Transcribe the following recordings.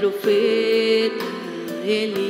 profeta Elías.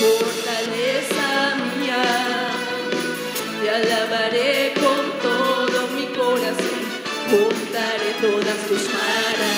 fortaleza mía, te alabaré con todo mi corazón, contaré todas tus maravillas.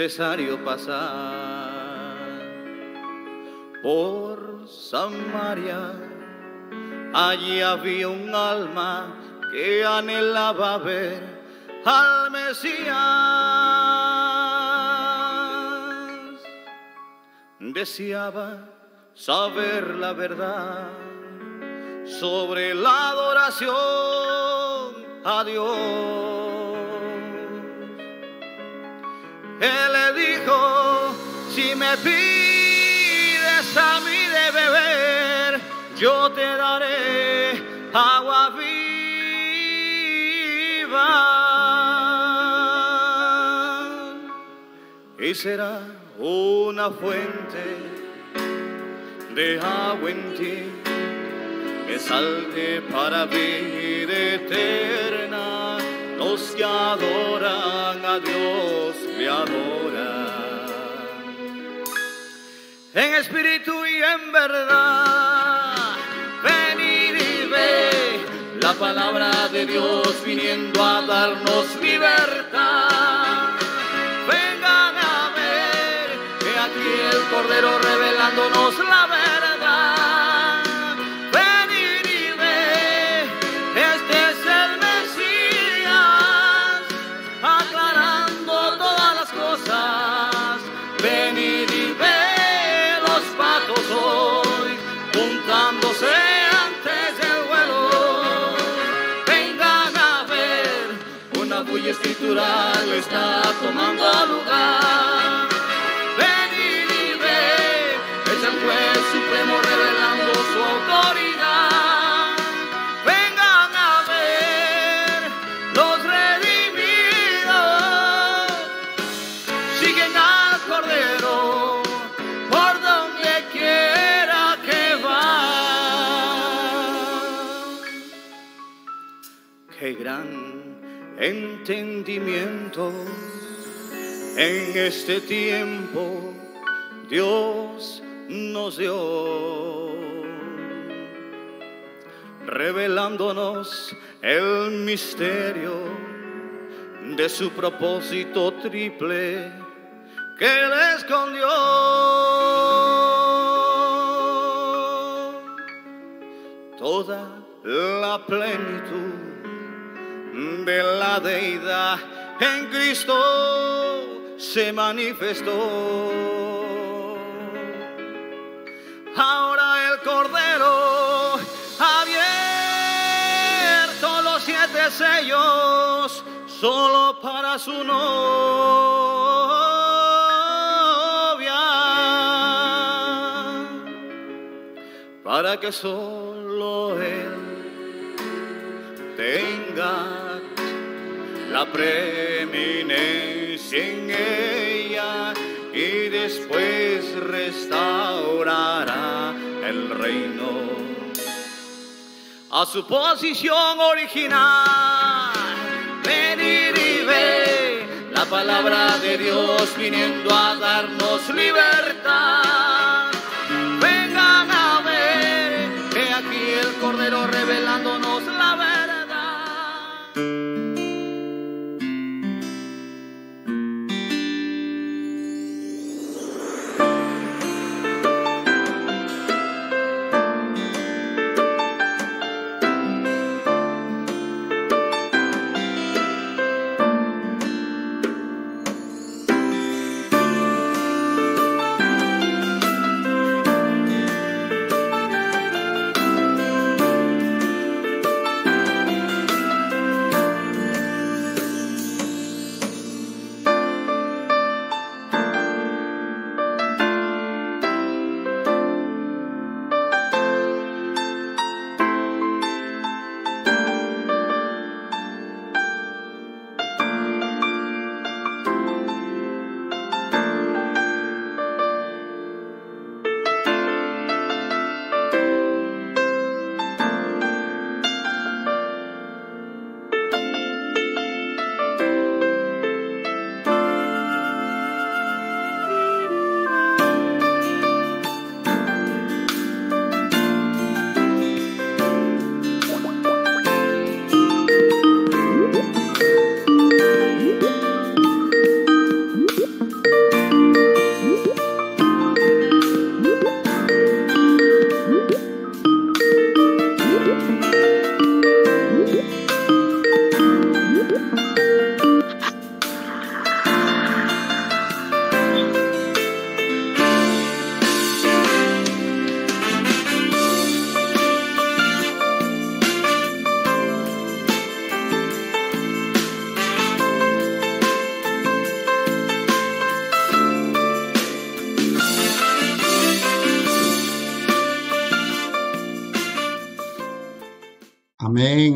Necesario pasar por Samaria. Allí había un alma que anhelaba ver al Mesías. Deseaba saber la verdad sobre la adoración a Dios. Pides a mí de beber, yo te daré agua viva. Y será una fuente de agua en ti que salte para vida eterna. Los que adoran a Dios me adoran. En espíritu y en verdad, venid y ve la palabra de Dios viniendo a darnos libertad. Vengan a ver que aquí el Cordero revelándonos la verdad. Está tomando lugar. En este tiempo Dios nos dio revelándonos el misterio de su propósito triple que él escondió. Toda la plenitud de la deidad en Cristo se manifestó. Ahora el Cordero ha abierto los siete sellos solo para su novia, para que solo Él tenga la preeminencia en ella y después restaurará el reino a su posición original. Venir y ver la palabra de Dios viniendo a darnos libertad.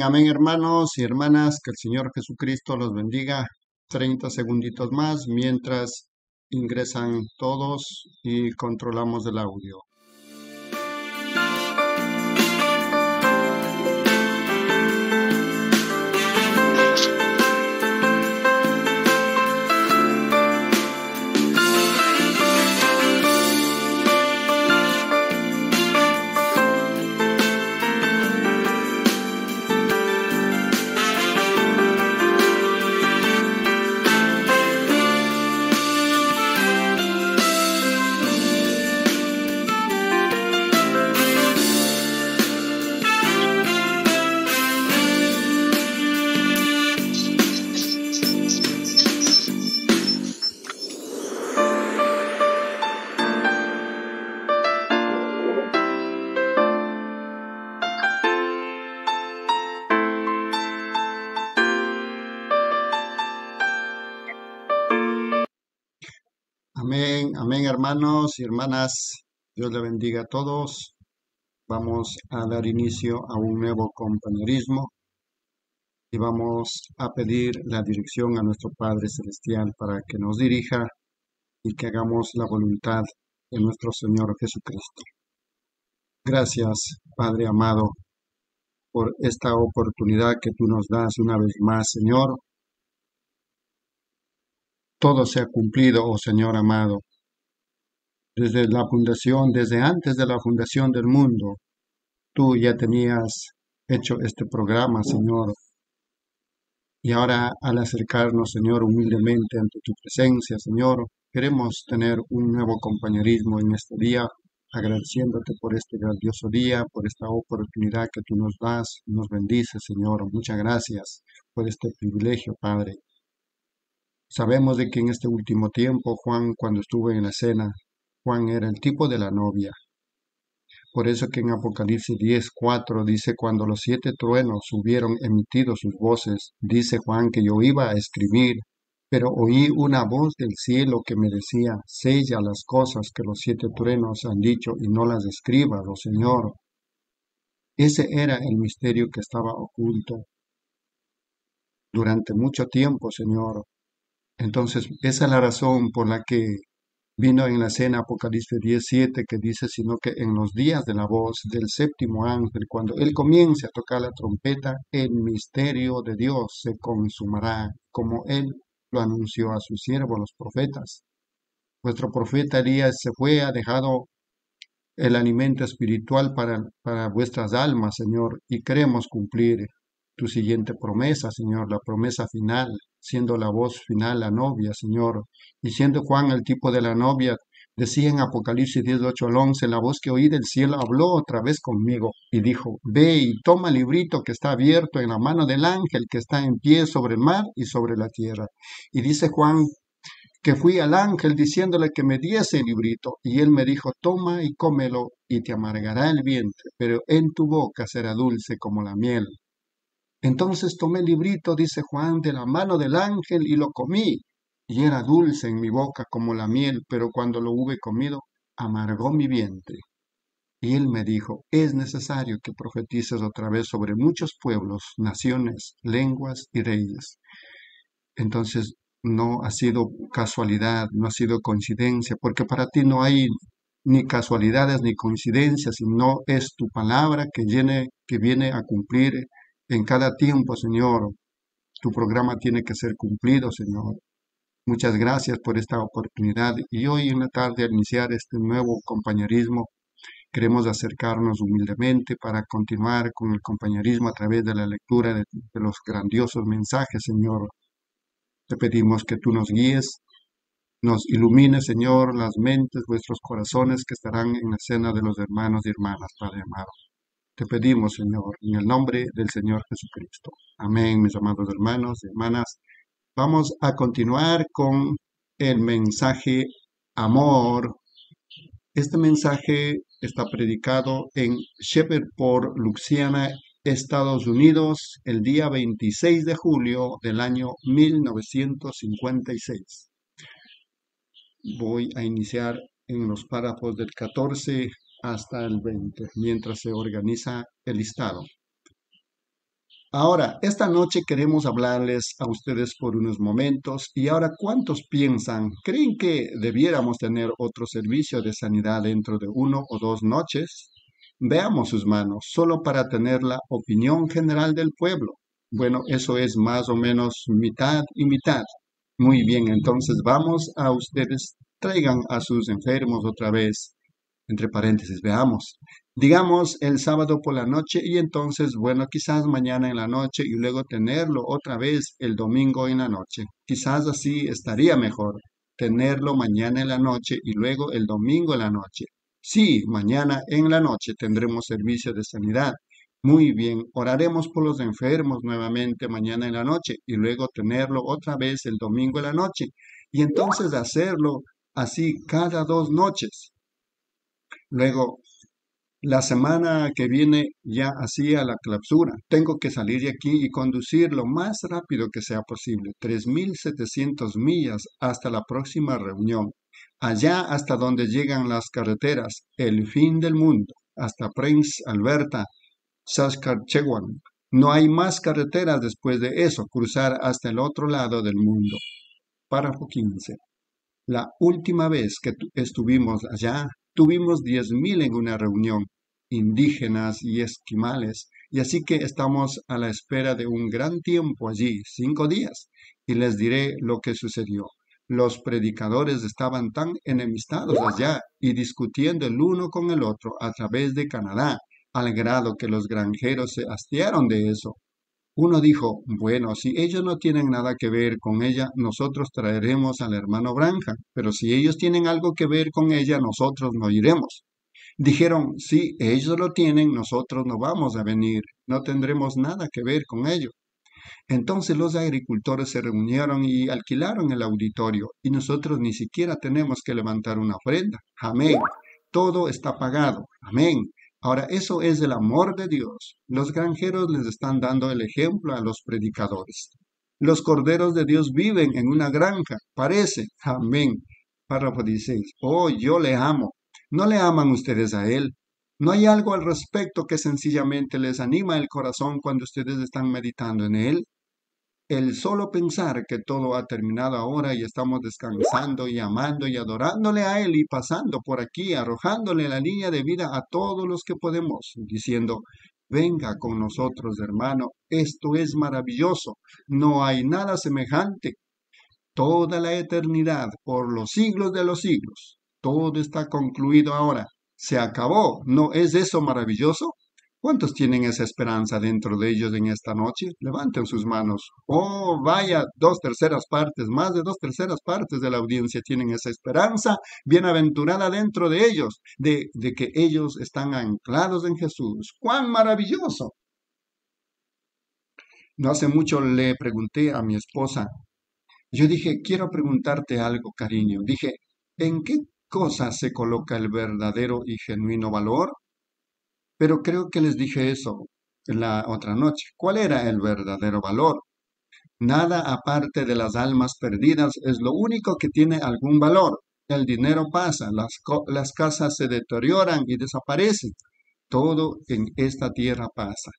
Amén, hermanos y hermanas, que el Señor Jesucristo los bendiga. 30 segunditos más mientras ingresan todos y controlamos el audio. Hermanos y hermanas. Dios le bendiga a todos. Vamos a dar inicio a un nuevo compañerismo y vamos a pedir la dirección a nuestro Padre Celestial para que nos dirija y que hagamos la voluntad de nuestro Señor Jesucristo. Gracias, Padre amado, por esta oportunidad que tú nos das una vez más, Señor, todo se ha cumplido, oh Señor amado. Desde la fundación, desde antes de la fundación del mundo, tú ya tenías hecho este programa, Señor. Y ahora al acercarnos, Señor, humildemente ante tu presencia, Señor, queremos tener un nuevo compañerismo en este día, agradeciéndote por este grandioso día, por esta oportunidad que tú nos das, nos bendices, Señor. Muchas gracias por este privilegio, Padre. Sabemos de que en este último tiempo Juan, cuando estuvo en la cena, Juan era el tipo de la novia. Por eso que en Apocalipsis 10:4 dice, cuando los siete truenos hubieron emitido sus voces, dice Juan que yo iba a escribir, pero oí una voz del cielo que me decía, sella las cosas que los siete truenos han dicho y no las escriba, oh Señor. Ese era el misterio que estaba oculto durante mucho tiempo, Señor. Entonces, esa es la razón por la que vino en la escena Apocalipsis 17 que dice, sino que en los días de la voz del séptimo ángel, cuando él comience a tocar la trompeta, el misterio de Dios se consumará, como él lo anunció a sus siervos, los profetas. Vuestro profeta Elías se fue, ha dejado el alimento espiritual para, para vuestras almas, Señor, y queremos cumplir tu siguiente promesa, Señor, la promesa final, siendo la voz final la novia, Señor, y siendo Juan el tipo de la novia, decía en Apocalipsis 18 al 11, la voz que oí del cielo habló otra vez conmigo y dijo, ve y toma el librito que está abierto en la mano del ángel que está en pie sobre el mar y sobre la tierra. Y dice Juan que fui al ángel diciéndole que me diese el librito, y él me dijo, toma y cómelo, y te amargará el vientre, pero en tu boca será dulce como la miel. Entonces tomé el librito, dice Juan, de la mano del ángel y lo comí, y era dulce en mi boca como la miel, pero cuando lo hube comido, amargó mi vientre. Y él me dijo, es necesario que profetices otra vez sobre muchos pueblos, naciones, lenguas y reyes. Entonces no ha sido casualidad, no ha sido coincidencia, porque para ti no hay ni casualidades ni coincidencias, sino es tu palabra que, viene a cumplir en cada tiempo, Señor. Tu programa tiene que ser cumplido, Señor. Muchas gracias por esta oportunidad y hoy en la tarde al iniciar este nuevo compañerismo queremos acercarnos humildemente para continuar con el compañerismo a través de la lectura de, los grandiosos mensajes, Señor. Te pedimos que tú nos guíes, nos ilumines, Señor, las mentes, vuestros corazones que estarán en la cena de los hermanos y hermanas, Padre amado. Te pedimos, Señor, en el nombre del Señor Jesucristo. Amén, mis amados hermanos y hermanas. Vamos a continuar con el mensaje amor. Este mensaje está predicado en Shepherdport, Luciana, Estados Unidos, el día 26 de julio del año 1956. Voy a iniciar en los párrafos del 14 hasta el 20, mientras se organiza el listado. Ahora, esta noche queremos hablarles a ustedes por unos momentos y ahora, ¿cuántos piensan, creen que debiéramos tener otro servicio de sanidad dentro de uno o dos noches? Veamos sus manos, solo para tener la opinión general del pueblo. Bueno, eso es más o menos mitad y mitad. Muy bien, entonces vamos a ustedes, traigan a sus enfermos otra vez. Entre paréntesis, veamos digamos el sábado por la noche y entonces, bueno, quizás mañana en la noche y luego tenerlo otra vez el domingo en la noche. Quizás así estaría mejor, tenerlo mañana en la noche y luego el domingo en la noche. Sí, mañana en la noche tendremos servicio de sanidad. Muy bien, oraremos por los enfermos nuevamente mañana en la noche y luego tenerlo otra vez el domingo en la noche y entonces hacerlo así cada dos noches. Luego la semana que viene ya hacía la clausura. Tengo que salir de aquí y conducir lo más rápido que sea posible, 3.700 millas hasta la próxima reunión. Allá hasta donde llegan las carreteras, el fin del mundo, hasta Prince Alberta, Saskatchewan. No hay más carreteras después de eso, cruzar hasta el otro lado del mundo. Párrafo 15. La última vez que estuvimos allá, tuvimos 10.000 en una reunión indígenas y esquimales, y así que estamos a la espera de un gran tiempo allí, cinco días, y les diré lo que sucedió. Los predicadores estaban tan enemistados allá y discutiendo el uno con el otro a través de Canadá, al grado que los granjeros se hastiaron de eso. Uno dijo, bueno, si ellos no tienen nada que ver con ella, nosotros traeremos al hermano Branja, pero si ellos tienen algo que ver con ella, nosotros no iremos. Dijeron, si ellos lo tienen, nosotros no vamos a venir, no tendremos nada que ver con ello. Entonces los agricultores se reunieron y alquilaron el auditorio y nosotros ni siquiera tenemos que levantar una ofrenda. Amén. Todo está pagado. Amén. Ahora, eso es el amor de Dios. Los granjeros les están dando el ejemplo a los predicadores. Los corderos de Dios viven en una granja, parece. Amén. Párrafo 16. Oh, yo le amo. ¿No le aman ustedes a Él? ¿No hay algo al respecto que sencillamente les anima el corazón cuando ustedes están meditando en Él? El solo pensar que todo ha terminado ahora y estamos descansando y amando y adorándole a Él y pasando por aquí, arrojándole la línea de vida a todos los que podemos, diciendo, venga con nosotros, hermano, esto es maravilloso, no hay nada semejante. Toda la eternidad, por los siglos de los siglos, todo está concluido ahora. Se acabó. ¿No es eso maravilloso? ¿Cuántos tienen esa esperanza dentro de ellos en esta noche? Levanten sus manos. Oh, vaya, dos terceras partes, más de dos terceras partes de la audiencia tienen esa esperanza bienaventurada dentro de ellos, de, de que ellos están anclados en Jesús. ¡Cuán maravilloso! No hace mucho le pregunté a mi esposa, yo dije, quiero preguntarte algo, cariño. Dije, ¿en qué cosa se coloca el verdadero y genuino valor? Pero creo que les dije eso la otra noche. ¿Cuál era el verdadero valor? Nada aparte de las almas perdidas es lo único que tiene algún valor. El dinero pasa, las, las casas se deterioran y desaparecen. Todo en esta tierra pasa.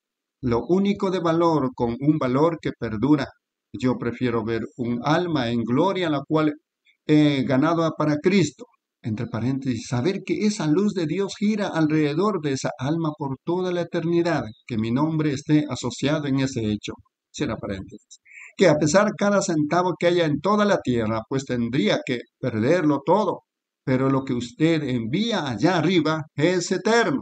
Lo único de valor con un valor que perdura. Yo prefiero ver un alma en gloria la cual he ganado para Cristo entre paréntesis, saber que esa luz de Dios gira alrededor de esa alma por toda la eternidad, que mi nombre esté asociado en ese hecho. Que a pesar cada centavo que haya en toda la tierra, pues tendría que perderlo todo. Pero lo que usted envía allá arriba es eterno.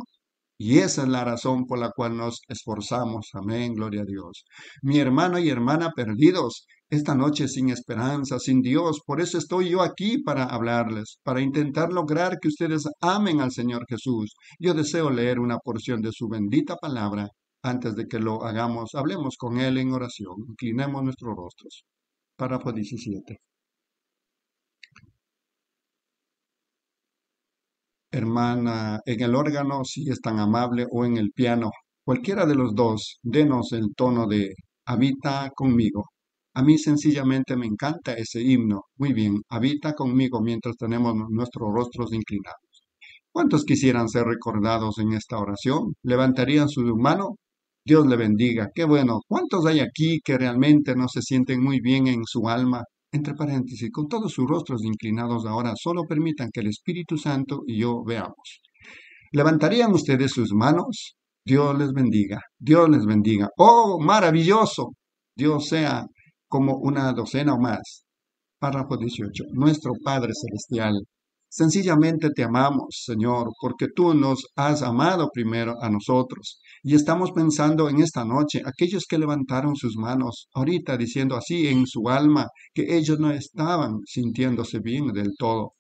Y esa es la razón por la cual nos esforzamos. Amén, gloria a Dios. Mi hermano y hermana perdidos, esta noche sin esperanza, sin Dios. Por eso estoy yo aquí para hablarles, para intentar lograr que ustedes amen al Señor Jesús. Yo deseo leer una porción de su bendita palabra. Antes de que lo hagamos, hablemos con Él en oración. Inclinemos nuestros rostros. Párrafo 17. Hermana, en el órgano, si es tan amable, o en el piano, cualquiera de los dos, denos el tono de habita conmigo. A mí sencillamente me encanta ese himno. Muy bien, habita conmigo mientras tenemos nuestros rostros inclinados. ¿Cuántos quisieran ser recordados en esta oración? ¿Levantarían su mano? Dios le bendiga. Qué bueno. ¿Cuántos hay aquí que realmente no se sienten muy bien en su alma? Entre paréntesis, con todos sus rostros inclinados ahora, solo permitan que el Espíritu Santo y yo veamos. ¿Levantarían ustedes sus manos? Dios les bendiga. Dios les bendiga. Oh, maravilloso. Dios sea como una docena o más. Párrafo 18. Nuestro Padre Celestial, Sencillamente te amamos, Señor, porque tú nos has amado primero a nosotros. Y estamos pensando en esta noche, aquellos que levantaron sus manos ahorita diciendo así en su alma que ellos no estaban sintiéndose bien del todo.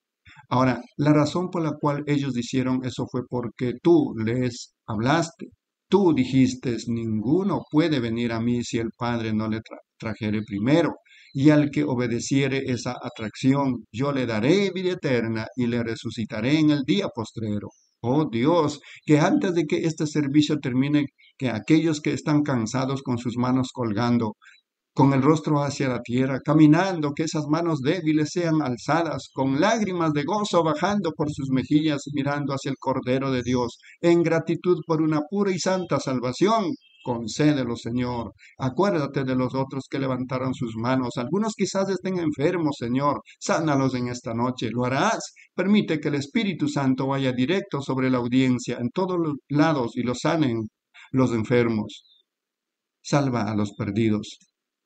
Ahora, la razón por la cual ellos dijeron eso fue porque tú les hablaste. Tú dijiste, ninguno puede venir a mí si el Padre no le trajere primero y al que obedeciere esa atracción, yo le daré vida eterna y le resucitaré en el día postrero. Oh Dios, que antes de que este servicio termine, que aquellos que están cansados con sus manos colgando, con el rostro hacia la tierra, caminando, que esas manos débiles sean alzadas, con lágrimas de gozo bajando por sus mejillas, mirando hacia el Cordero de Dios, en gratitud por una pura y santa salvación, concédelo, Señor. Acuérdate de los otros que levantaron sus manos. Algunos quizás estén enfermos, Señor. Sánalos en esta noche. ¿Lo harás? Permite que el Espíritu Santo vaya directo sobre la audiencia en todos los lados y los sanen los enfermos. Salva a los perdidos.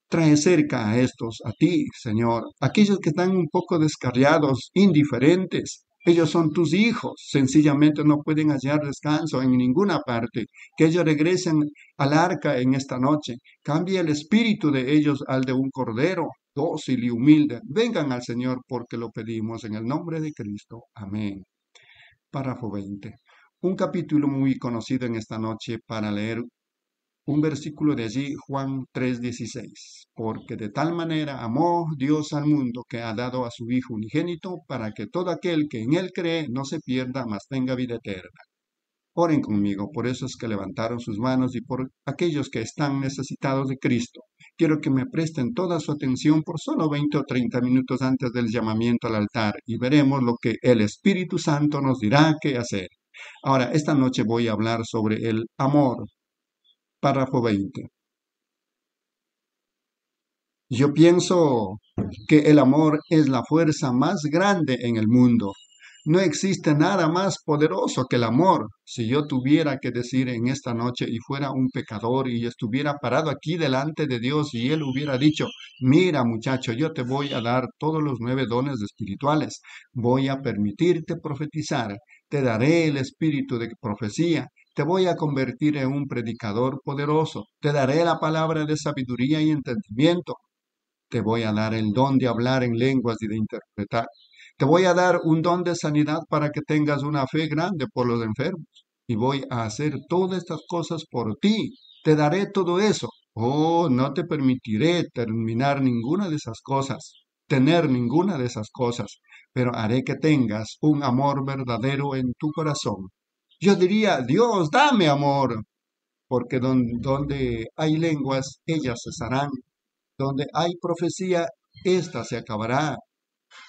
Trae cerca a estos, a ti, Señor, aquellos que están un poco descarriados, indiferentes, ellos son tus hijos, sencillamente no pueden hallar descanso en ninguna parte. Que ellos regresen al arca en esta noche. Cambie el espíritu de ellos al de un cordero, dócil y humilde. Vengan al Señor porque lo pedimos en el nombre de Cristo. Amén. Párrafo 20. Un capítulo muy conocido en esta noche para leer un versículo de allí, Juan 3:16, porque de tal manera amó Dios al mundo que ha dado a su Hijo unigénito para que todo aquel que en él cree no se pierda, mas tenga vida eterna. Oren conmigo por esos que levantaron sus manos y por aquellos que están necesitados de Cristo. Quiero que me presten toda su atención por solo 20 o 30 minutos antes del llamamiento al altar y veremos lo que el Espíritu Santo nos dirá qué hacer. Ahora, esta noche voy a hablar sobre el amor, Párrafo 20. Yo pienso que el amor es la fuerza más grande en el mundo. No existe nada más poderoso que el amor. Si yo tuviera que decir en esta noche y fuera un pecador y estuviera parado aquí delante de Dios y Él hubiera dicho, mira muchacho, yo te voy a dar todos los nueve dones espirituales, voy a permitirte profetizar, te daré el espíritu de profecía, te voy a convertir en un predicador poderoso. Te daré la palabra de sabiduría y entendimiento. Te voy a dar el don de hablar en lenguas y de interpretar. Te voy a dar un don de sanidad para que tengas una fe grande por los enfermos. Y voy a hacer todas estas cosas por ti. Te daré todo eso. Oh, no te permitiré terminar ninguna de esas cosas, tener ninguna de esas cosas, pero haré que tengas un amor verdadero en tu corazón yo diría, Dios, dame amor, porque donde, hay lenguas, ellas cesarán. Donde hay profecía, ésta se acabará.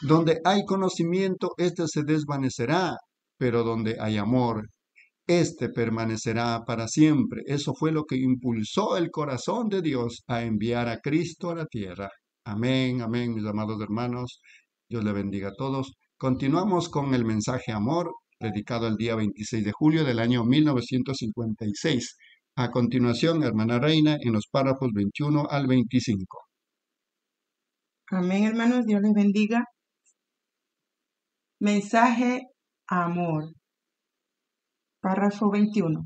Donde hay conocimiento, éste se desvanecerá. Pero donde hay amor, éste permanecerá para siempre. Eso fue lo que impulsó el corazón de Dios a enviar a Cristo a la tierra. Amén, amén, mis amados hermanos. Dios le bendiga a todos. Continuamos con el mensaje amor dedicado el día 26 de julio del año 1956. A continuación, hermana Reina, en los párrafos 21 al 25. Amén, hermanos, Dios les bendiga. Mensaje amor. Párrafo 21.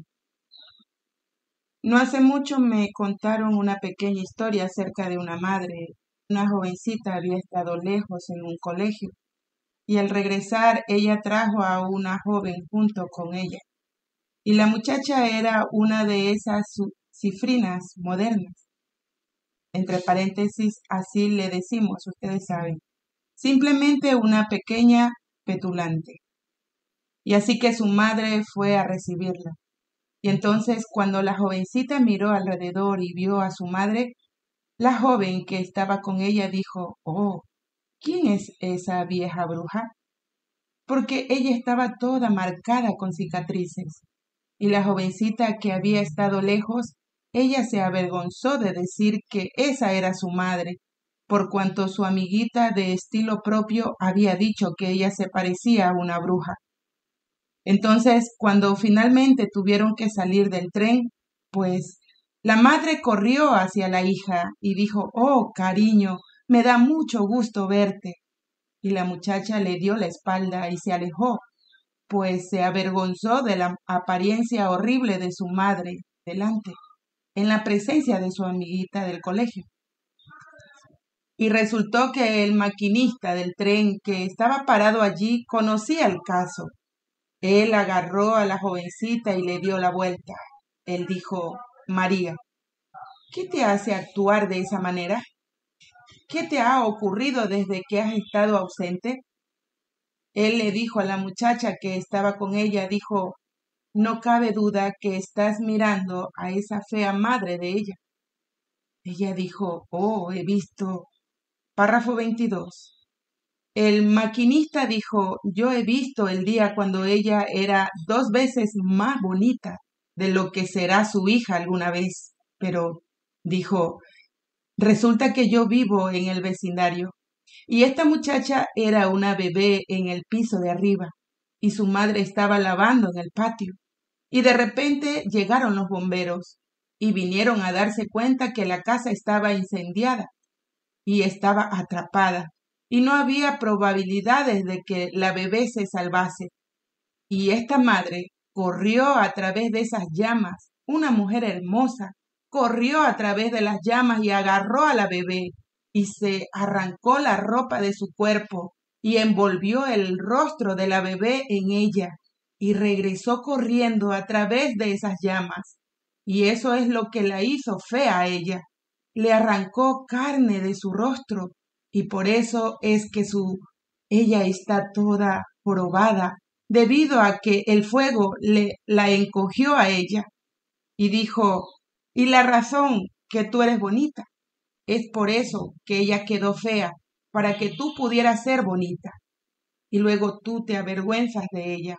No hace mucho me contaron una pequeña historia acerca de una madre. Una jovencita había estado lejos en un colegio y al regresar ella trajo a una joven junto con ella. Y la muchacha era una de esas cifrinas modernas. Entre paréntesis, así le decimos, ustedes saben. Simplemente una pequeña petulante. Y así que su madre fue a recibirla. Y entonces cuando la jovencita miró alrededor y vio a su madre, la joven que estaba con ella dijo, Oh, ¿quién es esa vieja bruja? Porque ella estaba toda marcada con cicatrices, y la jovencita que había estado lejos ella se avergonzó de decir que esa era su madre, por cuanto su amiguita de estilo propio había dicho que ella se parecía a una bruja. Entonces, cuando finalmente tuvieron que salir del tren, pues la madre corrió hacia la hija y dijo, Oh, cariño, me da mucho gusto verte. Y la muchacha le dio la espalda y se alejó, pues se avergonzó de la apariencia horrible de su madre delante, en la presencia de su amiguita del colegio. Y resultó que el maquinista del tren que estaba parado allí conocía el caso. Él agarró a la jovencita y le dio la vuelta. Él dijo, María, ¿qué te hace actuar de esa manera? ¿Qué te ha ocurrido desde que has estado ausente? Él le dijo a la muchacha que estaba con ella, dijo, no cabe duda que estás mirando a esa fea madre de ella. Ella dijo, oh, he visto. Párrafo 22. El maquinista dijo, yo he visto el día cuando ella era dos veces más bonita de lo que será su hija alguna vez, pero dijo, resulta que yo vivo en el vecindario y esta muchacha era una bebé en el piso de arriba y su madre estaba lavando en el patio. Y de repente llegaron los bomberos y vinieron a darse cuenta que la casa estaba incendiada y estaba atrapada y no había probabilidades de que la bebé se salvase. Y esta madre corrió a través de esas llamas, una mujer hermosa, corrió a través de las llamas y agarró a la bebé y se arrancó la ropa de su cuerpo y envolvió el rostro de la bebé en ella y regresó corriendo a través de esas llamas. Y eso es lo que la hizo fea a ella. Le arrancó carne de su rostro y por eso es que su ella está toda probada debido a que el fuego le la encogió a ella y dijo, y la razón que tú eres bonita es por eso que ella quedó fea, para que tú pudieras ser bonita. Y luego tú te avergüenzas de ella.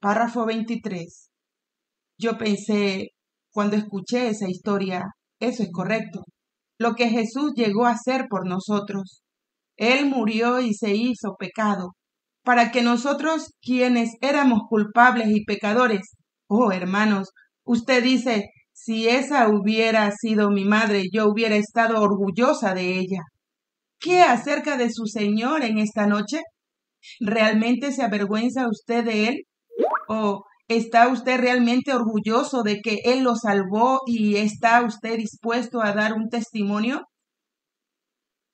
Párrafo 23. Yo pensé, cuando escuché esa historia, eso es correcto. Lo que Jesús llegó a hacer por nosotros. Él murió y se hizo pecado, para que nosotros, quienes éramos culpables y pecadores, oh hermanos, usted dice, si esa hubiera sido mi madre, yo hubiera estado orgullosa de ella. ¿Qué acerca de su Señor en esta noche? ¿Realmente se avergüenza usted de él? ¿O está usted realmente orgulloso de que Él lo salvó y está usted dispuesto a dar un testimonio?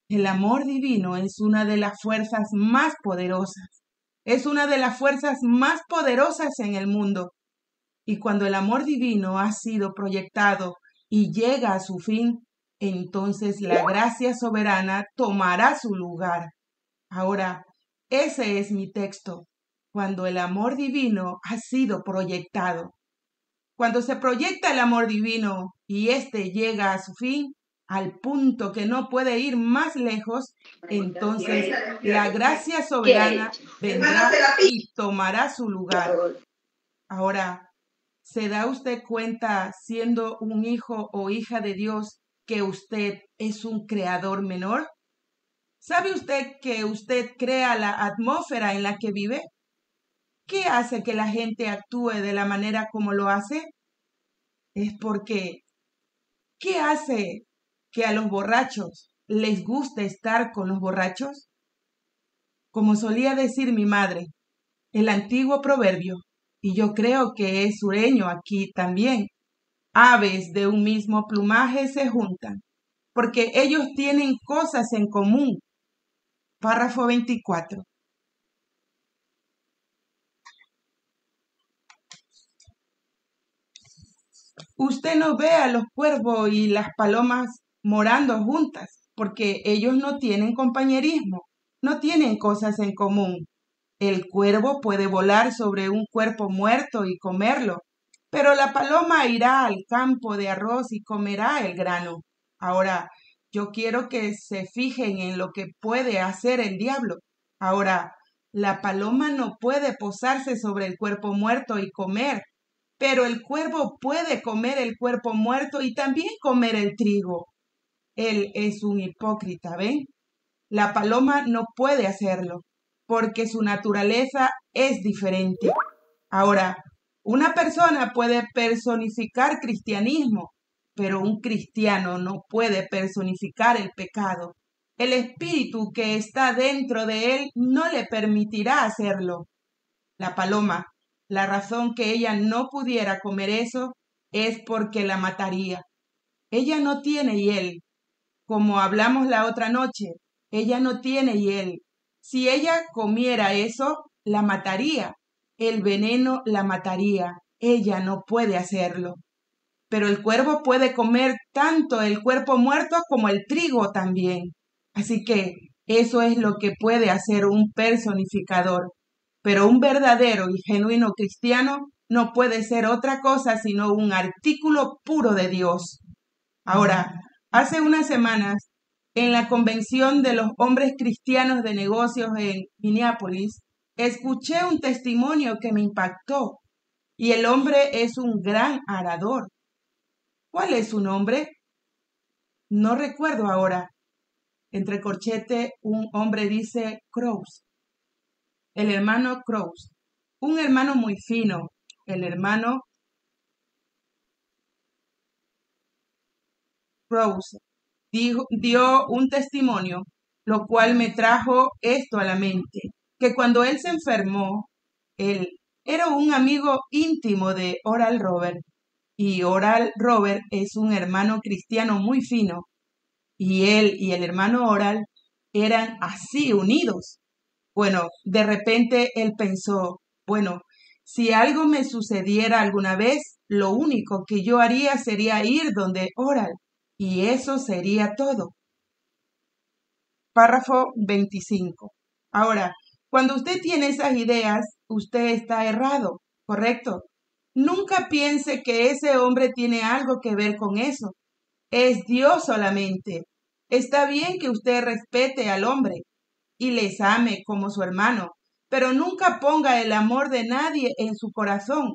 El amor divino es una de las fuerzas más poderosas. Es una de las fuerzas más poderosas en el mundo. Y cuando el amor divino ha sido proyectado y llega a su fin, entonces la gracia soberana tomará su lugar. Ahora, ese es mi texto, cuando el amor divino ha sido proyectado. Cuando se proyecta el amor divino y éste llega a su fin, al punto que no puede ir más lejos, entonces la gracia soberana vendrá y tomará su lugar. Ahora, ¿Se da usted cuenta, siendo un hijo o hija de Dios, que usted es un creador menor? ¿Sabe usted que usted crea la atmósfera en la que vive? ¿Qué hace que la gente actúe de la manera como lo hace? Es porque, ¿qué hace que a los borrachos les guste estar con los borrachos? Como solía decir mi madre, el antiguo proverbio, y yo creo que es sureño aquí también. Aves de un mismo plumaje se juntan, porque ellos tienen cosas en común. Párrafo 24. Usted no ve a los cuervos y las palomas morando juntas, porque ellos no tienen compañerismo, no tienen cosas en común. El cuervo puede volar sobre un cuerpo muerto y comerlo, pero la paloma irá al campo de arroz y comerá el grano. Ahora, yo quiero que se fijen en lo que puede hacer el diablo. Ahora, la paloma no puede posarse sobre el cuerpo muerto y comer, Pero el cuervo puede comer el cuerpo muerto y también comer el trigo. Él es un hipócrita, ¿ven? La paloma no puede hacerlo, porque su naturaleza es diferente. Ahora, una persona puede personificar cristianismo, pero un cristiano no puede personificar el pecado. El espíritu que está dentro de él no le permitirá hacerlo. La paloma, la razón que ella no pudiera comer eso es porque la mataría. Ella no tiene hiel. Como hablamos la otra noche, ella no tiene hiel. Si ella comiera eso, la mataría. El veneno la mataría. Ella no puede hacerlo. Pero el cuervo puede comer tanto el cuerpo muerto como el trigo también. Así que eso es lo que puede hacer un personificador. Pero un verdadero y genuino cristiano no puede ser otra cosa sino un artículo puro de Dios. Ahora, hace unas semanas, en la convención de los hombres cristianos de negocios en Minneapolis, Escuché un testimonio que me impactó y el hombre es un gran arador. ¿Cuál es su nombre? No recuerdo ahora. Entre corchete, un hombre dice Crows. El hermano Crows. Un hermano muy fino. El hermano Crows dio un testimonio, lo cual me trajo esto a la mente que cuando él se enfermó, él era un amigo íntimo de Oral Robert y Oral Robert es un hermano cristiano muy fino y él y el hermano Oral eran así unidos. Bueno, de repente él pensó, bueno, si algo me sucediera alguna vez, lo único que yo haría sería ir donde Oral y eso sería todo. Párrafo 25. Ahora, cuando usted tiene esas ideas, usted está errado, ¿correcto? Nunca piense que ese hombre tiene algo que ver con eso. Es Dios solamente. Está bien que usted respete al hombre y les ame como su hermano, pero nunca ponga el amor de nadie en su corazón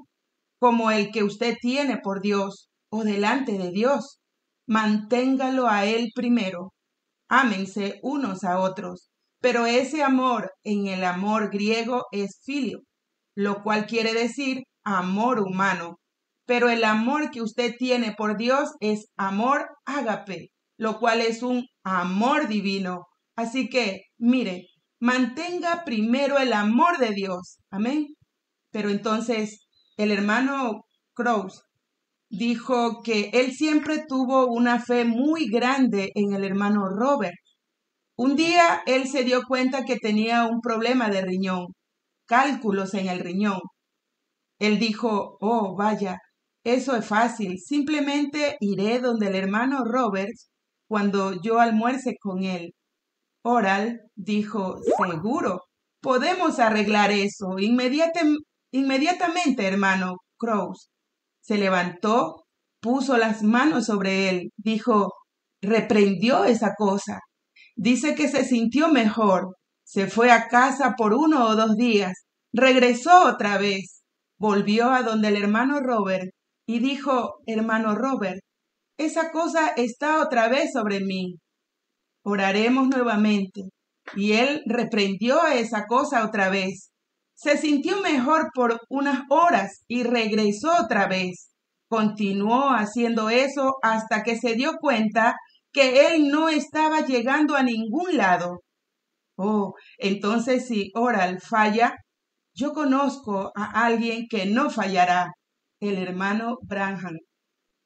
como el que usted tiene por Dios o delante de Dios. Manténgalo a Él primero. Ámense unos a otros. Pero ese amor en el amor griego es filio, lo cual quiere decir amor humano. Pero el amor que usted tiene por Dios es amor ágape, lo cual es un amor divino. Así que, mire, mantenga primero el amor de Dios. Amén. Pero entonces el hermano Krauss dijo que él siempre tuvo una fe muy grande en el hermano Robert un día él se dio cuenta que tenía un problema de riñón, cálculos en el riñón. Él dijo, oh, vaya, eso es fácil, simplemente iré donde el hermano Roberts cuando yo almuerce con él. Oral dijo, seguro, podemos arreglar eso inmediatamente, hermano Crows. Se levantó, puso las manos sobre él, dijo, reprendió esa cosa. Dice que se sintió mejor, se fue a casa por uno o dos días, regresó otra vez, volvió a donde el hermano Robert y dijo, hermano Robert, esa cosa está otra vez sobre mí. Oraremos nuevamente. Y él reprendió a esa cosa otra vez. Se sintió mejor por unas horas y regresó otra vez. Continuó haciendo eso hasta que se dio cuenta que él no estaba llegando a ningún lado. Oh, entonces si Oral falla, yo conozco a alguien que no fallará, el hermano Branham.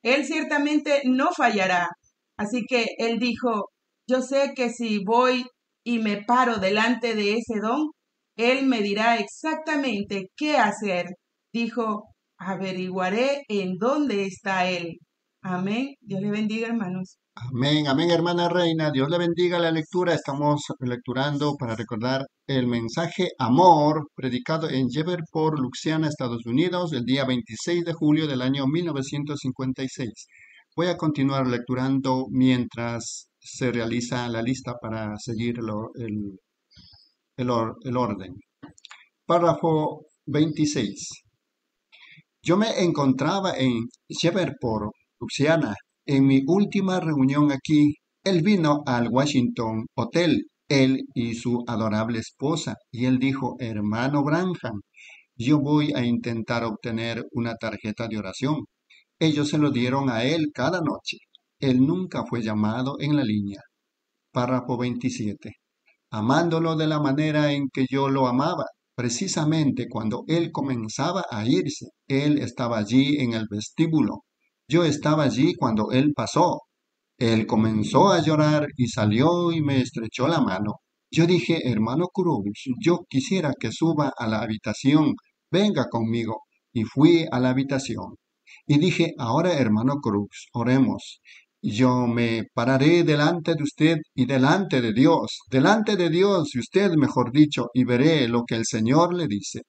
Él ciertamente no fallará. Así que él dijo, yo sé que si voy y me paro delante de ese don, él me dirá exactamente qué hacer. Dijo, averiguaré en dónde está él. Amén. Dios le bendiga, hermanos. Amén, amén, hermana Reina. Dios le bendiga la lectura. Estamos lecturando para recordar el mensaje Amor, predicado en Jefferport, Luxiana, Estados Unidos, el día 26 de julio del año 1956. Voy a continuar lecturando mientras se realiza la lista para seguir el, el orden. Párrafo 26. Yo me encontraba en Shreveport, Louisiana, en mi última reunión aquí. Él vino al Washington Hotel, él y su adorable esposa, y él dijo, hermano Branham, yo voy a intentar obtener una tarjeta de oración. Ellos se lo dieron a él cada noche. Él nunca fue llamado en la línea. Párrafo 27. Amándolo de la manera en que yo lo amaba. Precisamente cuando él comenzaba a irse, él estaba allí en el vestíbulo. Yo estaba allí cuando él pasó. Él comenzó a llorar y salió y me estrechó la mano. Yo dije, hermano Cruz, yo quisiera que suba a la habitación, venga conmigo. Y fui a la habitación. Y dije, ahora hermano Cruz, oremos. Yo me pararé delante de usted y delante de Dios, delante de Dios y usted, mejor dicho, y veré lo que el Señor le dice.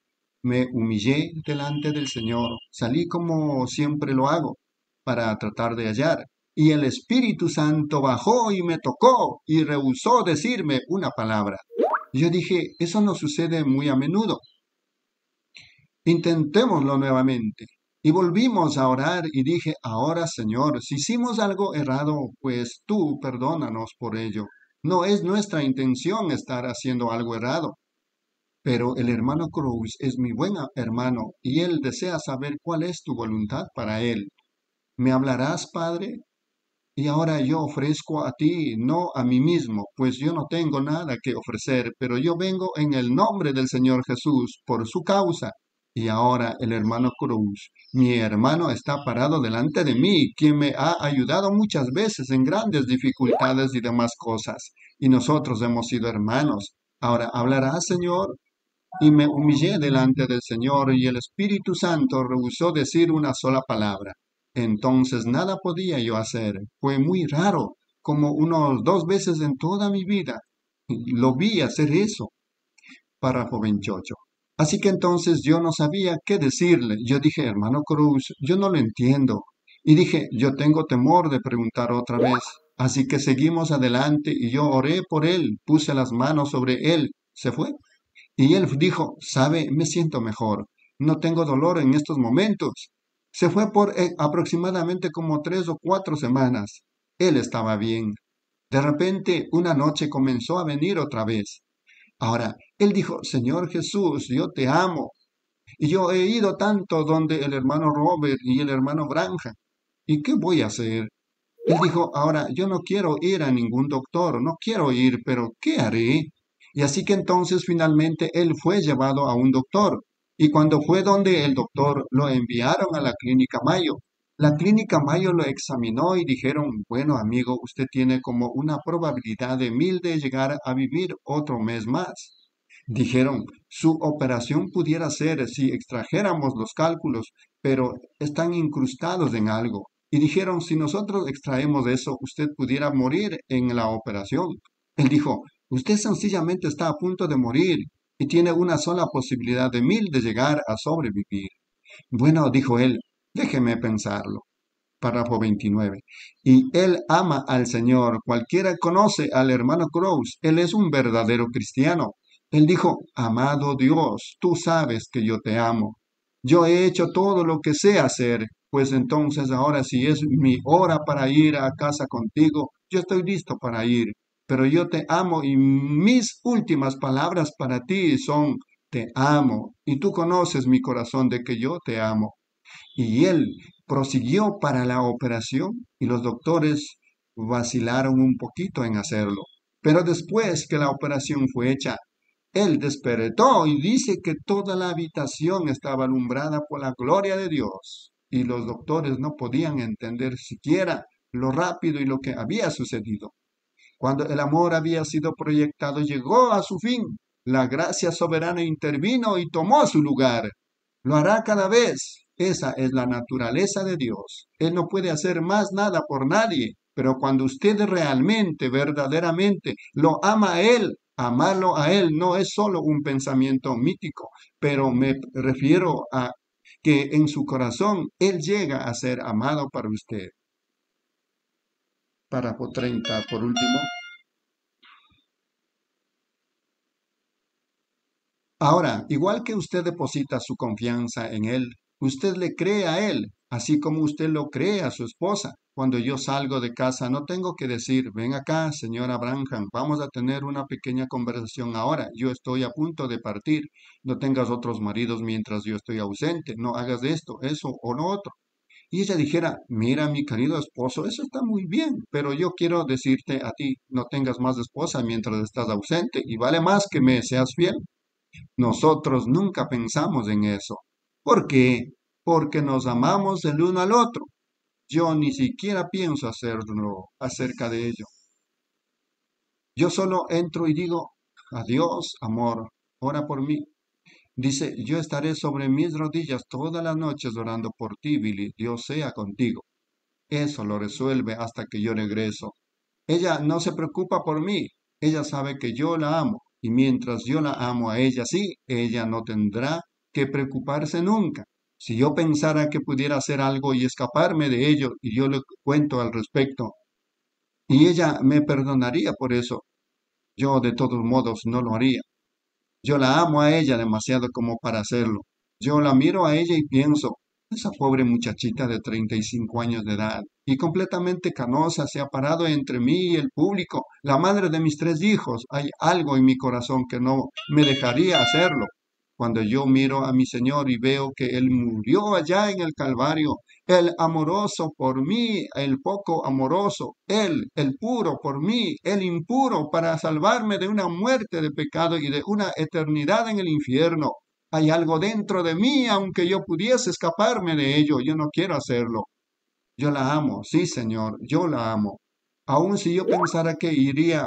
Me humillé delante del Señor, salí como siempre lo hago, para tratar de hallar. Y el Espíritu Santo bajó y me tocó y rehusó decirme una palabra. Yo dije, eso no sucede muy a menudo. Intentémoslo nuevamente. Y volvimos a orar y dije, ahora Señor, si hicimos algo errado, pues tú perdónanos por ello. No es nuestra intención estar haciendo algo errado. Pero el hermano Cruz es mi buen hermano y él desea saber cuál es tu voluntad para él. ¿Me hablarás, Padre? Y ahora yo ofrezco a ti, no a mí mismo, pues yo no tengo nada que ofrecer, pero yo vengo en el nombre del Señor Jesús, por su causa, y ahora el hermano Cruz, mi hermano está parado delante de mí, quien me ha ayudado muchas veces en grandes dificultades y demás cosas. Y nosotros hemos sido hermanos. Ahora, ¿hablará, Señor? Y me humillé delante del Señor y el Espíritu Santo rehusó decir una sola palabra. Entonces nada podía yo hacer. Fue muy raro, como unos dos veces en toda mi vida. Lo vi hacer eso. Párrafo 28. Así que entonces yo no sabía qué decirle. Yo dije, hermano Cruz, yo no lo entiendo. Y dije, yo tengo temor de preguntar otra vez. Así que seguimos adelante y yo oré por él, puse las manos sobre él. Se fue. Y él dijo, sabe, me siento mejor. No tengo dolor en estos momentos. Se fue por eh, aproximadamente como tres o cuatro semanas. Él estaba bien. De repente, una noche comenzó a venir otra vez. Ahora, él dijo, Señor Jesús, yo te amo. Y yo he ido tanto donde el hermano Robert y el hermano Granja. ¿Y qué voy a hacer? Él dijo, ahora, yo no quiero ir a ningún doctor, no quiero ir, pero ¿qué haré? Y así que entonces finalmente él fue llevado a un doctor. Y cuando fue donde el doctor, lo enviaron a la clínica Mayo. La clínica Mayo lo examinó y dijeron, bueno amigo, usted tiene como una probabilidad de mil de llegar a vivir otro mes más. Dijeron, su operación pudiera ser si extrajéramos los cálculos, pero están incrustados en algo. Y dijeron, si nosotros extraemos eso, usted pudiera morir en la operación. Él dijo, usted sencillamente está a punto de morir y tiene una sola posibilidad de mil de llegar a sobrevivir. Bueno, dijo él, déjeme pensarlo. Párrafo 29. Y él ama al Señor. Cualquiera conoce al hermano Cruz. Él es un verdadero cristiano. Él dijo, amado Dios, tú sabes que yo te amo. Yo he hecho todo lo que sé hacer, pues entonces ahora si es mi hora para ir a casa contigo, yo estoy listo para ir. Pero yo te amo y mis últimas palabras para ti son, te amo, y tú conoces mi corazón de que yo te amo. Y él prosiguió para la operación y los doctores vacilaron un poquito en hacerlo. Pero después que la operación fue hecha, él despertó y dice que toda la habitación estaba alumbrada por la gloria de Dios y los doctores no podían entender siquiera lo rápido y lo que había sucedido. Cuando el amor había sido proyectado llegó a su fin. La gracia soberana intervino y tomó su lugar. Lo hará cada vez. Esa es la naturaleza de Dios. Él no puede hacer más nada por nadie, pero cuando usted realmente, verdaderamente lo ama a Él, amarlo a Él no es solo un pensamiento mítico, pero me refiero a que en su corazón Él llega a ser amado para usted. Párrafo 30, por último. Ahora, igual que usted deposita su confianza en Él, Usted le cree a él, así como usted lo cree a su esposa. Cuando yo salgo de casa, no tengo que decir, ven acá, señora Branham, vamos a tener una pequeña conversación ahora. Yo estoy a punto de partir. No tengas otros maridos mientras yo estoy ausente. No hagas esto, eso o lo otro. Y ella dijera, mira, mi querido esposo, eso está muy bien, pero yo quiero decirte a ti, no tengas más esposa mientras estás ausente y vale más que me seas fiel. Nosotros nunca pensamos en eso. ¿Por qué? Porque nos amamos el uno al otro. Yo ni siquiera pienso hacerlo acerca de ello. Yo solo entro y digo, adiós, amor, ora por mí. Dice, yo estaré sobre mis rodillas todas las noches orando por ti, Billy, Dios sea contigo. Eso lo resuelve hasta que yo regreso. Ella no se preocupa por mí, ella sabe que yo la amo, y mientras yo la amo a ella sí, ella no tendrá que preocuparse nunca. Si yo pensara que pudiera hacer algo y escaparme de ello, y yo le cuento al respecto, y ella me perdonaría por eso, yo de todos modos no lo haría. Yo la amo a ella demasiado como para hacerlo. Yo la miro a ella y pienso, esa pobre muchachita de 35 años de edad y completamente canosa se ha parado entre mí y el público, la madre de mis tres hijos. Hay algo en mi corazón que no me dejaría hacerlo. Cuando yo miro a mi Señor y veo que Él murió allá en el Calvario, el amoroso por mí, el poco amoroso, Él, el puro por mí, el impuro para salvarme de una muerte de pecado y de una eternidad en el infierno. Hay algo dentro de mí, aunque yo pudiese escaparme de ello, yo no quiero hacerlo. Yo la amo, sí, Señor, yo la amo. Aun si yo pensara que iría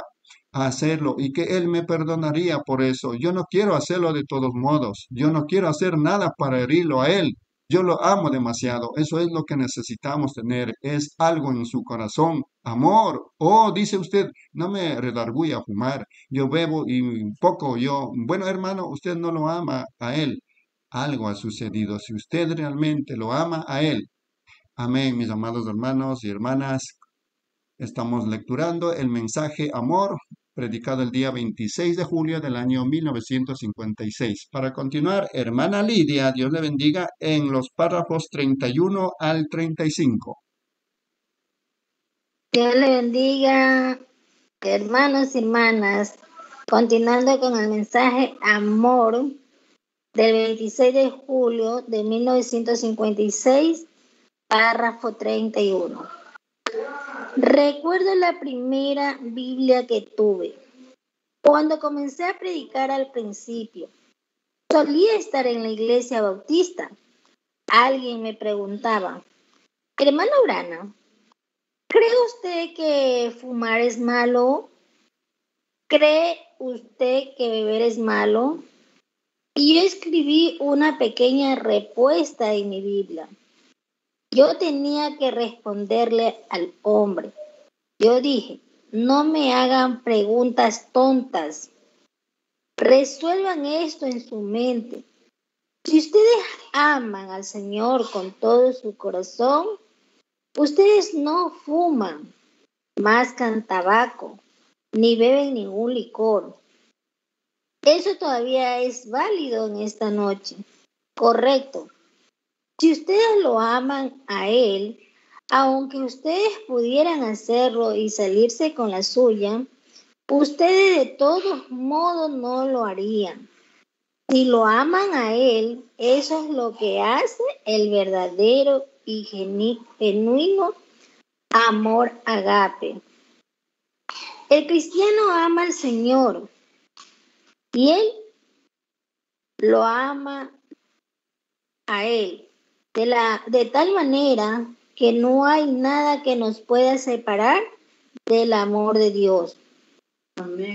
a hacerlo y que Él me perdonaría por eso. Yo no quiero hacerlo de todos modos. Yo no quiero hacer nada para herirlo a Él. Yo lo amo demasiado. Eso es lo que necesitamos tener. Es algo en su corazón. Amor. Oh, dice usted, no me redarguye a fumar. Yo bebo y poco yo. Bueno, hermano, usted no lo ama a Él. Algo ha sucedido. Si usted realmente lo ama a Él. Amén, mis amados hermanos y hermanas. Estamos lecturando el mensaje Amor predicado el día 26 de julio del año 1956. Para continuar, hermana Lidia, Dios le bendiga, en los párrafos 31 al 35. Dios le bendiga, hermanos y hermanas. Continuando con el mensaje Amor del 26 de julio de 1956, párrafo 31. Recuerdo la primera Biblia que tuve. Cuando comencé a predicar al principio, solía estar en la iglesia bautista. Alguien me preguntaba, hermano Urana, ¿cree usted que fumar es malo? ¿Cree usted que beber es malo? Y yo escribí una pequeña respuesta en mi Biblia. Yo tenía que responderle al hombre. Yo dije, no me hagan preguntas tontas. Resuelvan esto en su mente. Si ustedes aman al Señor con todo su corazón, ustedes no fuman, mascan tabaco, ni beben ningún licor. Eso todavía es válido en esta noche. Correcto. Si ustedes lo aman a Él, aunque ustedes pudieran hacerlo y salirse con la suya, ustedes de todos modos no lo harían. Si lo aman a Él, eso es lo que hace el verdadero y genuino amor agape. El cristiano ama al Señor y Él lo ama a Él de, la, de tal manera que no hay nada que nos pueda separar del amor de Dios,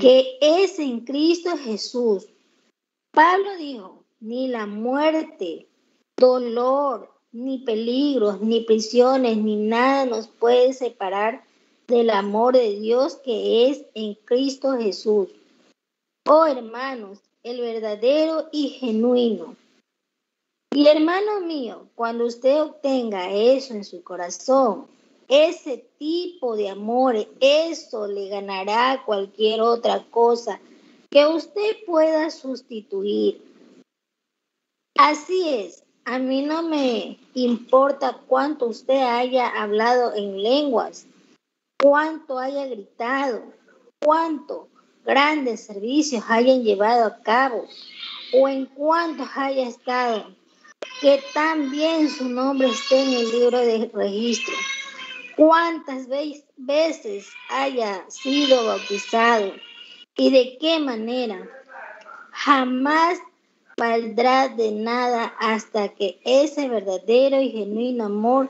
que es en Cristo Jesús. Pablo dijo, ni la muerte, dolor, ni peligros, ni prisiones, ni nada nos puede separar del amor de Dios que es en Cristo Jesús. Oh hermanos, el verdadero y genuino y hermano mío, cuando usted obtenga eso en su corazón, ese tipo de amor, eso le ganará cualquier otra cosa que usted pueda sustituir. Así es, a mí no me importa cuánto usted haya hablado en lenguas, cuánto haya gritado, cuánto grandes servicios hayan llevado a cabo o en cuántos haya estado, que también su nombre esté en el libro de registro. Cuántas veces haya sido bautizado y de qué manera. Jamás valdrá de nada hasta que ese verdadero y genuino amor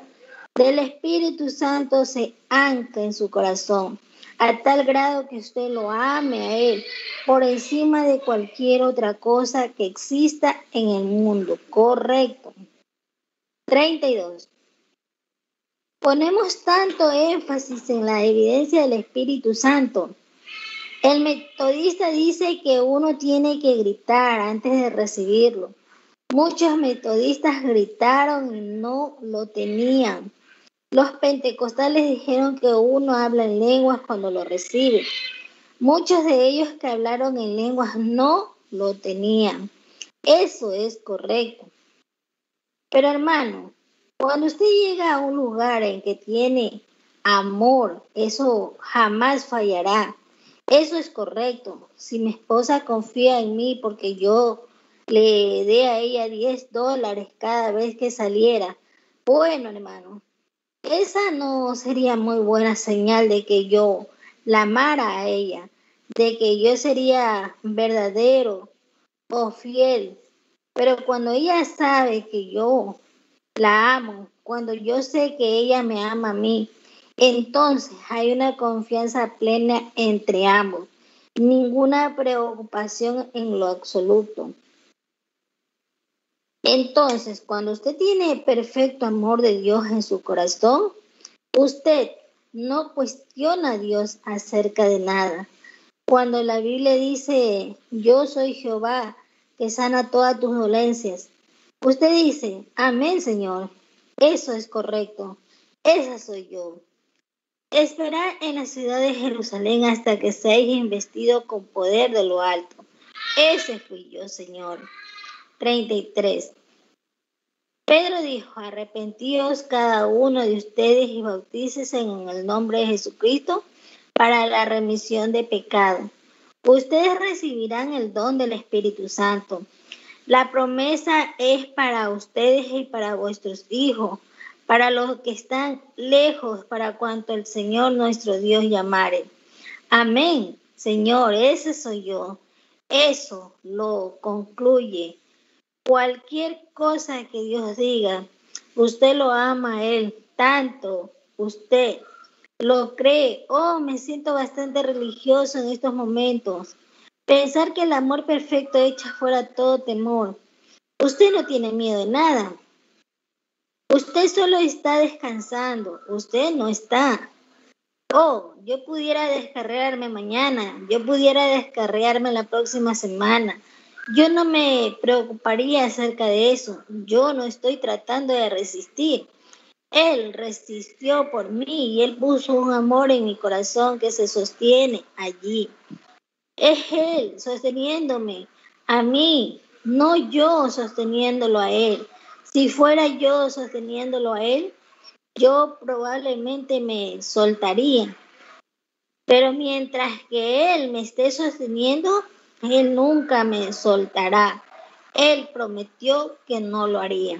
del Espíritu Santo se anca en su corazón, a tal grado que usted lo ame a Él por encima de cualquier otra cosa que exista en el mundo. Correcto. 32. Ponemos tanto énfasis en la evidencia del Espíritu Santo el metodista dice que uno tiene que gritar antes de recibirlo. Muchos metodistas gritaron y no lo tenían. Los pentecostales dijeron que uno habla en lenguas cuando lo recibe. Muchos de ellos que hablaron en lenguas no lo tenían. Eso es correcto. Pero hermano, cuando usted llega a un lugar en que tiene amor, eso jamás fallará. Eso es correcto. Si mi esposa confía en mí porque yo le dé a ella 10 dólares cada vez que saliera, bueno, hermano, esa no sería muy buena señal de que yo la amara a ella, de que yo sería verdadero o fiel. Pero cuando ella sabe que yo la amo, cuando yo sé que ella me ama a mí, entonces hay una confianza plena entre ambos, ninguna preocupación en lo absoluto. Entonces, cuando usted tiene perfecto amor de Dios en su corazón, usted no cuestiona a Dios acerca de nada. Cuando la Biblia dice, yo soy Jehová, que sana todas tus dolencias, usted dice, amén Señor, eso es correcto, esa soy yo. Esperar en la ciudad de Jerusalén hasta que seáis investido con poder de lo alto. Ese fui yo, Señor. 33. Pedro dijo, arrepentíos cada uno de ustedes y bautícese en el nombre de Jesucristo para la remisión de pecado. Ustedes recibirán el don del Espíritu Santo. La promesa es para ustedes y para vuestros hijos para los que están lejos, para cuanto el Señor nuestro Dios llamare. Amén, Señor, ese soy yo. Eso lo concluye. Cualquier cosa que Dios diga, usted lo ama a Él tanto, usted lo cree. Oh, me siento bastante religioso en estos momentos. Pensar que el amor perfecto echa fuera todo temor. Usted no tiene miedo de nada. Usted solo está descansando, usted no está. Oh, yo pudiera descarrearme mañana, yo pudiera descarrearme la próxima semana. Yo no me preocuparía acerca de eso. Yo no estoy tratando de resistir. Él resistió por mí y él puso un amor en mi corazón que se sostiene allí. Es él sosteniéndome a mí, no yo sosteniéndolo a él. Si fuera yo sosteniéndolo a él, yo probablemente me soltaría. Pero mientras que él me esté sosteniendo, él nunca me soltará. Él prometió que no lo haría.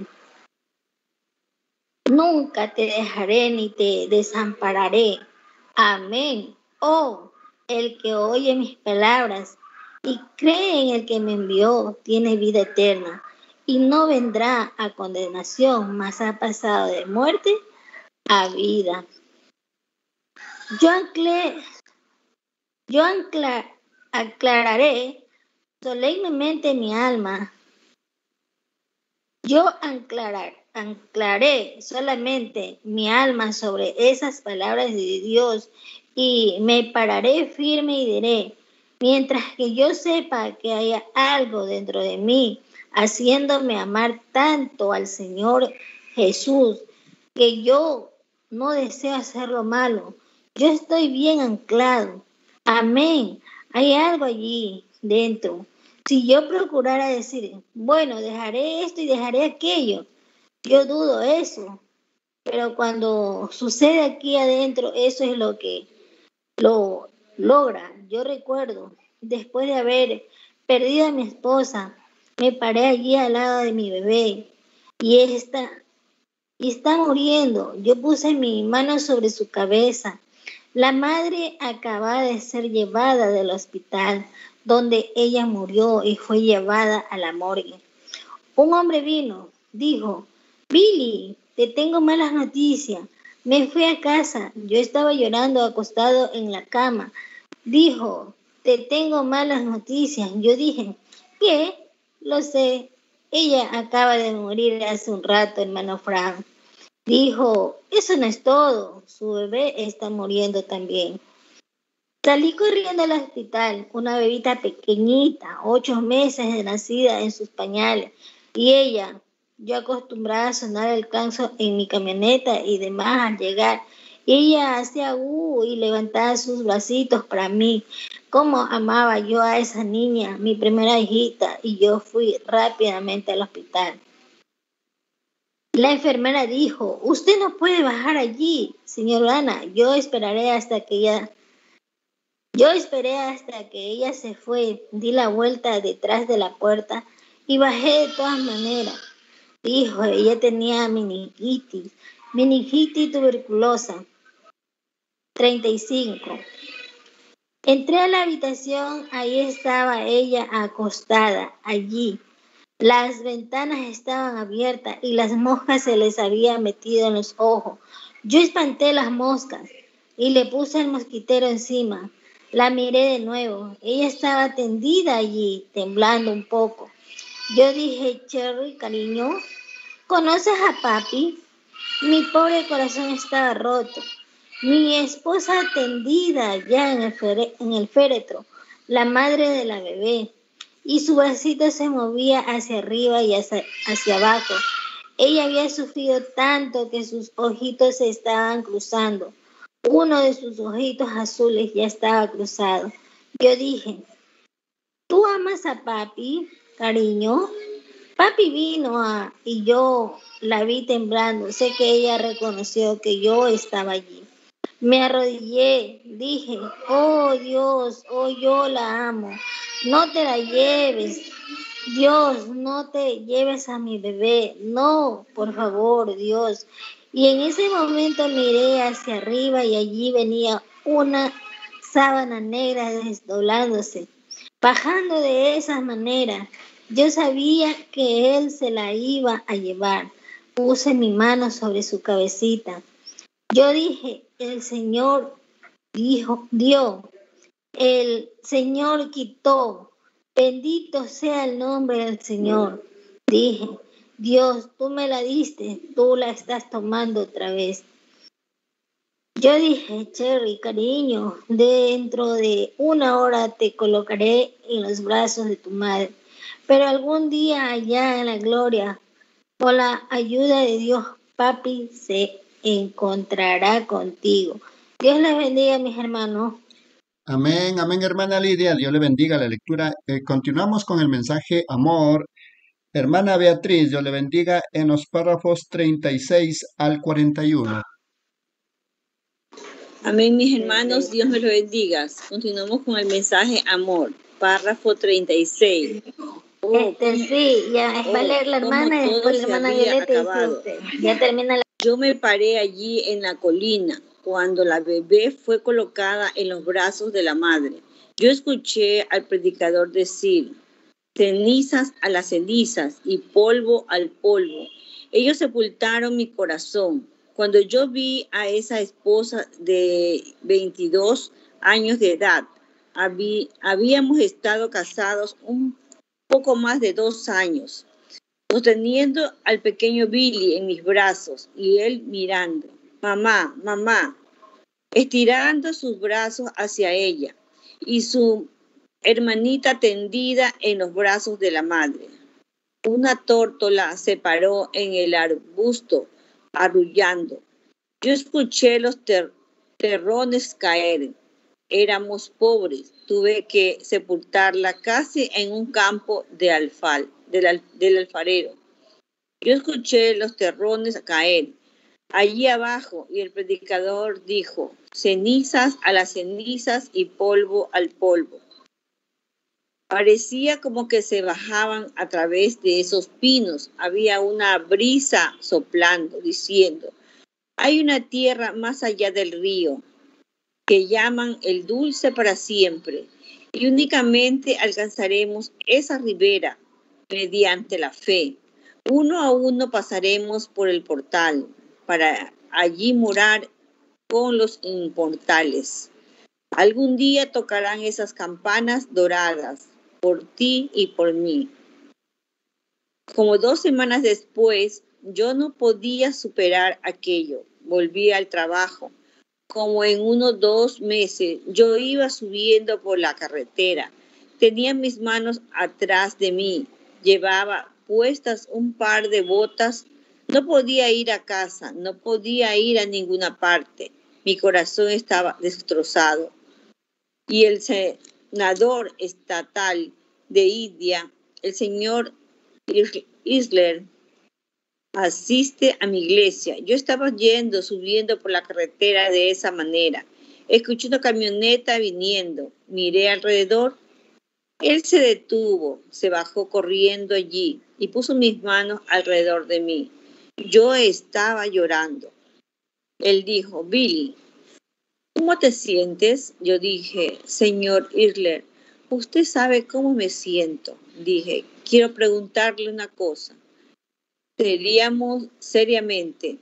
Nunca te dejaré ni te desampararé. Amén. Oh, el que oye mis palabras y cree en el que me envió, tiene vida eterna y no vendrá a condenación, mas ha pasado de muerte a vida. Yo, yo aclararé solemnemente mi alma. Yo anclaré solamente mi alma sobre esas palabras de Dios y me pararé firme y diré, mientras que yo sepa que haya algo dentro de mí haciéndome amar tanto al Señor Jesús que yo no deseo hacer lo malo. Yo estoy bien anclado. Amén. Hay algo allí dentro. Si yo procurara decir, bueno, dejaré esto y dejaré aquello, yo dudo eso. Pero cuando sucede aquí adentro, eso es lo que lo logra. Yo recuerdo, después de haber perdido a mi esposa, me paré allí al lado de mi bebé y él está, y está muriendo. Yo puse mi mano sobre su cabeza. La madre acababa de ser llevada del hospital donde ella murió y fue llevada a la morgue. Un hombre vino, dijo, Billy, te tengo malas noticias. Me fui a casa, yo estaba llorando acostado en la cama. Dijo, te tengo malas noticias. Yo dije, ¿qué? Lo sé. Ella acaba de morir hace un rato, hermano Frank. Dijo, eso no es todo. Su bebé está muriendo también. Salí corriendo al hospital, una bebita pequeñita, ocho meses de nacida en sus pañales, y ella, yo acostumbrada a sonar el canso en mi camioneta y demás al llegar, ella hacía uh y levantaba sus bracitos para mí. Cómo amaba yo a esa niña, mi primera hijita, y yo fui rápidamente al hospital. La enfermera dijo, usted no puede bajar allí, señor Ana, yo esperaré hasta que ella yo esperé hasta que ella se fue, di la vuelta detrás de la puerta y bajé de todas maneras. Dijo, ella tenía meningitis, meningitis tuberculosa. 35. Entré a la habitación, ahí estaba ella acostada, allí. Las ventanas estaban abiertas y las moscas se les había metido en los ojos. Yo espanté las moscas y le puse el mosquitero encima. La miré de nuevo. Ella estaba tendida allí, temblando un poco. Yo dije, Cherry, cariño, ¿conoces a papi? Mi pobre corazón estaba roto. Mi esposa tendida ya en el, féretro, la madre de la bebé, y su bracito se movía hacia arriba y hacia, hacia abajo. Ella había sufrido tanto que sus ojitos se estaban cruzando. Uno de sus ojitos azules ya estaba cruzado. Yo dije, ¿tú amas a papi, cariño? Papi vino a, y yo la vi temblando. Sé que ella reconoció que yo estaba allí. Me arrodillé, dije, oh Dios, oh yo la amo. No te la lleves. Dios, no te lleves a mi bebé. No, por favor, Dios. Y en ese momento miré hacia arriba y allí venía una sábana negra desdoblándose, bajando de esa manera. Yo sabía que él se la iba a llevar. Puse mi mano sobre su cabecita. Yo dije, el Señor dijo, dio, el Señor quitó. Bendito sea el nombre del Señor. Dije, Dios, tú me la diste, tú la estás tomando otra vez. Yo dije, Cherry, cariño, dentro de una hora te colocaré en los brazos de tu madre, pero algún día allá en la gloria, con la ayuda de Dios, papi se encontrará contigo. Dios les bendiga, mis hermanos. Amén, amén, hermana Lidia. Dios le bendiga la lectura. Eh, continuamos con el mensaje amor Hermana Beatriz, Dios le bendiga en los párrafos 36 al 41. Amén, mis hermanos, Dios me lo bendiga. Continuamos con el mensaje amor, párrafo 36. este, sí, ya va a leer la hermana y después la hermana Violeta y Ya termina la... Yo me paré allí en la colina cuando la bebé fue colocada en los brazos de la madre. Yo escuché al predicador decir, cenizas a las cenizas y polvo al polvo. Ellos sepultaron mi corazón. Cuando yo vi a esa esposa de 22 años de edad, habíamos estado casados un poco más de dos años, sosteniendo al pequeño Billy en mis brazos y él mirando, mamá, mamá, estirando sus brazos hacia ella y su hermanita tendida en los brazos de la madre. Una tórtola se paró en el arbusto, arrullando. Yo escuché los terrones caer. éramos pobres. Tuve que sepultarla casi en un campo de alfal, del, al- del alfarero. Yo escuché los terrones caer allí abajo y el predicador dijo, cenizas a las cenizas y polvo al polvo. Parecía como que se bajaban a través de esos pinos. Había una brisa soplando, diciendo, hay una tierra más allá del río que llaman el dulce para siempre y únicamente alcanzaremos esa ribera mediante la fe. Uno a uno pasaremos por el portal para allí morar con los inmortales. Algún día tocarán esas campanas doradas por ti y por mí. Como dos semanas después, yo no podía superar aquello. Volví al trabajo. Como en unos dos meses, yo iba subiendo por la carretera. Tenía mis manos atrás de mí. Llevaba puestas un par de botas. No podía ir a casa, no podía ir a ninguna parte. Mi corazón estaba destrozado. Y el senador estatal de India, el señor Isler, asiste a mi iglesia. Yo estaba yendo, subiendo por la carretera de esa manera. Escuché una camioneta viniendo. Miré alrededor. Él se detuvo, se bajó corriendo allí y puso mis manos alrededor de mí. Yo estaba llorando. Él dijo, Billy, ¿cómo te sientes? Yo dije, señor Isler, usted sabe cómo me siento. Dije, quiero preguntarle una cosa. Seríamos seriamente,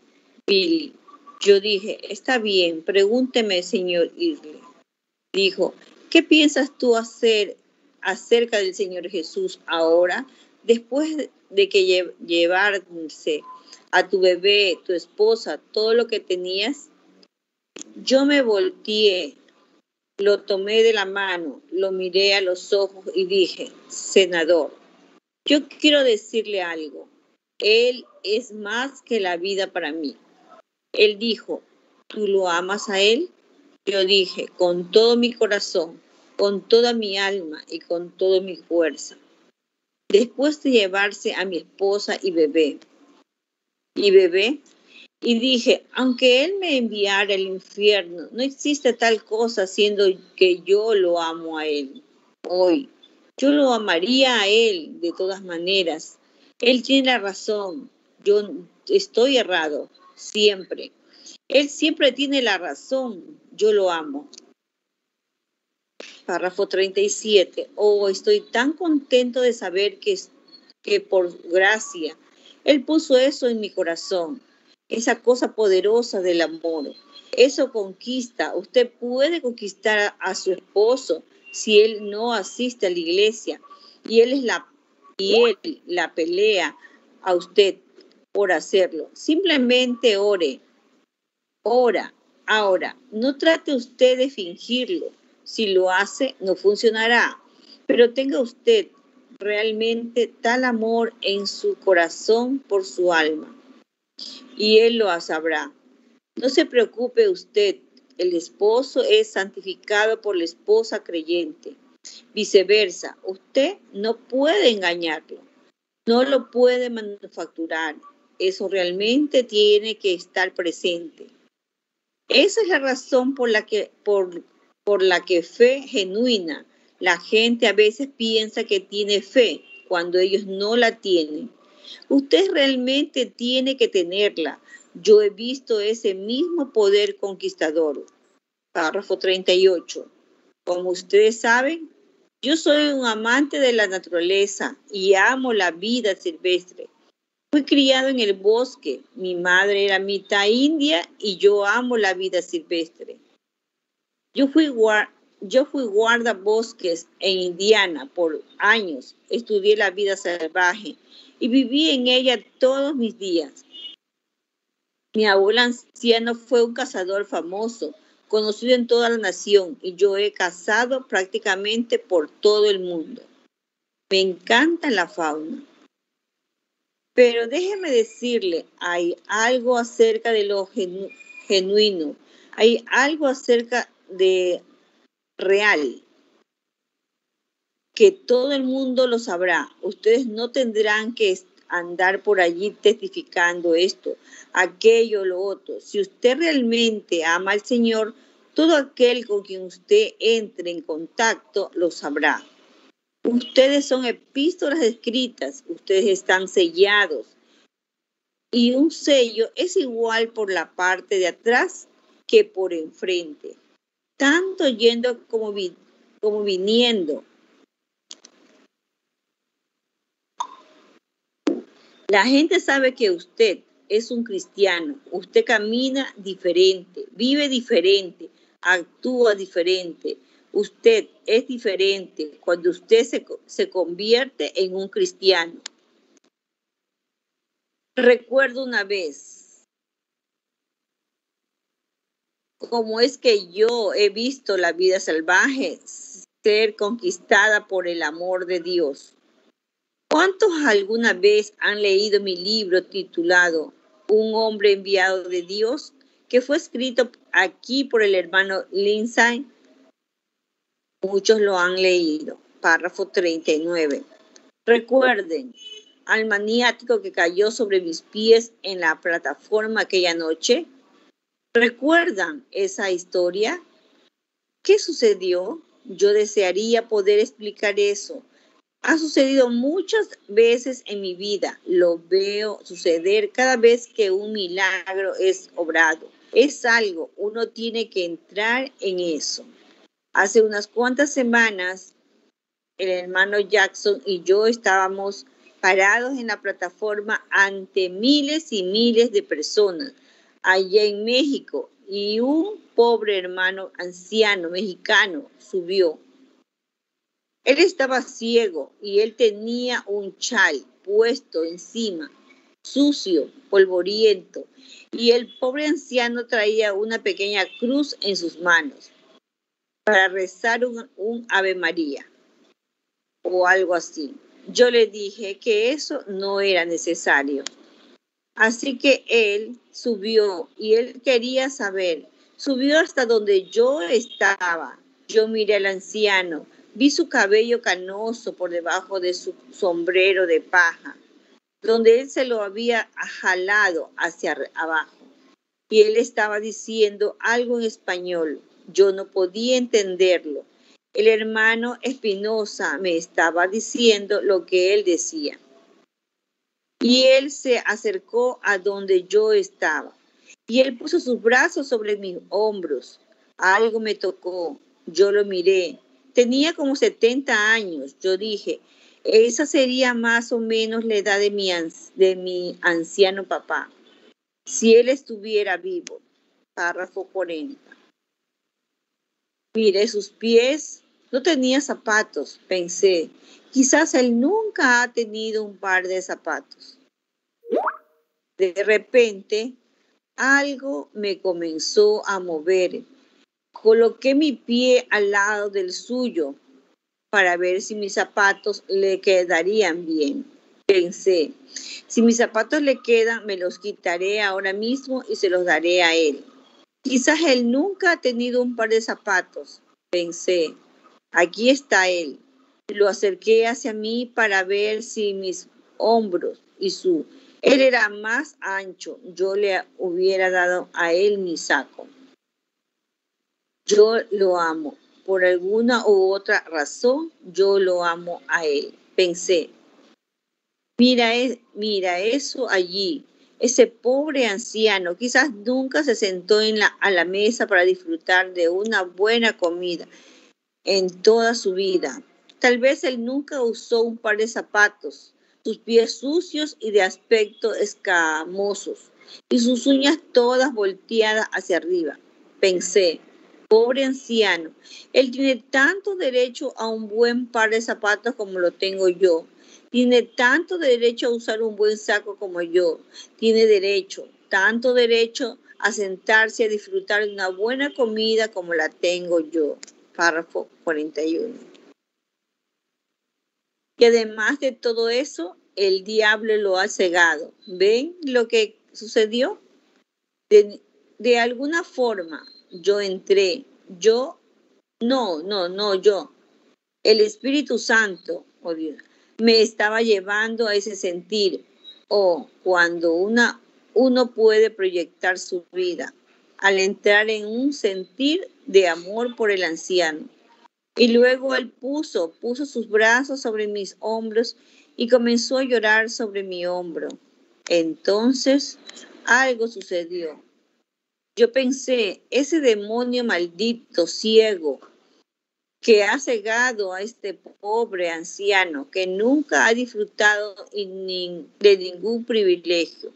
Billy. Yo dije, está bien, pregúnteme, señor Isler. Dijo, ¿qué piensas tú hacer acerca del Señor Jesús ahora, después de que lle llevarse a tu bebé, tu esposa, todo lo que tenías? Yo me volteé, lo tomé de la mano, lo miré a los ojos y dije, senador, yo quiero decirle algo. Él es más que la vida para mí. Él dijo, ¿tú lo amas a él? Yo dije, con todo mi corazón, con toda mi alma y con toda mi fuerza. Después de llevarse a mi esposa y bebé, y bebé, y dije, aunque él me enviara al infierno, no existe tal cosa siendo que yo lo amo a él. Hoy, yo lo amaría a él de todas maneras. Él tiene la razón. Yo estoy errado, siempre. Él siempre tiene la razón. Yo lo amo. Párrafo 37. Oh, estoy tan contento de saber que, que por gracia Él puso eso en mi corazón, esa cosa poderosa del amor. Eso conquista. Usted puede conquistar a, a su esposo si él no asiste a la iglesia y él es la y él la pelea a usted por hacerlo. Simplemente ore. Ora. Ahora, no trate usted de fingirlo. Si lo hace, no funcionará. Pero tenga usted realmente tal amor en su corazón por su alma. Y él lo sabrá. No se preocupe usted. El esposo es santificado por la esposa creyente. Viceversa, usted no puede engañarlo. No lo puede manufacturar. Eso realmente tiene que estar presente. Esa es la razón por la que, por, por la que fe genuina, la gente a veces piensa que tiene fe cuando ellos no la tienen. Usted realmente tiene que tenerla. Yo he visto ese mismo poder conquistador. Párrafo 38. Como ustedes saben, yo soy un amante de la naturaleza y amo la vida silvestre. Fui criado en el bosque. Mi madre era mitad india y yo amo la vida silvestre. Yo fui, guar yo fui guardabosques en Indiana por años. Estudié la vida salvaje y viví en ella todos mis días. Mi abuelo anciano fue un cazador famoso, conocido en toda la nación, y yo he cazado prácticamente por todo el mundo. Me encanta la fauna. Pero déjeme decirle, hay algo acerca de lo genu genuino, hay algo acerca de real, que todo el mundo lo sabrá. Ustedes no tendrán que andar por allí testificando esto, aquello, lo otro. Si usted realmente ama al Señor, todo aquel con quien usted entre en contacto lo sabrá. Ustedes son epístolas escritas, ustedes están sellados. Y un sello es igual por la parte de atrás que por enfrente, tanto yendo como, como viniendo. La gente sabe que usted es un cristiano, usted camina diferente, vive diferente, actúa diferente. Usted es diferente cuando usted se, se convierte en un cristiano. Recuerdo una vez cómo es que yo he visto la vida salvaje ser conquistada por el amor de Dios. ¿Cuántos alguna vez han leído mi libro titulado Un hombre enviado de Dios? que fue escrito aquí por el hermano Lindsay. Muchos lo han leído. Párrafo 39. Recuerden al maniático que cayó sobre mis pies en la plataforma aquella noche. ¿Recuerdan esa historia? ¿Qué sucedió? Yo desearía poder explicar eso. Ha sucedido muchas veces en mi vida. Lo veo suceder cada vez que un milagro es obrado es algo, uno tiene que entrar en eso. Hace unas cuantas semanas, el hermano Jackson y yo estábamos parados en la plataforma ante miles y miles de personas allá en México y un pobre hermano anciano mexicano subió. Él estaba ciego y él tenía un chal puesto encima, sucio, polvoriento, y el pobre anciano traía una pequeña cruz en sus manos para rezar un, Ave María o algo así. Yo le dije que eso no era necesario. Así que él subió y él quería saber. Subió hasta donde yo estaba. Yo miré al anciano, vi su cabello canoso por debajo de su sombrero de paja donde él se lo había jalado hacia abajo. Y él estaba diciendo algo en español. Yo no podía entenderlo. El hermano Espinosa me estaba diciendo lo que él decía. Y él se acercó a donde yo estaba. Y él puso sus brazos sobre mis hombros. Algo me tocó. Yo lo miré. Tenía como 70 años. Yo dije, esa sería más o menos la edad de mi, de mi anciano papá, si él estuviera vivo. Párrafo 40. Mire sus pies, no tenía zapatos, pensé. Quizás él nunca ha tenido un par de zapatos. De repente, algo me comenzó a mover. Coloqué mi pie al lado del suyo para ver si mis zapatos le quedarían bien. Pensé, si mis zapatos le quedan, me los quitaré ahora mismo y se los daré a él. Quizás él nunca ha tenido un par de zapatos. Pensé, aquí está él. Lo acerqué hacia mí para ver si mis hombros y su... Él era más ancho. Yo le hubiera dado a él mi saco. Yo lo amo por alguna u otra razón, yo lo amo a él. Pensé, mira, mira eso allí, ese pobre anciano quizás nunca se sentó en la, a la mesa para disfrutar de una buena comida en toda su vida. Tal vez él nunca usó un par de zapatos, sus pies sucios y de aspecto escamosos, y sus uñas todas volteadas hacia arriba. Pensé, pobre anciano. Él tiene tanto derecho a un buen par de zapatos como lo tengo yo. Tiene tanto derecho a usar un buen saco como yo. Tiene derecho, tanto derecho a sentarse a disfrutar de una buena comida como la tengo yo. Párrafo 41. Y además de todo eso, el diablo lo ha cegado. ¿Ven lo que sucedió? De, de alguna forma, yo entré, yo No, no, no, yo. El Espíritu Santo, oh Dios, me estaba llevando a ese sentir. O cuando una, uno puede proyectar su vida al entrar en un sentir de amor por el anciano. Y luego él puso, sus brazos sobre mis hombros y comenzó a llorar sobre mi hombro. Entonces algo sucedió. Yo pensé, ese demonio maldito, ciego, que ha cegado a este pobre anciano que nunca ha disfrutado de ningún privilegio.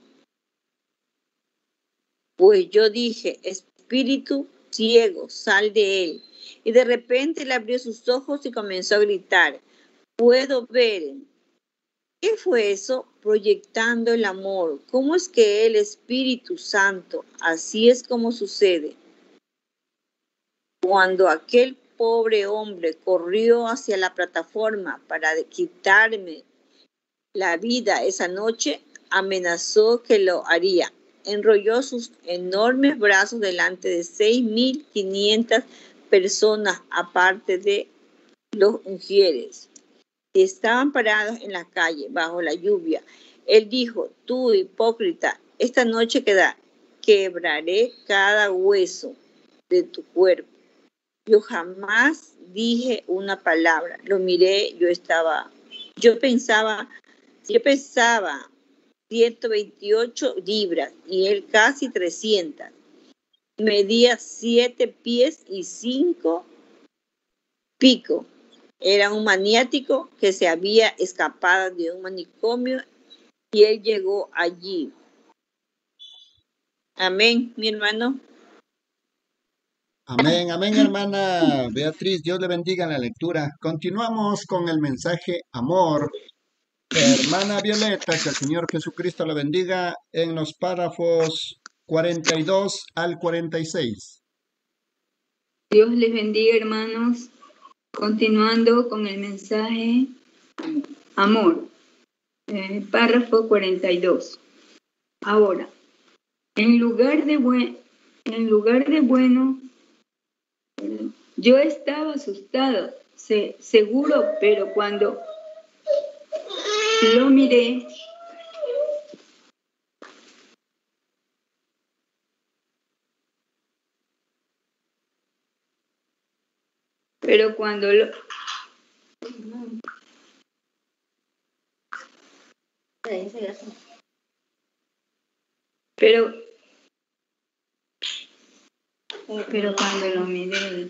Pues yo dije, espíritu ciego, sal de él. Y de repente le abrió sus ojos y comenzó a gritar, puedo ver. ¿Qué fue eso? Proyectando el amor. ¿Cómo es que el Espíritu Santo, así es como sucede? Cuando aquel pobre hombre corrió hacia la plataforma para quitarme la vida esa noche, amenazó que lo haría enrolló sus enormes brazos delante de 6.500 personas, aparte de los mujeres que estaban parados en la calle bajo la lluvia. Él dijo, tú hipócrita, esta noche queda, quebraré cada hueso de tu cuerpo. Yo jamás dije una palabra. Lo miré, yo estaba, yo pensaba, yo pensaba, 128 libras y él casi 300. Medía 7 pies y 5 pico. Era un maniático que se había escapado de un manicomio y él llegó allí. Amén, mi hermano. Amén, amén, hermana Beatriz. Dios le bendiga en la lectura. Continuamos con el mensaje amor Hermana Violeta, que el Señor Jesucristo la bendiga en los párrafos 42 al 46. Dios les bendiga, hermanos. Continuando con el mensaje amor. Eh, párrafo 42. Ahora, en lugar de, buen, en lugar de bueno, yo estaba asustado, seguro, pero cuando lo miré. Pero cuando lo... Pero, pero cuando lo miré,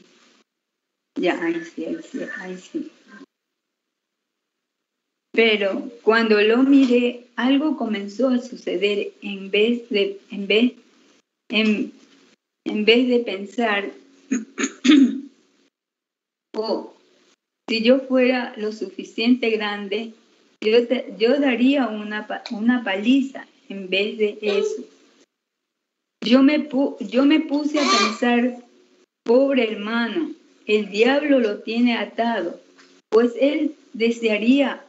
ya, ahí sí, ahí sí, ahí sí. Pero cuando lo miré, algo comenzó a suceder en vez de, en vez, en, vez de pensar, oh, si yo fuera lo suficiente grande, yo, yo daría una, una paliza en vez de eso. Yo me, yo me puse a pensar, pobre hermano, el diablo lo tiene atado, pues él desearía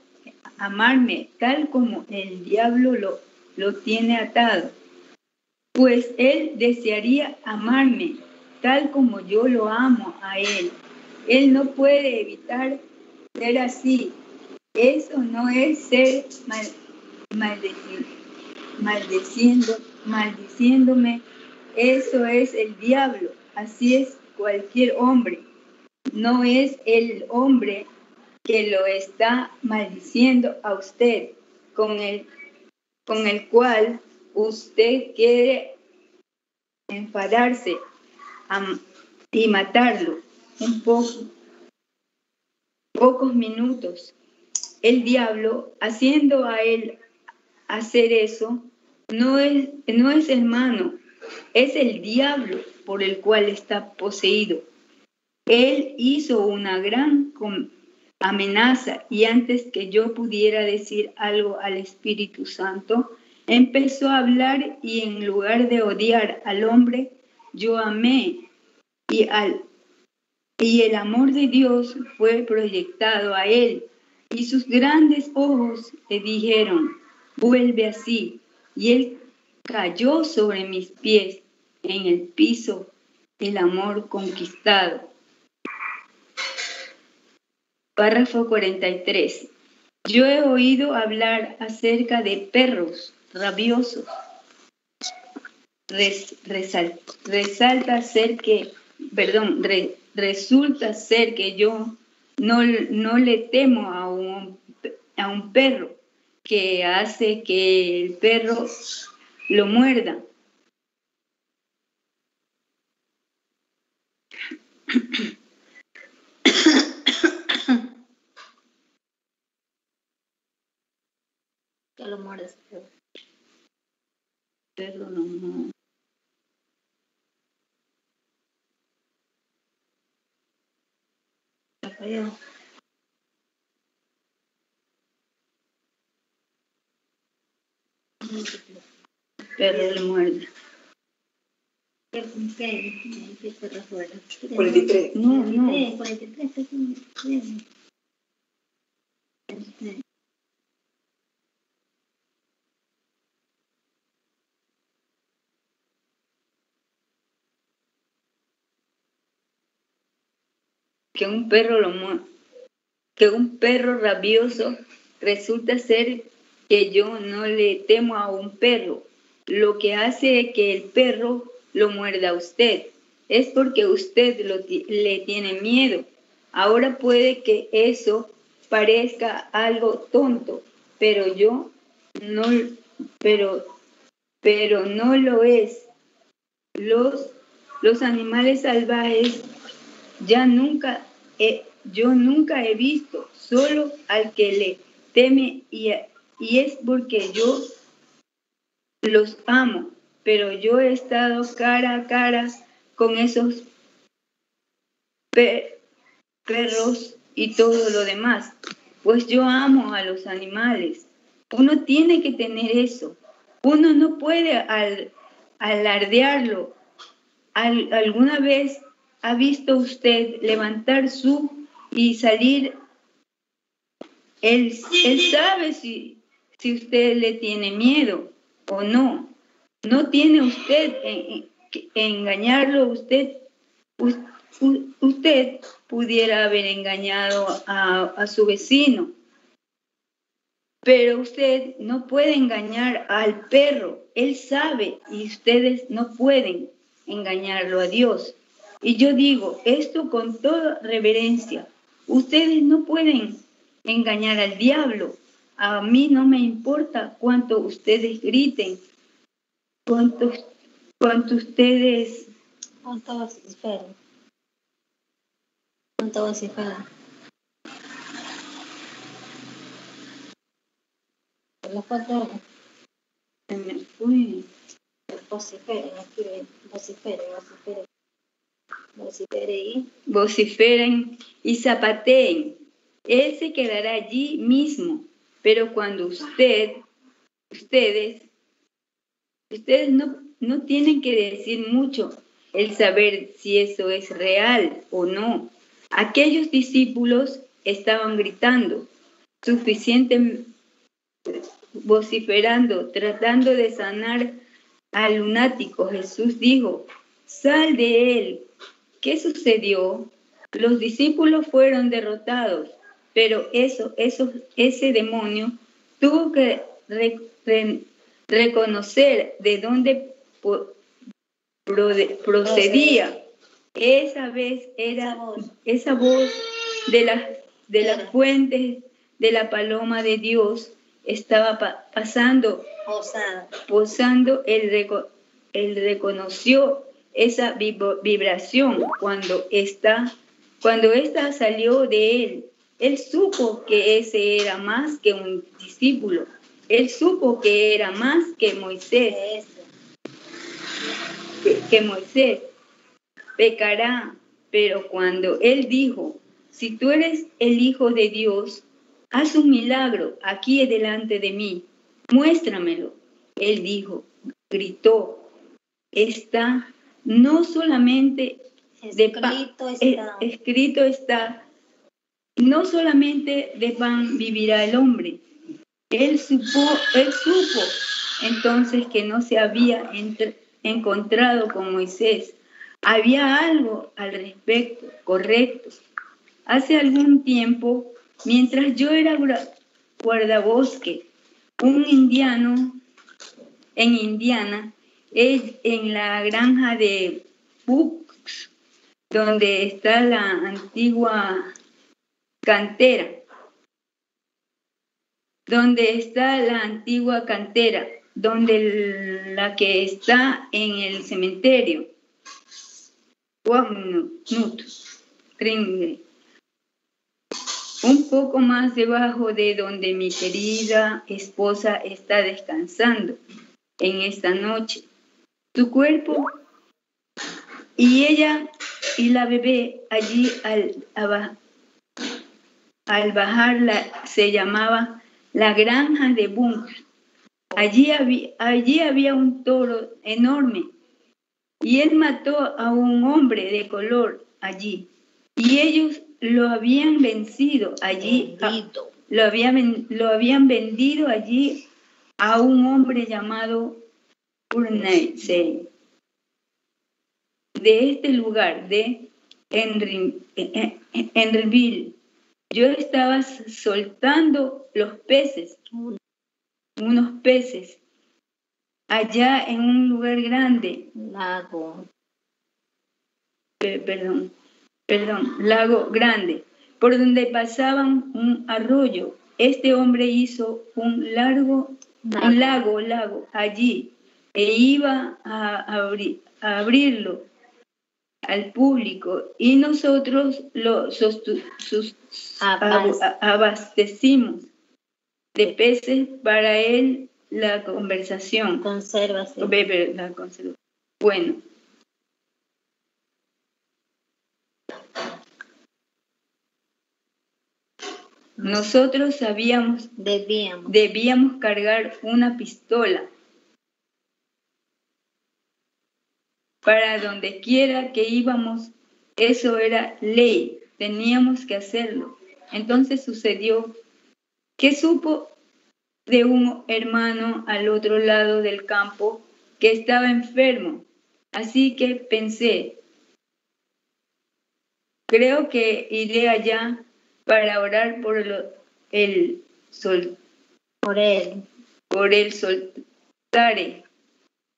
amarme tal como el diablo lo, lo tiene atado, pues él desearía amarme tal como yo lo amo a él. Él no puede evitar ser así. Eso no es ser mal, maldeciendo, maldiciéndome. Eso es el diablo. Así es cualquier hombre. No es el hombre que lo está maldiciendo a usted, con el, con el cual usted quiere enfadarse y matarlo un poco, pocos minutos. El diablo, haciendo a él hacer eso, no es, no es hermano, es el diablo por el cual está poseído. Él hizo una gran amenaza y antes que yo pudiera decir algo al Espíritu Santo, empezó a hablar y en lugar de odiar al hombre, yo amé y, al, y el amor de Dios fue proyectado a él y sus grandes ojos le dijeron, vuelve así. Y él cayó sobre mis pies en el piso, el amor conquistado. Párrafo 43. Yo he oído hablar acerca de perros rabiosos. Res- resal- resalta ser que, perdón, re- resulta ser que yo no, no le temo a un, a un perro que hace que el perro lo muerda. Que lo muerdes. Perro no, no. Se falló. perro le muerde. ¿Qué, qué, qué te recuerda? 43. No, no. 43, 43. Que un perro lo que un perro rabioso resulta ser que yo no le temo a un perro. Lo que hace que el perro lo muerda a usted es porque usted lo le tiene miedo. Ahora puede que eso parezca algo tonto, pero yo no, pero, pero no lo es. Los, los animales salvajes ya nunca yo nunca he visto, solo al que le teme y, y es porque yo los amo, pero yo he estado cara a cara con esos pe- perros y todo lo demás, pues yo amo a los animales. Uno tiene que tener eso. Uno no puede al- alardearlo. Al- ¿Alguna vez ha visto usted levantar su y salir? Él, sabe si, si usted le tiene miedo o no. No tiene usted en- en- engañarlo. Usted, usted pudiera haber engañado a, a su vecino. Pero usted no puede engañar al perro. Él sabe y ustedes no pueden engañarlo a Dios. Y yo digo esto con toda reverencia. Ustedes no pueden engañar al diablo. A mí no me importa cuánto ustedes griten, cuánto, cuánto ustedes... ¿Cuánto vocifera? ¿Cuánto vocifera? Los cuatro se me fue. vociferen, escribe vocifere, vocifere. Vociferen y zapateen. Él se quedará allí mismo, pero cuando usted, ustedes, ustedes no, no tienen que decir mucho el saber si eso es real o no. Aquellos discípulos estaban gritando, suficiente vociferando, tratando de sanar al lunático. Jesús dijo, sal de él. ¿Qué sucedió? Los discípulos fueron derrotados, pero eso, eso, ese demonio tuvo que re- re- reconocer de dónde po- procedía. Esa vez era Esa voz. esa voz de las de las fuentes de la paloma de Dios estaba pa- pasando posando, él, reco- él reconoció esa vibración cuando esta, cuando esta salió de él. Él supo que ese era más que un discípulo. Él supo que era más que Moisés, que, que Moisés pecará. Pero cuando él dijo, si tú eres el Hijo de Dios, haz un milagro aquí delante de mí, muéstramelo. Él dijo, gritó, está no solamente de Escrito eh, está. escrito está, no solamente de pan vivirá el hombre. Él supo, él supo entonces que no se había entre- encontrado con Moisés. Había algo al respecto, correcto. Hace algún tiempo, mientras yo era guardabosque, un indiano en Indiana, en la granja de Bucks, donde está la antigua cantera, donde está la antigua cantera, donde la que está en el cementerio. Un poco más debajo de donde mi querida esposa está descansando en esta noche. Tu cuerpo. Y ella y la bebé allí al, al bajarla se llamaba la granja de Bunk. Allí había, allí había un toro enorme y él mató a un hombre de color allí. Y ellos lo habían vencido allí, lo habían, lo habían vendido allí a un hombre llamado Urnaisei. De este lugar, de Henryville, yo estaba soltando los peces, unos peces, allá en un lugar grande. Lago. perdón, perdón, lago grande, por donde pasaban un arroyo. Este hombre hizo un largo, un lago, lago, allí, e iba a, a abrirlo al público y nosotros lo abastecimos de peces para él la conversación. Conservación. La conservación. Bueno. Nosotros sabíamos, debíamos. debíamos cargar una pistola para donde quiera que íbamos, eso era ley, teníamos que hacerlo. Entonces sucedió que supo de un hermano al otro lado del campo que estaba enfermo. Así que pensé, creo que iré allá para orar por el, sol. Por él. Por el soltare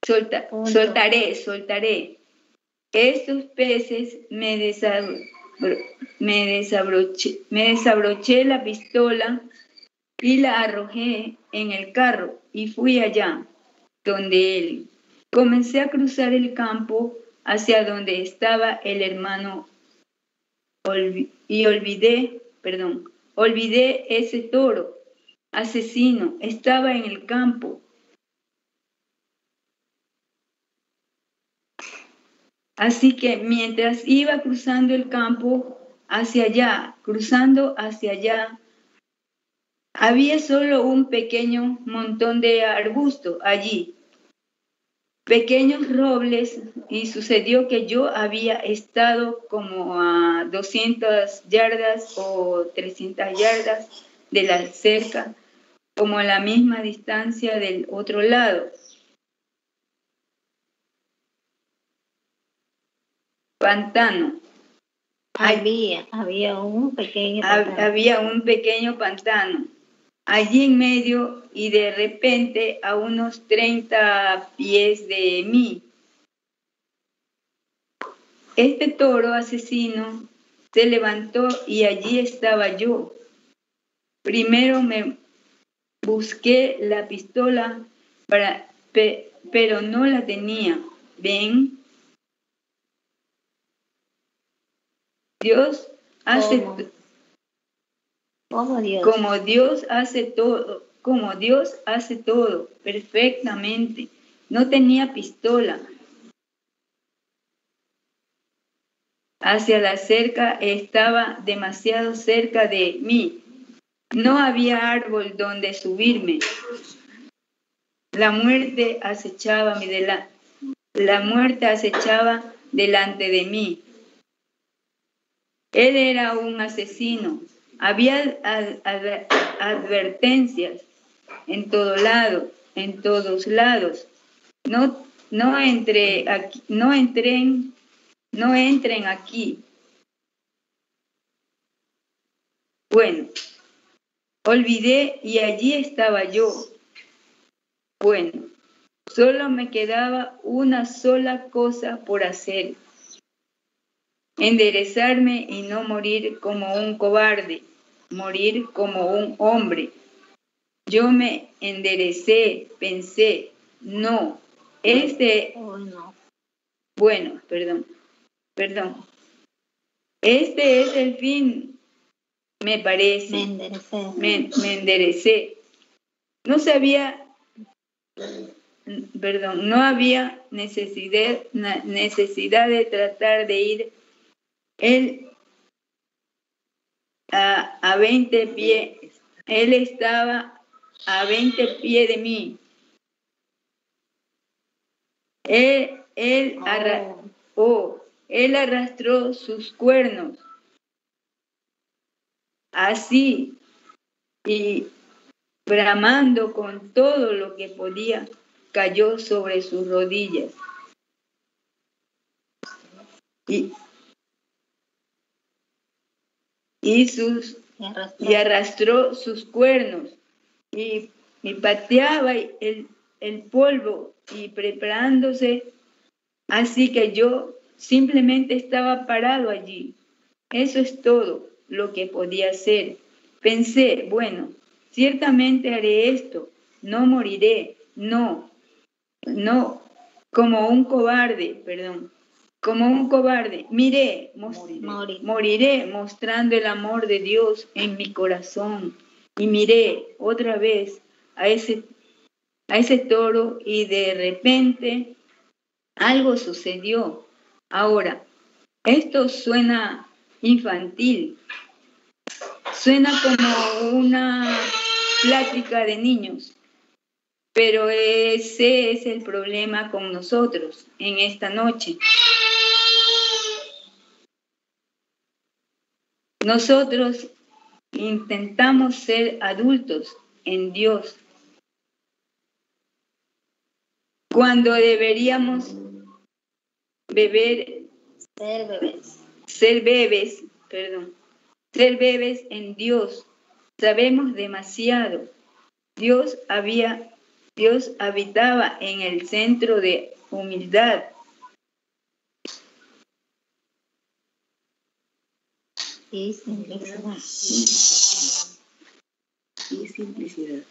soltaré, soltaré. Estos peces me, me, desabroché, me desabroché la pistola y la arrojé en el carro y fui allá, donde él. Comencé a cruzar el campo hacia donde estaba el hermano y olvidé, perdón, olvidé ese toro asesino, estaba en el campo Así que mientras iba cruzando el campo hacia allá, cruzando hacia allá, había solo un pequeño montón de arbusto allí, pequeños robles, y sucedió que yo había estado como a 200 yardas o 300 yardas de la cerca, como a la misma distancia del otro lado. Pantano. Había, había un pequeño pantano. Había un pequeño pantano allí en medio y de repente a unos 30 pies de mí. Este toro asesino se levantó y allí estaba yo. Primero me busqué la pistola para, pero no la tenía. Ven, Dios hace como Dios. como Dios hace todo, como Dios hace todo perfectamente. No tenía pistola. Hacia la cerca estaba demasiado cerca de mí. No había árbol donde subirme. La muerte acechaba mi La muerte acechaba delante de mí. Él era un asesino. Había advertencias en todo lado, en todos lados. No, no entre aquí, no entren, no entren aquí. Bueno, olvidé y allí estaba yo. Bueno, solo me quedaba una sola cosa por hacer. Enderezarme y no morir como un cobarde, morir como un hombre. Yo me enderecé, pensé, no, este... Bueno, perdón, perdón. Este es el fin, me parece. Me enderecé. Me, me enderecé. No sabía, perdón, no había necesidad, necesidad de tratar de ir él a, a 20 pies. Él estaba a 20 pies de mí. Él, él, arra- oh, él arrastró sus cuernos. Así, y bramando con todo lo que podía, cayó sobre sus rodillas. Y, y sus Y arrastró. y arrastró sus cuernos y, y pateaba el, el polvo y preparándose. Así que yo simplemente estaba parado allí. Eso es todo lo que podía hacer. Pensé, bueno, ciertamente haré esto, no moriré, no, no, como un cobarde, perdón, como un cobarde. Miré, mos- Morir. moriré mostrando el amor de Dios en mi corazón. Y miré otra vez a ese, a ese toro y de repente algo sucedió. Ahora, esto suena infantil, suena como una plática de niños, pero ese es el problema con nosotros en esta noche. Nosotros intentamos ser adultos en Dios cuando deberíamos beber, Ser bebés. ser bebés, perdón, ser bebés en Dios. Sabemos demasiado. Dios había, Dios habitaba en el centro de humildad. Y simplicidad. y simplicidad.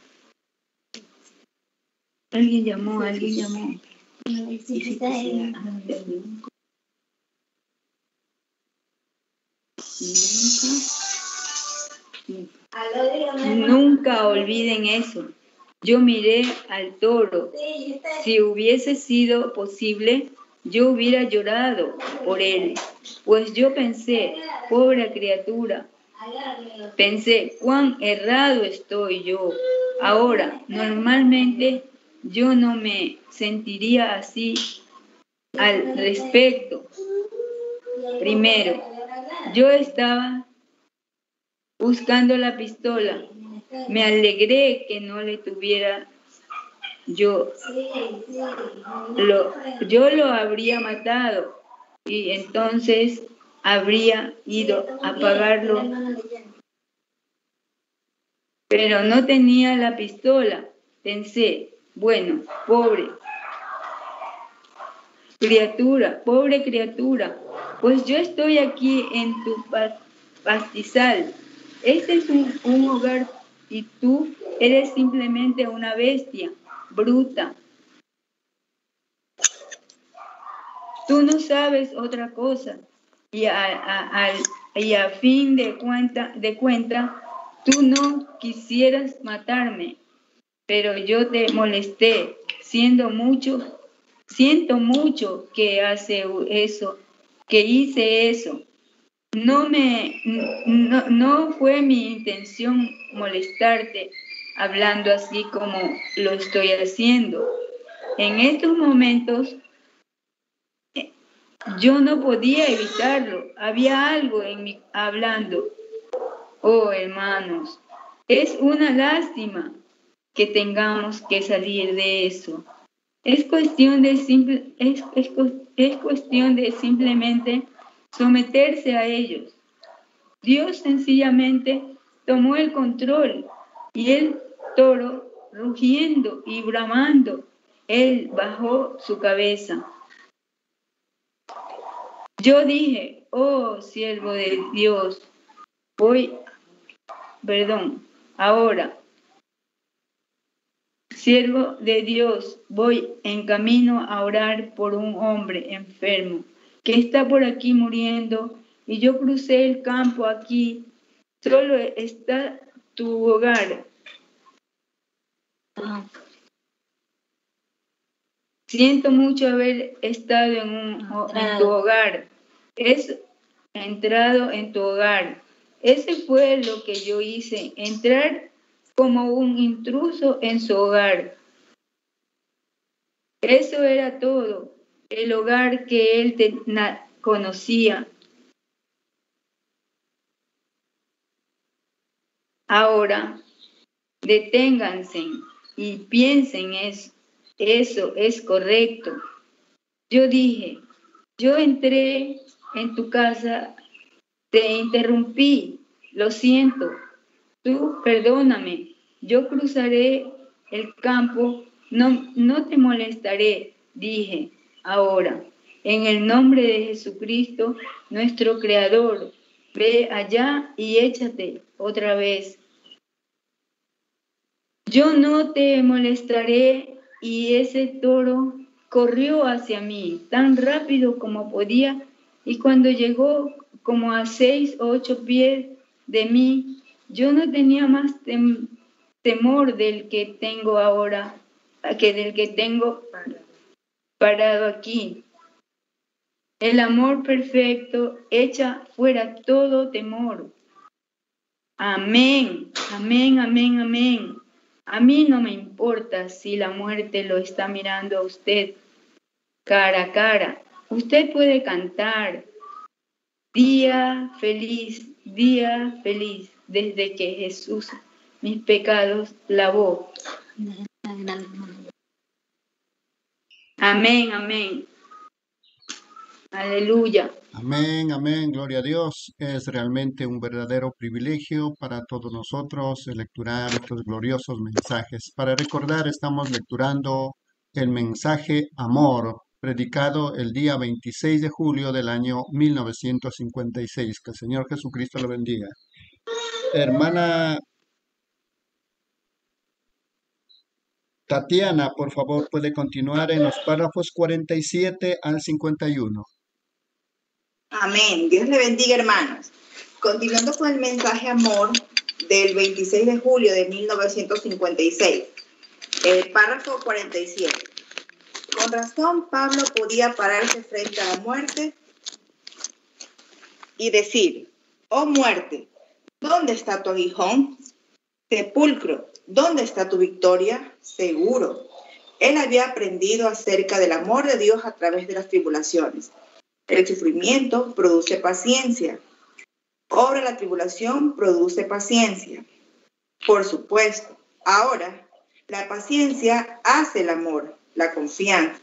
Alguien llamó, alguien llamó. Simplicidad es- dígame. Nunca olviden eso. Yo miré al toro. Si hubiese sido posible, yo hubiera llorado por él. Pues yo pensé, pobre criatura, pensé, cuán errado estoy yo. Ahora, normalmente yo no me sentiría así al respecto. Primero, yo estaba buscando la pistola. Me alegré que no le tuviera yo. Lo, yo lo habría matado y entonces habría ido a pagarlo, pero no tenía la pistola. Pensé, bueno, pobre criatura, pobre criatura, pues yo estoy aquí en tu pa- pastizal. Este es un, un hogar y tú eres simplemente una bestia bruta. Tú no sabes otra cosa y a, a- y a fin de cuenta, de cuenta, tú no quisieras matarme, pero yo te molesté, siendo mucho, siento mucho que hace eso, que hice eso. No me, no, no fue mi intención molestarte hablando así como lo estoy haciendo. En estos momentos eh, yo no podía evitarlo. Había algo en mí hablando. Oh, hermanos, es una lástima que tengamos que salir de eso. Es cuestión de simple, es, es es cuestión de simplemente someterse a ellos. Dios sencillamente tomó el control y el toro, rugiendo y bramando, él bajó su cabeza. Yo dije, oh siervo de Dios, voy, perdón, ahora, siervo de Dios, voy en camino a orar por un hombre enfermo que está por aquí muriendo y yo crucé el campo aquí, solo está tu hogar. Siento mucho haber estado en, un, en tu hogar. Es entrado en tu hogar. Ese fue lo que yo hice, entrar como un intruso en su hogar. Eso era todo, el hogar que él conocía. Ahora, deténganse y piensen eso. Eso es correcto. Yo dije, yo entré en tu casa, te interrumpí, lo siento, tú perdóname, yo cruzaré el campo, no, no te molestaré, dije, ahora, en el nombre de Jesucristo, nuestro Creador, ve allá y échate otra vez. Yo no te molestaré y ese toro corrió hacia mí tan rápido como podía y cuando llegó como a seis o ocho pies de mí, yo no tenía más temor del que tengo ahora, que del que tengo parado aquí. El amor perfecto echa fuera todo temor. Amén, amén, amén, amén. A mí no me importa si la muerte lo está mirando a usted cara a cara. Usted puede cantar día feliz, día feliz, desde que Jesús mis pecados lavó. Amén, amén. Aleluya. Amén, amén, gloria a Dios. Es realmente un verdadero privilegio para todos nosotros lecturar estos gloriosos mensajes. Para recordar, estamos lecturando el mensaje Amor, predicado el día 26 de julio del año 1956. Que el Señor Jesucristo lo bendiga. Hermana Tatiana, por favor, puede continuar en los párrafos 47 al 51. Amén. Dios le bendiga, hermanos. Continuando con el mensaje amor del 26 de julio de 1956, el párrafo 47. Con razón, Pablo podía pararse frente a la muerte y decir, oh muerte, ¿dónde está tu aguijón? Sepulcro, ¿dónde está tu victoria? Seguro. Él había aprendido acerca del amor de Dios a través de las tribulaciones el sufrimiento produce paciencia. Obra la tribulación produce paciencia. Por supuesto, ahora la paciencia hace el amor, la confianza.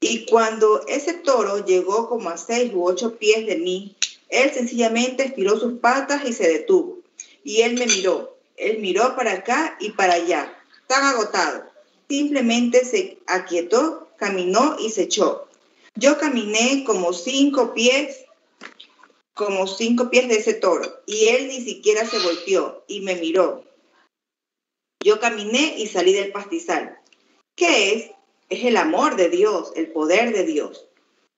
Y cuando ese toro llegó como a seis u ocho pies de mí, él sencillamente estiró sus patas y se detuvo. Y él me miró. Él miró para acá y para allá, tan agotado. Simplemente se aquietó, caminó y se echó. Yo caminé como cinco pies, como cinco pies de ese toro, y él ni siquiera se volteó y me miró. Yo caminé y salí del pastizal. ¿Qué es? Es el amor de Dios, el poder de Dios.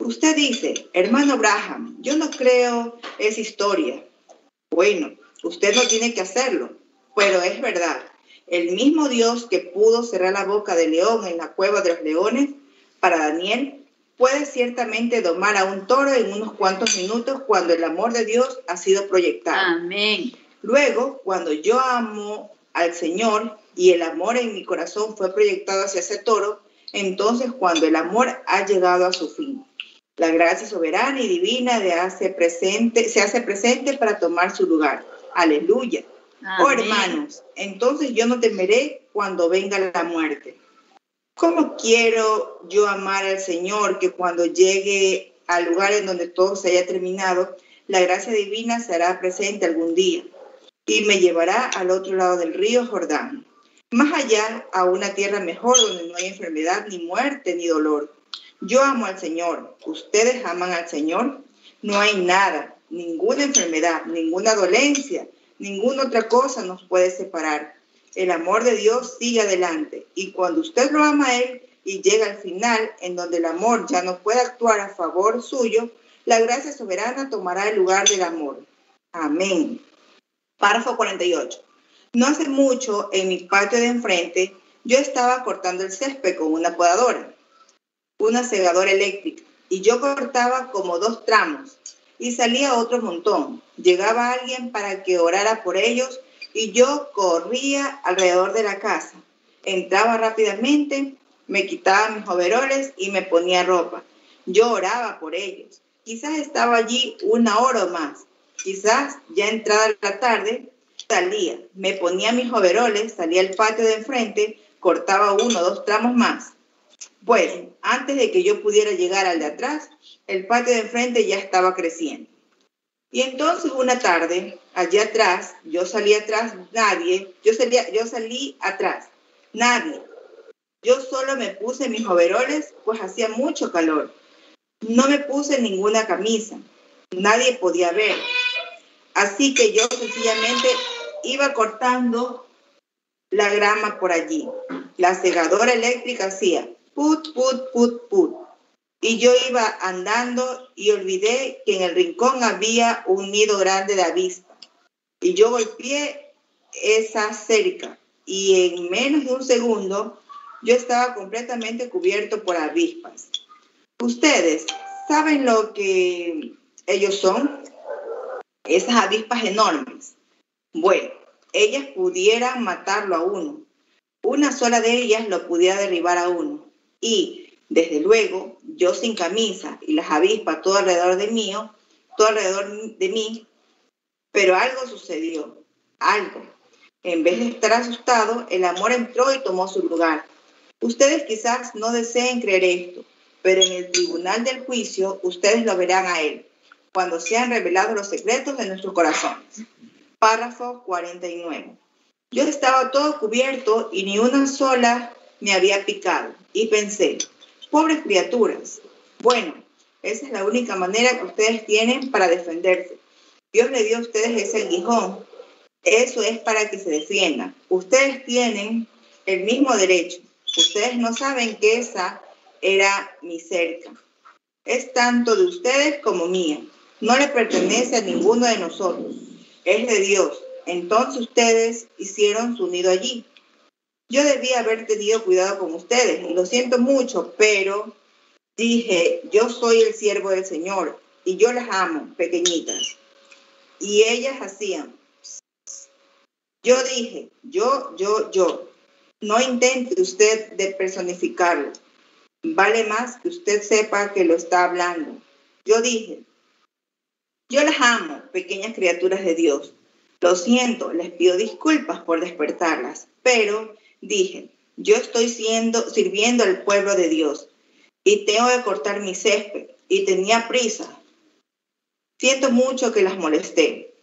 Usted dice, hermano Abraham, yo no creo esa historia. Bueno, usted no tiene que hacerlo, pero es verdad. El mismo Dios que pudo cerrar la boca del león en la cueva de los leones, para Daniel puede ciertamente domar a un toro en unos cuantos minutos cuando el amor de Dios ha sido proyectado. Amén. Luego, cuando yo amo al Señor y el amor en mi corazón fue proyectado hacia ese toro, entonces cuando el amor ha llegado a su fin. La gracia soberana y divina de hace presente, se hace presente para tomar su lugar. Aleluya. Oh hermanos, entonces yo no temeré cuando venga la muerte ¿Cómo quiero yo amar al Señor que cuando llegue al lugar en donde todo se haya terminado, la gracia divina será presente algún día? y me llevará al otro lado del río Jordán, más allá a una tierra mejor donde no hay enfermedad, ni muerte, ni dolor. Yo amo al Señor, ustedes aman al Señor. No hay nada, ninguna enfermedad, ninguna dolencia, ninguna otra cosa nos puede separar. El amor de Dios sigue adelante y cuando usted lo ama a Él y llega al final en donde el amor ya no puede actuar a favor suyo, la gracia soberana tomará el lugar del amor. Amén. Párrafo 48. No hace mucho, en mi patio de enfrente, yo estaba cortando el césped con una podadora, una segadora eléctrica, y yo cortaba como dos tramos y salía otro montón. Llegaba alguien para que orara por ellos y yo corría alrededor de la casa. Entraba rápidamente, me quitaba mis overoles y me ponía ropa. Yo oraba por ellos. Quizás estaba allí una hora o más. Quizás ya entrada la tarde, salía, me ponía mis overoles, salía al patio de enfrente, cortaba uno o dos tramos más. Pues, antes de que yo pudiera llegar al de atrás, el patio de enfrente ya estaba creciendo. Y entonces una tarde, allá atrás, yo salí atrás, nadie, yo, salía, yo salí atrás, nadie. Yo solo me puse mis overoles, pues hacía mucho calor. No me puse ninguna camisa, nadie podía ver. Así que yo sencillamente iba cortando la grama por allí. La segadora eléctrica hacía put, put, put, put y yo iba andando y olvidé que en el rincón había un nido grande de avispa. Y yo golpeé esa cerca y en menos de un segundo yo estaba completamente cubierto por avispas. Ustedes saben lo que ellos son, esas avispas enormes. Bueno, ellas pudieran matarlo a uno. Una sola de ellas lo pudiera derribar a uno. Y desde luego, yo sin camisa y las avispas todo alrededor de mí, todo alrededor de mí, pero algo sucedió, algo. En vez de estar asustado, el amor entró y tomó su lugar. Ustedes quizás no deseen creer esto, pero en el tribunal del juicio ustedes lo verán a él, cuando sean revelados los secretos de nuestros corazones. Párrafo 49. Yo estaba todo cubierto y ni una sola me había picado. Y pensé, Pobres criaturas. Bueno, esa es la única manera que ustedes tienen para defenderse. Dios le dio a ustedes ese guijón. Eso es para que se defiendan. Ustedes tienen el mismo derecho. Ustedes no saben que esa era mi cerca. Es tanto de ustedes como mía. No le pertenece a ninguno de nosotros. Es de Dios. Entonces ustedes hicieron su nido allí. Yo debía haber tenido cuidado con ustedes lo siento mucho, pero dije, yo soy el siervo del Señor y yo las amo, pequeñitas. Y ellas hacían. Yo dije, yo, yo, yo. No intente usted de personificarlo. Vale más que usted sepa que lo está hablando. Yo dije, yo las amo, pequeñas criaturas de Dios. Lo siento, les pido disculpas por despertarlas, pero dije, yo estoy siendo, sirviendo al pueblo de Dios y tengo que cortar mi césped y tenía prisa. Siento mucho que las molesté.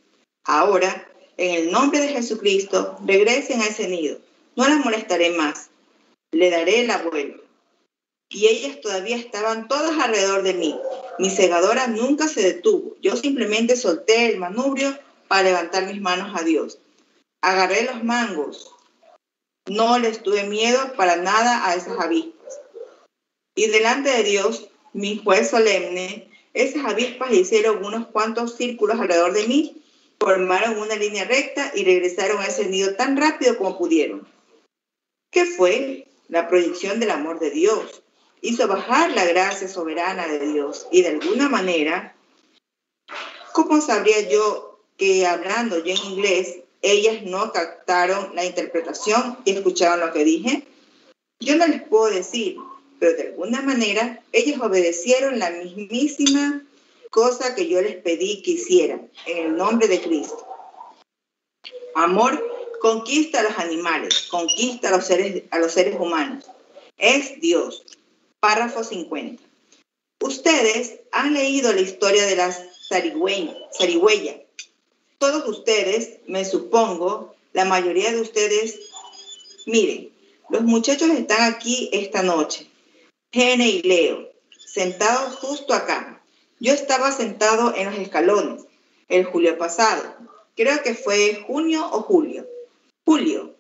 Ahora, en el nombre de Jesucristo, regresen a ese nido. No las molestaré más. Le daré la vuelta. Y ellas todavía estaban todas alrededor de mí. Mi segadora nunca se detuvo. Yo simplemente solté el manubrio para levantar mis manos a Dios. Agarré los mangos, no les tuve miedo para nada a esas avispas. Y delante de Dios, mi juez solemne, esas avispas hicieron unos cuantos círculos alrededor de mí, formaron una línea recta y regresaron a ese nido tan rápido como pudieron. ¿Qué fue? La proyección del amor de Dios. Hizo bajar la gracia soberana de Dios y de alguna manera, ¿cómo sabría yo que hablando yo en inglés ellas no captaron la interpretación y escucharon lo que dije? Yo no les puedo decir, pero de alguna manera ellas obedecieron la mismísima cosa que yo les pedí que hicieran en el nombre de Cristo. Amor conquista a los animales, conquista a los seres, a los seres humanos. Es Dios. Párrafo 50. Ustedes han leído la historia de la zarigüeya Todos ustedes, me supongo, la mayoría de ustedes, miren, los muchachos están aquí esta noche, Gene y Leo, sentados justo acá. Yo estaba sentado en los escalones el julio pasado. Creo que fue junio o julio. Julio.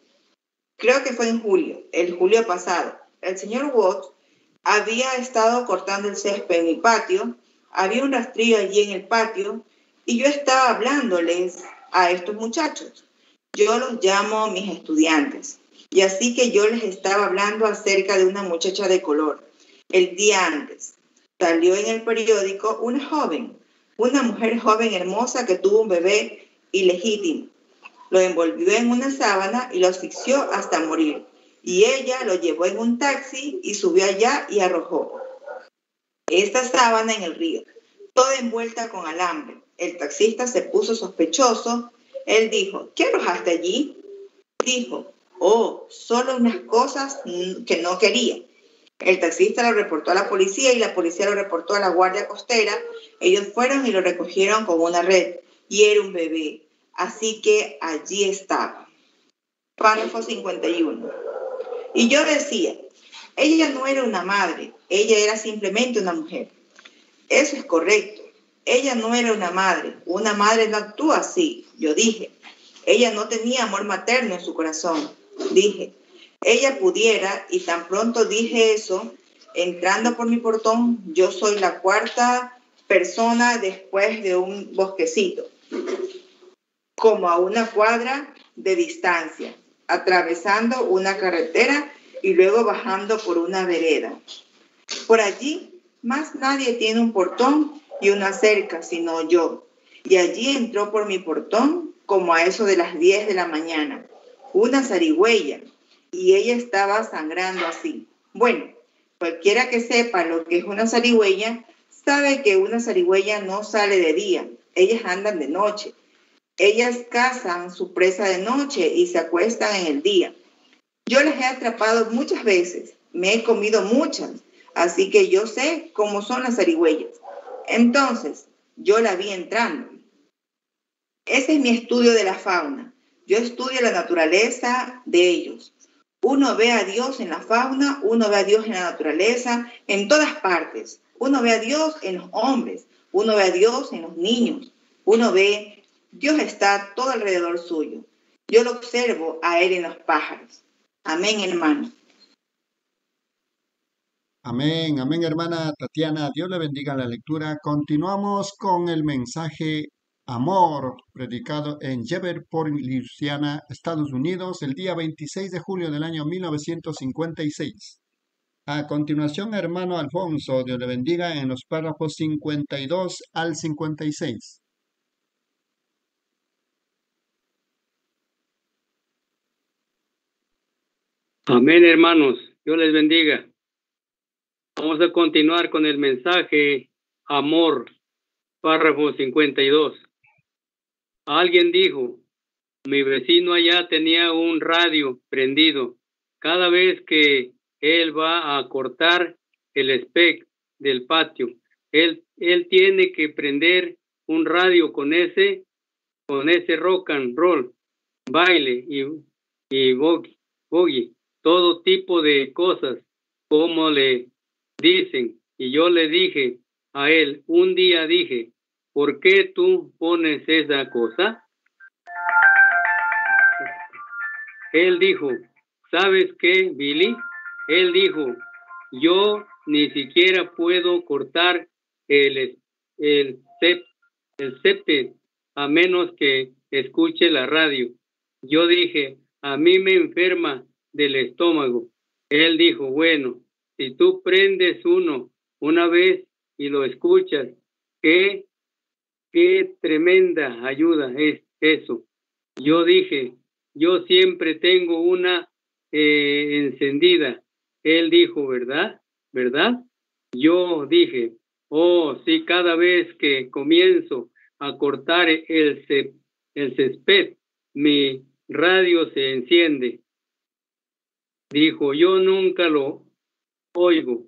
Creo que fue en julio, el julio pasado. El señor Watts había estado cortando el césped en mi patio. Había un rastrillo allí en el patio y yo estaba hablándoles a estos muchachos. Yo los llamo mis estudiantes. Y así que yo les estaba hablando acerca de una muchacha de color. El día antes salió en el periódico una joven, una mujer joven hermosa que tuvo un bebé ilegítimo. Lo envolvió en una sábana y lo asfixió hasta morir. Y ella lo llevó en un taxi y subió allá y arrojó esta sábana en el río, toda envuelta con alambre. El taxista se puso sospechoso. Él dijo, ¿qué arrojaste allí? Dijo, oh, solo unas cosas que no quería. El taxista lo reportó a la policía y la policía lo reportó a la guardia costera. Ellos fueron y lo recogieron con una red y era un bebé. Así que allí estaba. Párrafo 51. Y yo decía, ella no era una madre, ella era simplemente una mujer. Eso es correcto. Ella no era una madre. Una madre no actúa así. Yo dije, ella no tenía amor materno en su corazón. Dije, ella pudiera, y tan pronto dije eso, entrando por mi portón, yo soy la cuarta persona después de un bosquecito, como a una cuadra de distancia, atravesando una carretera y luego bajando por una vereda. Por allí, más nadie tiene un portón y una cerca, sino yo. Y allí entró por mi portón, como a eso de las 10 de la mañana, una zarigüeya, y ella estaba sangrando así. Bueno, cualquiera que sepa lo que es una zarigüeya, sabe que una zarigüeya no sale de día, ellas andan de noche. Ellas cazan su presa de noche y se acuestan en el día. Yo las he atrapado muchas veces, me he comido muchas, así que yo sé cómo son las zarigüeyas. Entonces, yo la vi entrando. Ese es mi estudio de la fauna. Yo estudio la naturaleza de ellos. Uno ve a Dios en la fauna, uno ve a Dios en la naturaleza, en todas partes. Uno ve a Dios en los hombres, uno ve a Dios en los niños, uno ve, Dios está todo alrededor suyo. Yo lo observo a Él en los pájaros. Amén, hermano. Amén, amén, hermana Tatiana. Dios le bendiga la lectura. Continuamos con el mensaje Amor, predicado en Jefferson, Luisiana, Estados Unidos, el día 26 de julio del año 1956. A continuación, hermano Alfonso, Dios le bendiga en los párrafos 52 al 56. Amén, hermanos. Dios les bendiga. Vamos a continuar con el mensaje Amor, párrafo 52. Alguien dijo, mi vecino allá tenía un radio prendido. Cada vez que él va a cortar el spec del patio, él, él tiene que prender un radio con ese, con ese rock and roll, baile y, y boogie, todo tipo de cosas, como le dicen. Y yo le dije a él, un día dije, ¿por qué tú pones esa cosa? Él dijo, ¿sabes qué, Billy? Él dijo, yo ni siquiera puedo cortar el, el, el a menos que escuche la radio. Yo dije, a mí me enferma del estómago. Él dijo, bueno, si tú prendes uno una vez y lo escuchas, ¿qué Qué tremenda ayuda es eso. Yo dije, yo siempre tengo una eh, encendida. Él dijo, ¿verdad? ¿Verdad? Yo dije, oh, sí, cada vez que comienzo a cortar el, el césped, mi radio se enciende. Dijo, yo nunca lo oigo.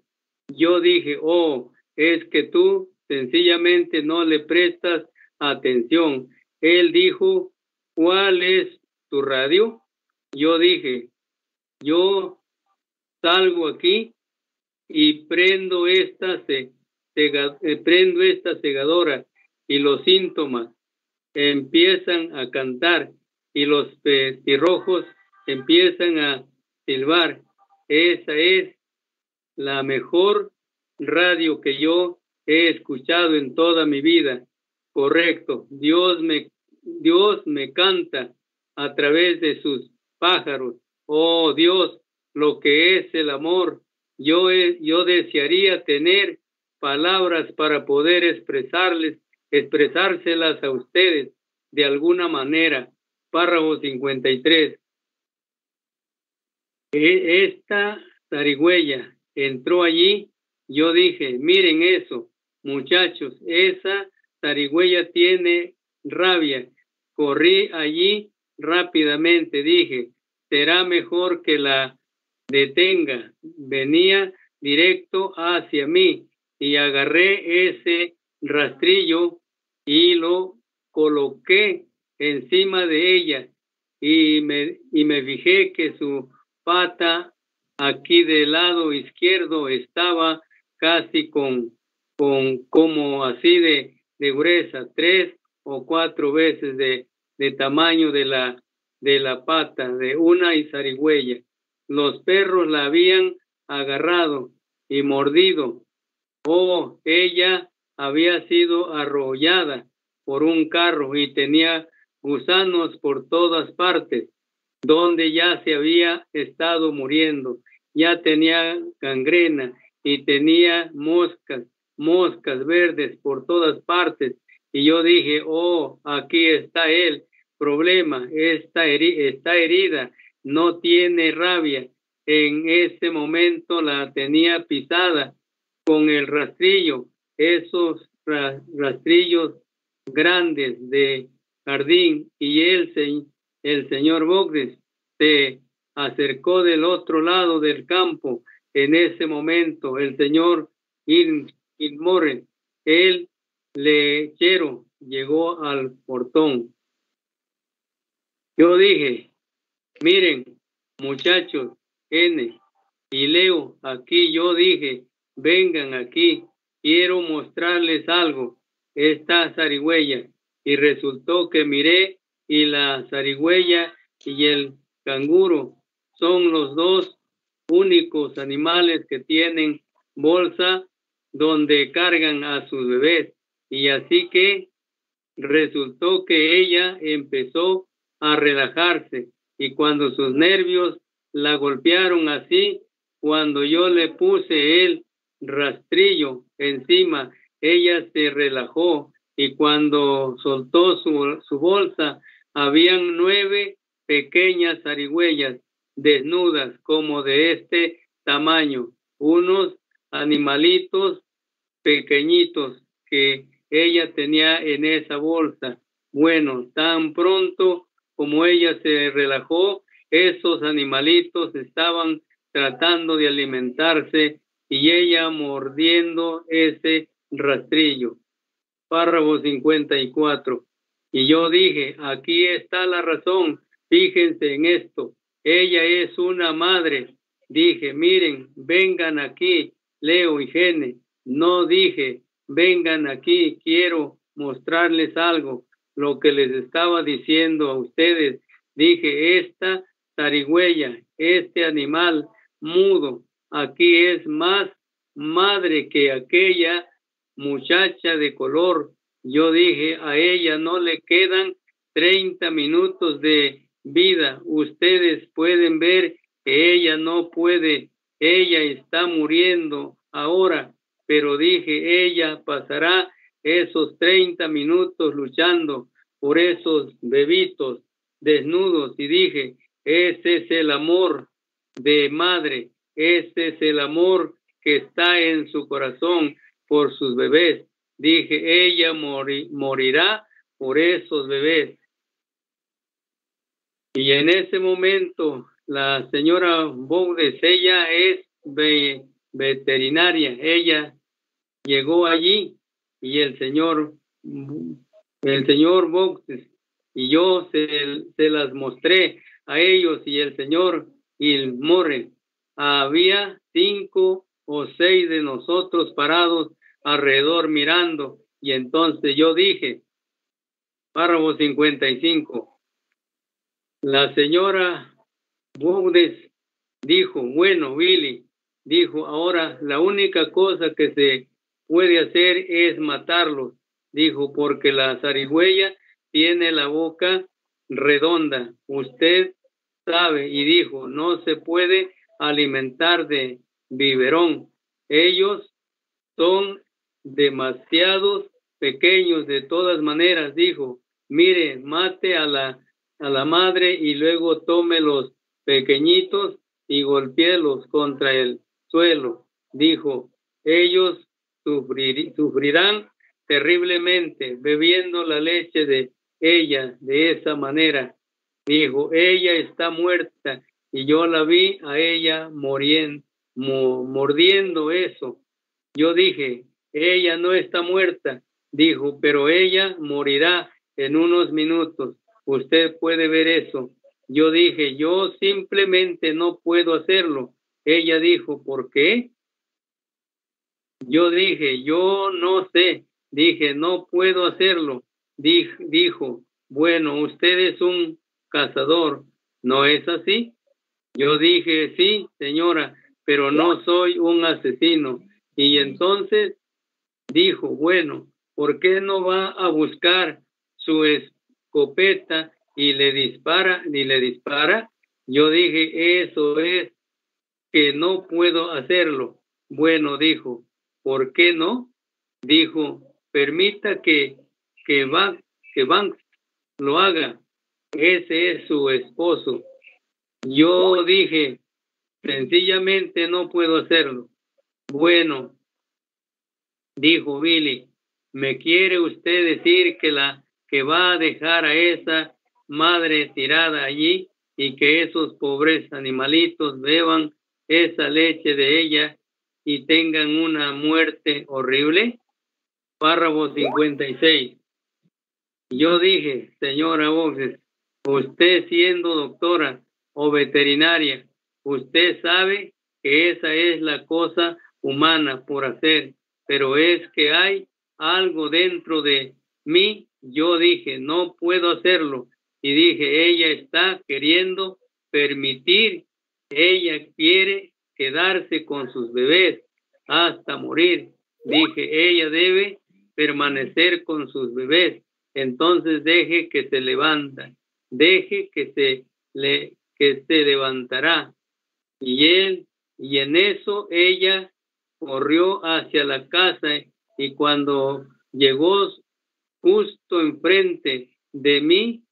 Yo dije, oh, es que tú sencillamente no le prestas atención. Él dijo, ¿cuál es tu radio? Yo dije, yo salgo aquí y prendo esta, se, eh, prendo esta segadora y los síntomas empiezan a cantar y los petirrojos empiezan a silbar. Esa es la mejor radio que yo he escuchado en toda mi vida. Correcto. Dios me, Dios me canta a través de sus pájaros. Oh Dios, lo que es el amor. Yo, yo desearía tener palabras para poder expresarles, expresárselas a ustedes de alguna manera. Párrafo 53. E, esta zarigüeya entró allí. Yo dije, miren eso, muchachos, esa zarigüeya tiene rabia. Corrí allí rápidamente, dije, será mejor que la detenga. Venía directo hacia mí y agarré ese rastrillo y lo coloqué encima de ella y me, y me fijé que su pata aquí del lado izquierdo estaba casi con, con como así de, de gruesa, tres o cuatro veces de, de tamaño de la, de la pata de una zarigüeya. Los perros la habían agarrado y mordido. Oh, ella había sido arrollada por un carro y tenía gusanos por todas partes, donde ya se había estado muriendo, ya tenía gangrena y tenía moscas, moscas verdes por todas partes. Y yo dije, oh, aquí está él, problema, está, está herida, no tiene rabia. En ese momento la tenía pisada con el rastrillo, esos rastrillos grandes de jardín y él, el señor Bogdes se acercó del otro lado del campo. En ese momento el señor Ilmore, el lechero, llegó al portón. Yo dije, miren, muchachos, N y Leo, aquí yo dije, vengan aquí, quiero mostrarles algo, esta zarigüeya. Y resultó que miré y la zarigüeya y el canguro son los dos únicos animales que tienen bolsa donde cargan a sus bebés. Y así que resultó que ella empezó a relajarse. Y cuando sus nervios la golpearon así, cuando yo le puse el rastrillo encima, ella se relajó. Y cuando soltó su, su bolsa, habían nueve pequeñas zarigüeyas desnudas como de este tamaño, unos animalitos pequeñitos que ella tenía en esa bolsa. Bueno, tan pronto como ella se relajó, esos animalitos estaban tratando de alimentarse y ella mordiendo ese rastrillo. Párrafo 54. Y yo dije, aquí está la razón, fíjense en esto, ella es una madre. Dije, miren, vengan aquí, Leo y Gene. No dije, vengan aquí, quiero mostrarles algo lo que les estaba diciendo a ustedes. Dije, esta zarigüeya, este animal mudo, aquí es más madre que aquella muchacha de color. Yo dije, a ella no le quedan 30 minutos de vida. Ustedes pueden ver que ella no puede, ella está muriendo ahora, pero dije, ella pasará esos 30 minutos luchando por esos bebitos desnudos y dije, ese es el amor de madre, ese es el amor que está en su corazón por sus bebés. Dije, ella morirá por esos bebés. Y en ese momento, la señora Boudes, ella es veterinaria, ella llegó allí y el señor el señor y yo se, se las mostré a ellos y el señor Ilmore. Había cinco o seis de nosotros parados alrededor mirando y entonces yo dije, párrafo 55, la señora Boxes dijo, bueno, Billy, dijo, ahora la única cosa que se puede hacer es matarlos, dijo, porque la zarigüeya tiene la boca redonda. Usted sabe y dijo, no se puede alimentar de biberón. Ellos son demasiados pequeños de todas maneras, dijo. Mire, mate a la, a la madre y luego tome los pequeñitos y golpéelos contra el suelo. Dijo, ellos sufrirán terriblemente bebiendo la leche de ella de esa manera. Dijo, ella está muerta y yo la vi a ella muriendo, mordiendo eso. Yo dije, ella no está muerta. Dijo, pero ella morirá en unos minutos. Usted puede ver eso. Yo dije, yo simplemente no puedo hacerlo. Ella dijo, ¿por qué? Yo dije, yo no sé. Dije, no puedo hacerlo dijo, bueno, usted es un cazador, ¿no es así? Yo dije, sí, señora, pero no soy un asesino. Y entonces dijo, bueno, ¿por qué no va a buscar su y le dispara, ni le dispara? Yo dije, eso es que no puedo hacerlo. Bueno, dijo, ¿por qué no? Dijo, permita que que Banks, que lo haga. Ese es su esposo. Yo dije, sencillamente no puedo hacerlo. Bueno, dijo Billy, ¿me quiere usted decir que la que va a dejar a esa madre tirada allí y que esos pobres animalitos beban esa leche de ella y tengan una muerte horrible? Párrafo 56. Yo dije, señora Boxes, usted siendo doctora o veterinaria, usted sabe que esa es la cosa humana por hacer, pero es que hay algo dentro de mí. Yo dije, no puedo hacerlo. Y dije, ella está queriendo permitir, ella quiere quedarse con sus bebés hasta morir. Dije, ella debe permanecer con sus bebés entonces deje que se levanta, deje que se le que se levantará. Y él, y en eso ella corrió hacia la casa y cuando llegó justo enfrente de mí,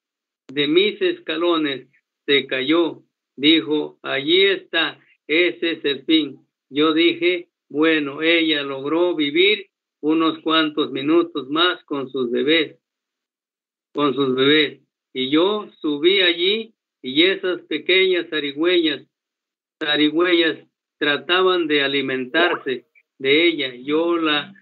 de mis escalones, se cayó. Dijo, allí está, ese es el fin. Yo dije, bueno, ella logró vivir unos cuantos minutos más con sus bebés con sus bebés. Y yo subí allí y esas pequeñas zarigüeyas, zarigüeyas trataban de alimentarse de ella. Yo la,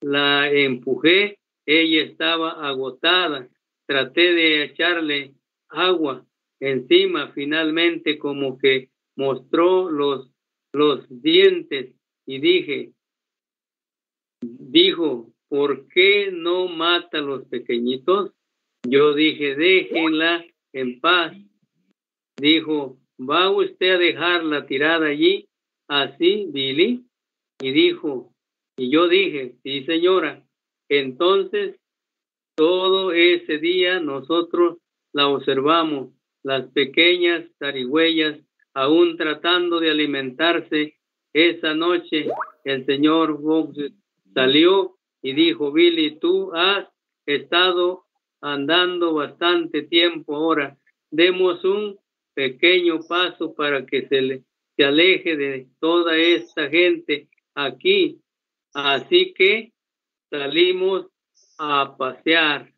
la empujé, ella estaba agotada. Traté de echarle agua encima, finalmente como que mostró los, los dientes y dije, dijo, ¿por qué no mata a los pequeñitos? Yo dije, déjenla en paz. Dijo, ¿va usted a dejarla tirada allí? Así, Billy. Y dijo, y yo dije, sí, señora. Entonces, todo ese día nosotros la observamos, las pequeñas zarigüeyas, aún tratando de alimentarse. Esa noche el señor Fox salió y dijo, Billy, tú has estado andando bastante tiempo ahora. Demos un pequeño paso para que se, le, se aleje de toda esta gente aquí. Así que salimos a pasear.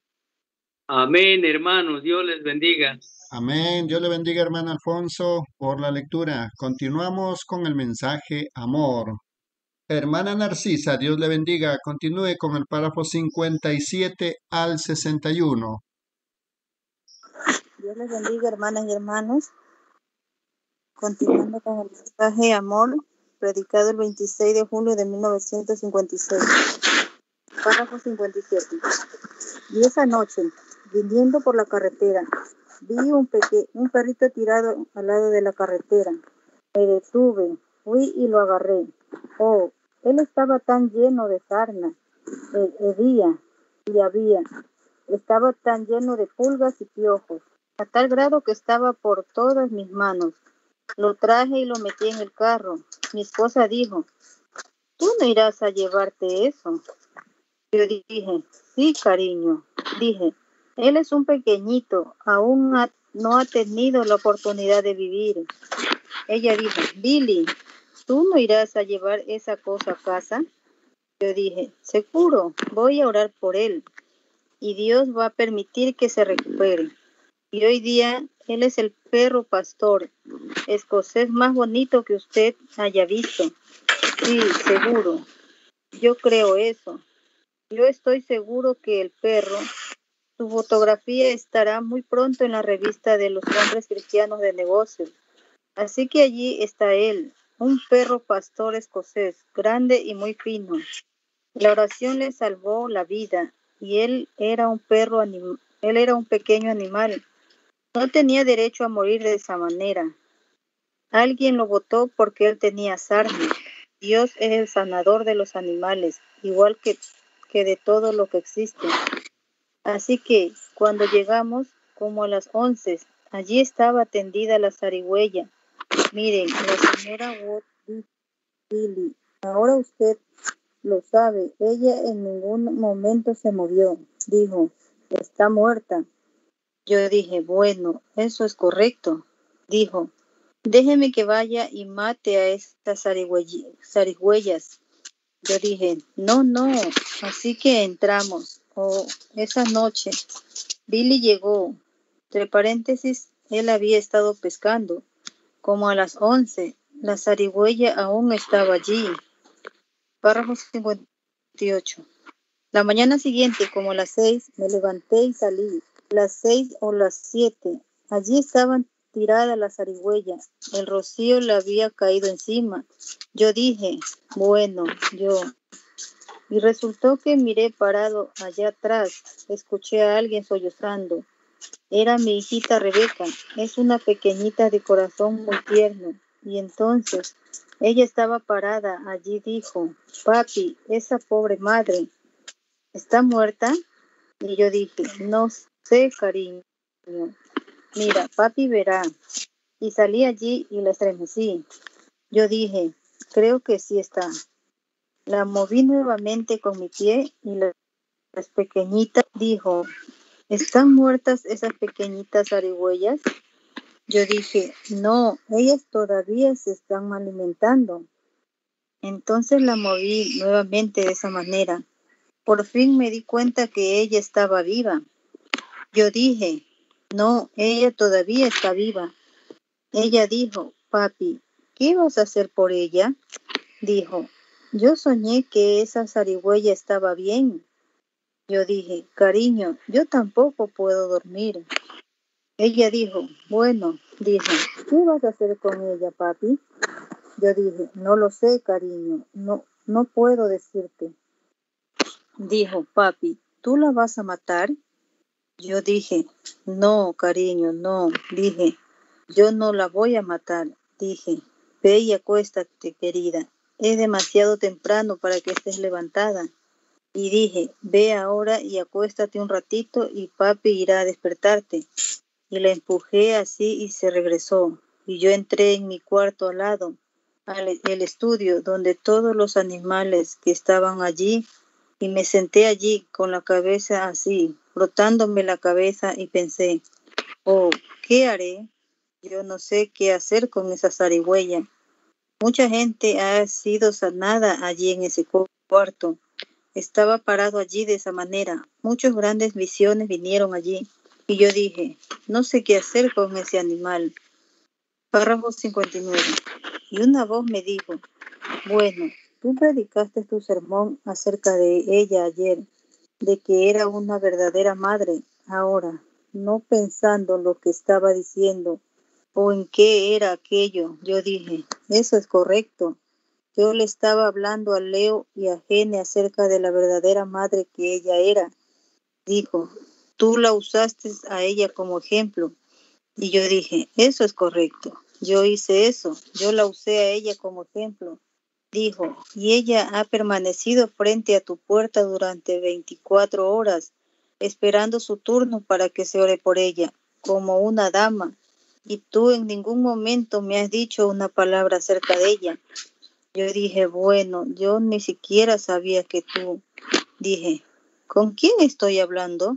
Amén, hermanos. Dios les bendiga. Amén. Dios le bendiga, hermano Alfonso, por la lectura. Continuamos con el mensaje amor. Hermana Narcisa, Dios le bendiga. Continúe con el párrafo 57 al 61. Dios les bendiga, hermanas y hermanos. Continuando con el mensaje amor, predicado el 26 de julio de 1956. Párrafo 57. Y esa noche, viniendo por la carretera, vi un, perrito tirado al lado de la carretera. Me detuve, fui y lo agarré. Oh, él estaba tan lleno de sarna, hedía y había. Estaba tan lleno de pulgas y piojos, a tal grado que estaba por todas mis manos. Lo traje y lo metí en el carro. Mi esposa dijo, ¿tú no irás a llevarte eso? Yo dije, sí, cariño. Dije, él es un pequeñito, aún no ha tenido la oportunidad de vivir. Ella dijo, Billy, ¿tú no irás a llevar esa cosa a casa? Yo dije, seguro, voy a orar por él y Dios va a permitir que se recupere. Y hoy día él es el perro pastor escocés más bonito que usted haya visto. Sí, seguro. Yo creo eso. Yo estoy seguro que el perro, su fotografía estará muy pronto en la revista de los hombres cristianos de negocios. Así que allí está él, un perro pastor escocés, grande y muy fino. La oración le salvó la vida y él era un perro él era un pequeño animal. No tenía derecho a morir de esa manera. Alguien lo votó porque él tenía sarna. Dios es el sanador de los animales, igual que, que de todo lo que existe. Así que cuando llegamos, como a las once, allí estaba tendida la zarigüeya. Miren, la señora ahora usted lo sabe, ella en ningún momento se movió. Dijo, está muerta. Yo dije, bueno, eso es correcto. Dijo, déjeme que vaya y mate a estas zarigüeyas. Yo dije, no, no. Así que entramos. Oh, esa noche, Billy llegó. Entre paréntesis, él había estado pescando. Como a las once, la zarigüeya aún estaba allí. Párrafo 58. La mañana siguiente, como a las seis, me levanté y salí. Las seis o las siete. Allí estaban tirada la zarigüeya. El rocío le había caído encima. Yo dije, bueno, yo. Y resultó que miré parado allá atrás. Escuché a alguien sollozando. Era mi hijita Rebeca. Es una pequeñita de corazón muy tierno. Y entonces ella estaba parada. Allí dijo, papi, esa pobre madre, ¿está muerta? Y yo dije, no sé, cariño. Mira, papi verá. Y salí allí y la estremecí. Yo dije, creo que sí está. La moví nuevamente con mi pie y la, las pequeñitas dijo, ¿están muertas esas pequeñitas arigüeyas? Yo dije, no, ellas todavía se están alimentando. Entonces la moví nuevamente de esa manera. Por fin me di cuenta que ella estaba viva. Yo dije, no, ella todavía está viva. Ella dijo, papi, ¿qué vas a hacer por ella? Dijo, yo soñé que esa zarigüeya estaba bien. Yo dije, cariño, yo tampoco puedo dormir. Ella dijo, bueno, dijo, ¿qué vas a hacer con ella, papi? Yo dije, no lo sé, cariño, no, no puedo decirte. Dijo, papi, ¿tú la vas a matar? Yo dije, no, cariño, no. Dije, yo no la voy a matar. Dije, ve y acuéstate, querida. Es demasiado temprano para que estés levantada. Y dije, ve ahora y acuéstate un ratito y papi irá a despertarte y la empujé así y se regresó. Y yo entré en mi cuarto al lado, al el estudio donde todos los animales que estaban allí, y me senté allí con la cabeza así, frotándome la cabeza y pensé, oh, ¿qué haré? Yo no sé qué hacer con esa zarigüeya. Mucha gente ha sido sanada allí en ese cuarto. Estaba parado allí de esa manera. Muchas grandes visiones vinieron allí. Y yo dije, no sé qué hacer con ese animal. Párrafo 59. Y una voz me dijo, bueno, tú predicaste tu sermón acerca de ella ayer, de que era una verdadera madre. Ahora, no pensando lo que estaba diciendo o en qué era aquello, yo dije, eso es correcto. Yo le estaba hablando a Leo y a Gene acerca de la verdadera madre que ella era. Dijo, tú la usaste a ella como ejemplo. Y yo dije, eso es correcto. Yo hice eso. Yo la usé a ella como ejemplo. Dijo, y ella ha permanecido frente a tu puerta durante 24 horas, esperando su turno para que se ore por ella, como una dama. Y tú en ningún momento me has dicho una palabra acerca de ella. Yo dije, bueno, yo ni siquiera sabía que tú. Dije, ¿con quién estoy hablando?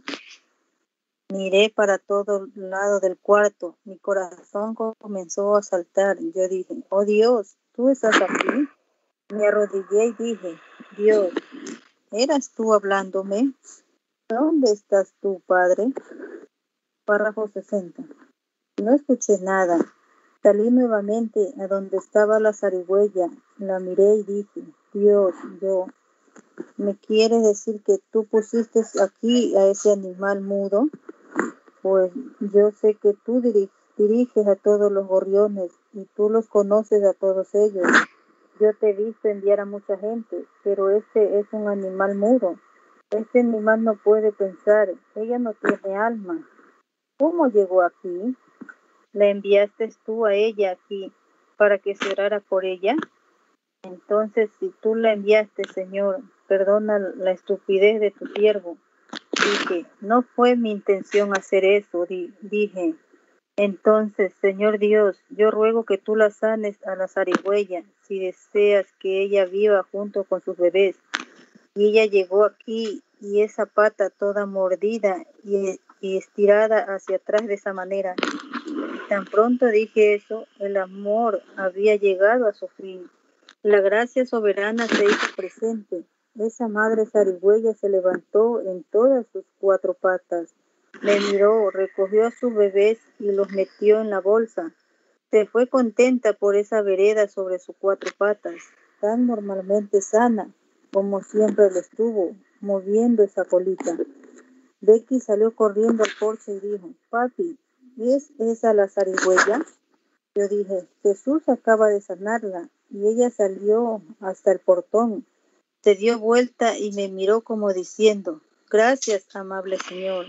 Miré para todo lado del cuarto. Mi corazón comenzó a saltar. Yo dije, oh Dios, ¿tú estás aquí? Me arrodillé y dije, Dios, ¿eras tú hablándome? ¿Dónde estás tú, Padre? Párrafo 60. No escuché nada. Salí nuevamente a donde estaba la zarigüeya. La miré y dije, Dios, yo, ¿me quieres decir que tú pusiste aquí a ese animal mudo? Pues yo sé que tú diriges a todos los gorriones y tú los conoces a todos ellos. Yo te he visto enviar a mucha gente, pero este es un animal mudo. Este animal no puede pensar, ella no tiene alma. ¿Cómo llegó aquí? ¿La enviaste tú a ella aquí para que se orara por ella? Entonces, si tú la enviaste, Señor, perdona la estupidez de tu siervo Dije, no fue mi intención hacer eso, dije. Entonces, Señor Dios, yo ruego que tú la sanes a la zarigüeya, si deseas que ella viva junto con sus bebés. Y ella llegó aquí y esa pata toda mordida y, y estirada hacia atrás de esa manera. Tan pronto dije eso, el amor había llegado a su fin. La gracia soberana se hizo presente esa madre zarigüeya se levantó en todas sus cuatro patas, me miró, recogió a sus bebés y los metió en la bolsa. Se fue contenta por esa vereda sobre sus cuatro patas, tan normalmente sana como siempre lo estuvo, moviendo esa colita. Becky salió corriendo al porche y dijo, papi, ¿es esa la zarigüeya? Yo dije, Jesús acaba de sanarla y ella salió hasta el portón se dio vuelta y me miró como diciendo, gracias, amable Señor.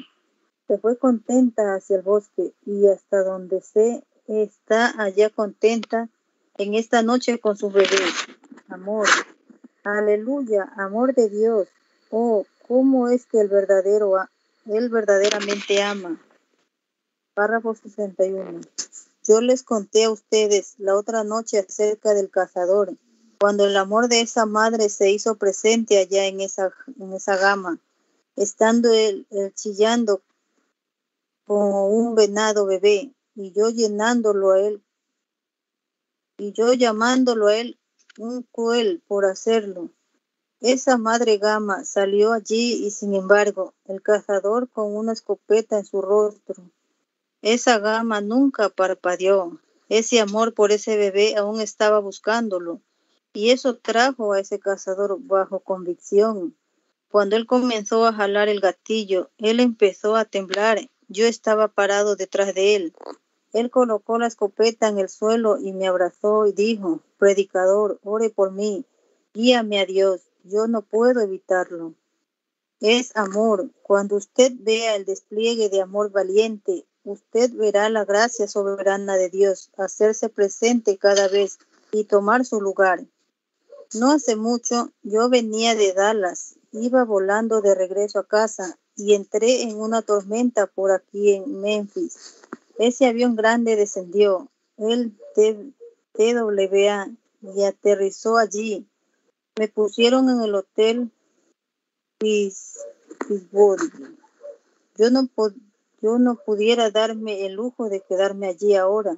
Se fue contenta hacia el bosque y hasta donde se está allá contenta en esta noche con sus bebés. Amor, aleluya, amor de Dios. Oh, cómo es que el verdadero, él verdaderamente ama. Párrafo 61. Yo les conté a ustedes la otra noche acerca del cazador cuando el amor de esa madre se hizo presente allá en esa, en esa gama, estando él, chillando como un venado bebé, y yo llenándolo a él, y yo llamándolo a él un cruel por hacerlo. Esa madre gama salió allí y sin embargo el cazador con una escopeta en su rostro. Esa gama nunca parpadeó. Ese amor por ese bebé aún estaba buscándolo y eso trajo a ese cazador bajo convicción. Cuando él comenzó a jalar el gatillo, él empezó a temblar. Yo estaba parado detrás de él. Él colocó la escopeta en el suelo y me abrazó y dijo, Predicador, ore por mí, guíame a Dios, yo no puedo evitarlo. Es amor. Cuando usted vea el despliegue de amor valiente, usted verá la gracia soberana de Dios hacerse presente cada vez y tomar su lugar. No hace mucho yo venía de Dallas, iba volando de regreso a casa y entré en una tormenta por aquí en Memphis. Ese avión grande descendió, el TWA, y aterrizó allí. Me pusieron en el hotel Pittsburgh. Yo no, yo no pudiera darme el lujo de quedarme allí ahora.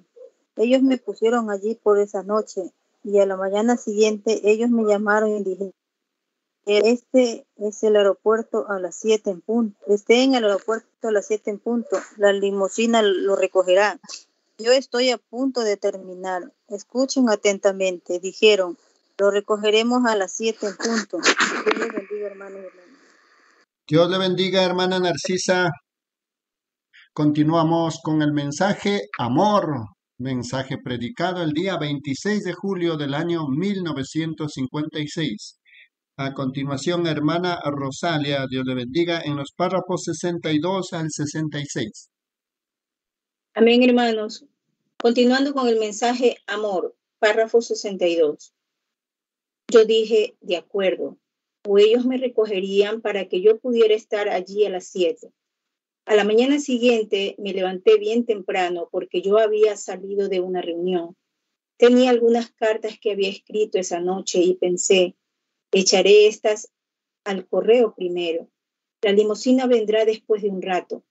Ellos me pusieron allí por esa noche y a la mañana siguiente ellos me llamaron y dijeron, este es el aeropuerto a las 7 en punto. Esté en el aeropuerto a las 7 en punto. La limusina lo recogerá. Yo estoy a punto de terminar. Escuchen atentamente. Dijeron, Lo recogeremos a las 7 en punto. Dios les bendiga, hermanos y hermanas. Dios le bendiga, hermana Narcisa. Continuamos con el mensaje Amor, mensaje predicado el día 26 de julio del año 1956. A continuación, hermana Rosalia, Dios le bendiga, en los párrafos 62 al 66. Amén, hermanos. Continuando con el mensaje Amor, párrafo 62. Yo dije, de acuerdo, o ellos me recogerían para que yo pudiera estar allí a las 7. A la mañana siguiente me levanté bien temprano porque yo había salido de una reunión. Tenía algunas cartas que había escrito esa noche y pensé, echaré estas al correo primero. La limusina vendrá después de un rato.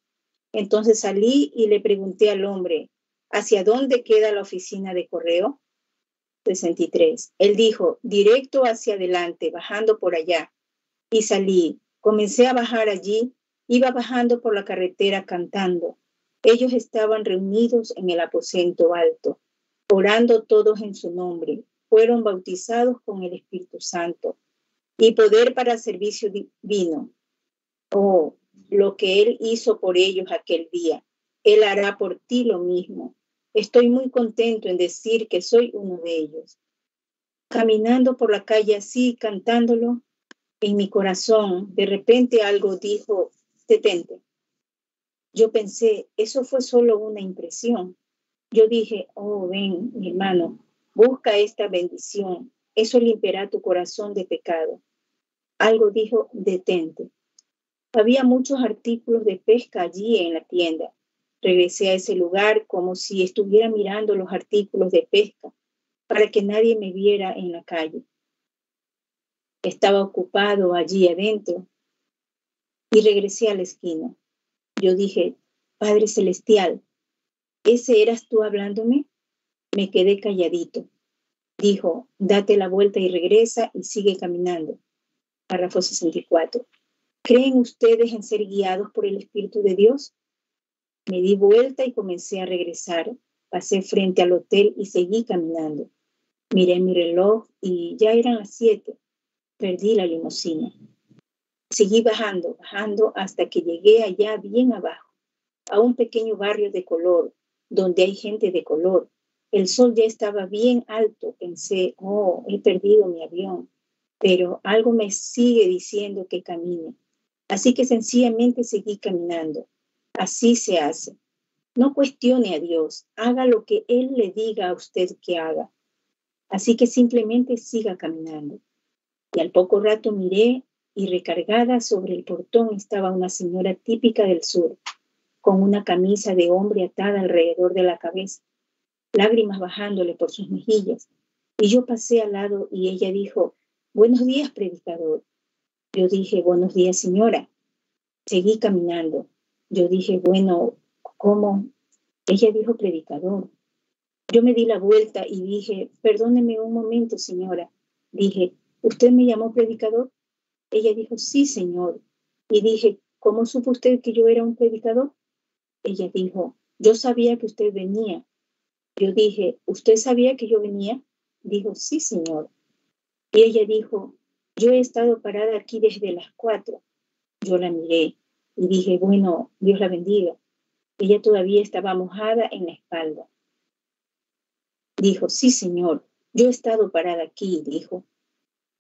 Entonces salí y le pregunté al hombre, ¿hacia dónde queda la oficina de correo? 63. Él dijo, directo hacia adelante, bajando por allá. Y salí. Comencé a bajar allí Iba bajando por la carretera cantando. Ellos estaban reunidos en el aposento alto, orando todos en su nombre. Fueron bautizados con el Espíritu Santo y poder para servicio divino. Oh, lo que Él hizo por ellos aquel día. Él hará por ti lo mismo. Estoy muy contento en decir que soy uno de ellos. Caminando por la calle así, cantándolo, en mi corazón, de repente algo dijo, detente. Yo pensé, eso fue solo una impresión. Yo dije, oh, ven, mi hermano, busca esta bendición. Eso limpiará tu corazón de pecado. Algo dijo, detente. Había muchos artículos de pesca allí en la tienda. Regresé a ese lugar como si estuviera mirando los artículos de pesca para que nadie me viera en la calle. Estaba ocupado allí adentro y regresé a la esquina. Yo dije, Padre Celestial, ¿ese eras tú hablándome? Me quedé calladito. Dijo, date la vuelta y regresa y sigue caminando. Párrafo 64. ¿Creen ustedes en ser guiados por el Espíritu de Dios? Me di vuelta y comencé a regresar. Pasé frente al hotel y seguí caminando. Miré mi reloj y ya eran las siete. Perdí la limusina. Seguí bajando, bajando hasta que llegué allá bien abajo, a un pequeño barrio de color, donde hay gente de color. El sol ya estaba bien alto. Pensé, oh, he perdido mi avión, pero algo me sigue diciendo que camine. Así que sencillamente seguí caminando. Así se hace. No cuestione a Dios, haga lo que Él le diga a usted que haga. Así que simplemente siga caminando. Y al poco rato miré y recargada sobre el portón estaba una señora típica del sur, con una camisa de hombre atada alrededor de la cabeza, lágrimas bajándole por sus mejillas. Y yo pasé al lado y ella dijo, buenos días, predicador. Yo dije, buenos días, señora. Seguí caminando. Yo dije, bueno, ¿cómo? Ella dijo, predicador. Yo me di la vuelta y dije, perdóneme un momento, señora. Dije, ¿usted me llamó predicador? Ella dijo, sí, Señor. Y dije, ¿cómo supo usted que yo era un predicador? Ella dijo, yo sabía que usted venía. Yo dije, ¿usted sabía que yo venía? Dijo, sí, Señor. Y ella dijo, yo he estado parada aquí desde las cuatro. Yo la miré y dije, bueno, Dios la bendiga. Ella todavía estaba mojada en la espalda. Dijo, sí, Señor, yo he estado parada aquí, dijo.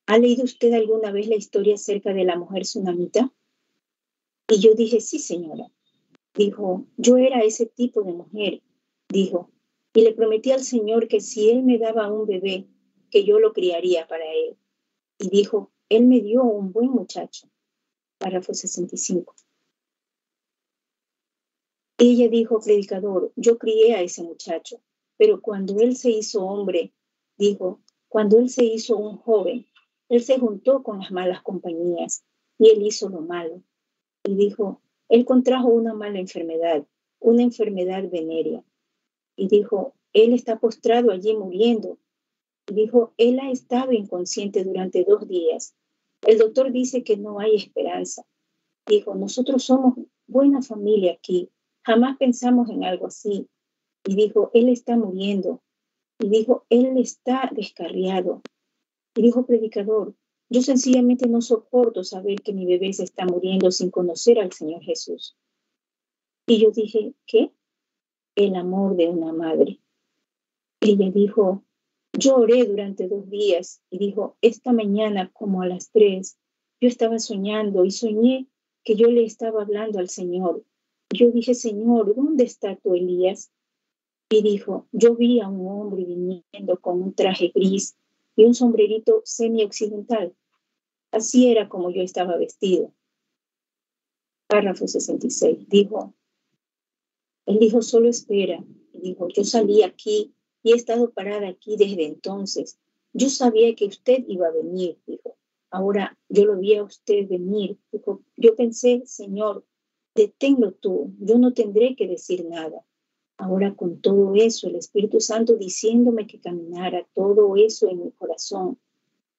¿Ha leído usted alguna vez la historia acerca de la mujer tsunamita? Y yo dije, sí, señora. Dijo, yo era ese tipo de mujer. Dijo, y le prometí al Señor que si Él me daba un bebé, que yo lo criaría para Él. Y dijo, Él me dio un buen muchacho. Párrafo 65. Ella dijo, predicador, yo crié a ese muchacho, pero cuando Él se hizo hombre, dijo, cuando Él se hizo un joven, él se juntó con las malas compañías y él hizo lo malo. Y dijo, él contrajo una mala enfermedad, una enfermedad venérea. Y dijo, él está postrado allí muriendo. Y dijo, él ha estado inconsciente durante dos días. El doctor dice que no hay esperanza. Dijo, nosotros somos buena familia aquí. Jamás pensamos en algo así. Y dijo, él está muriendo. Y dijo, él está descarriado. Y dijo, predicador, yo sencillamente no soporto saber que mi bebé se está muriendo sin conocer al Señor Jesús. Y yo dije, ¿qué? El amor de una madre. Ella dijo, yo oré durante dos días y dijo, esta mañana como a las tres, yo estaba soñando y soñé que yo le estaba hablando al Señor. Yo dije, Señor, ¿dónde está tu Elías? Y dijo, yo vi a un hombre viniendo con un traje gris y un sombrerito semi-occidental. Así era como yo estaba vestido. Párrafo 66. Dijo, él dijo, solo espera. Y dijo, yo salí aquí y he estado parada aquí desde entonces. Yo sabía que usted iba a venir, dijo. Ahora yo lo vi a usted venir. Dijo, yo pensé, Señor, deténlo tú, yo no tendré que decir nada. Ahora con todo eso, el Espíritu Santo diciéndome que caminara, todo eso en mi corazón,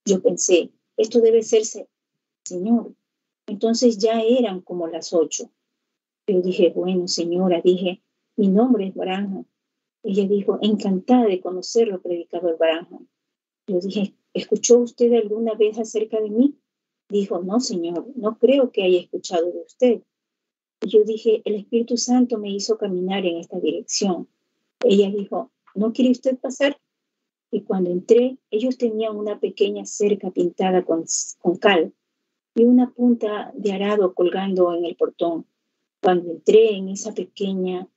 yo pensé, esto debe serse, Señor. Entonces ya eran como las ocho. Yo dije, bueno, señora, dije, mi nombre es Branham. Ella dijo, encantada de conocerlo, predicador Branham. Yo dije, ¿escuchó usted alguna vez acerca de mí? Dijo, no, señor, no creo que haya escuchado de usted. Yo dije, el Espíritu Santo me hizo caminar en esta dirección. Ella dijo, ¿no quiere usted pasar? Y cuando entré, ellos tenían una pequeña cerca pintada con, con cal y una punta de arado colgando en el portón. Cuando entré en esa pequeña,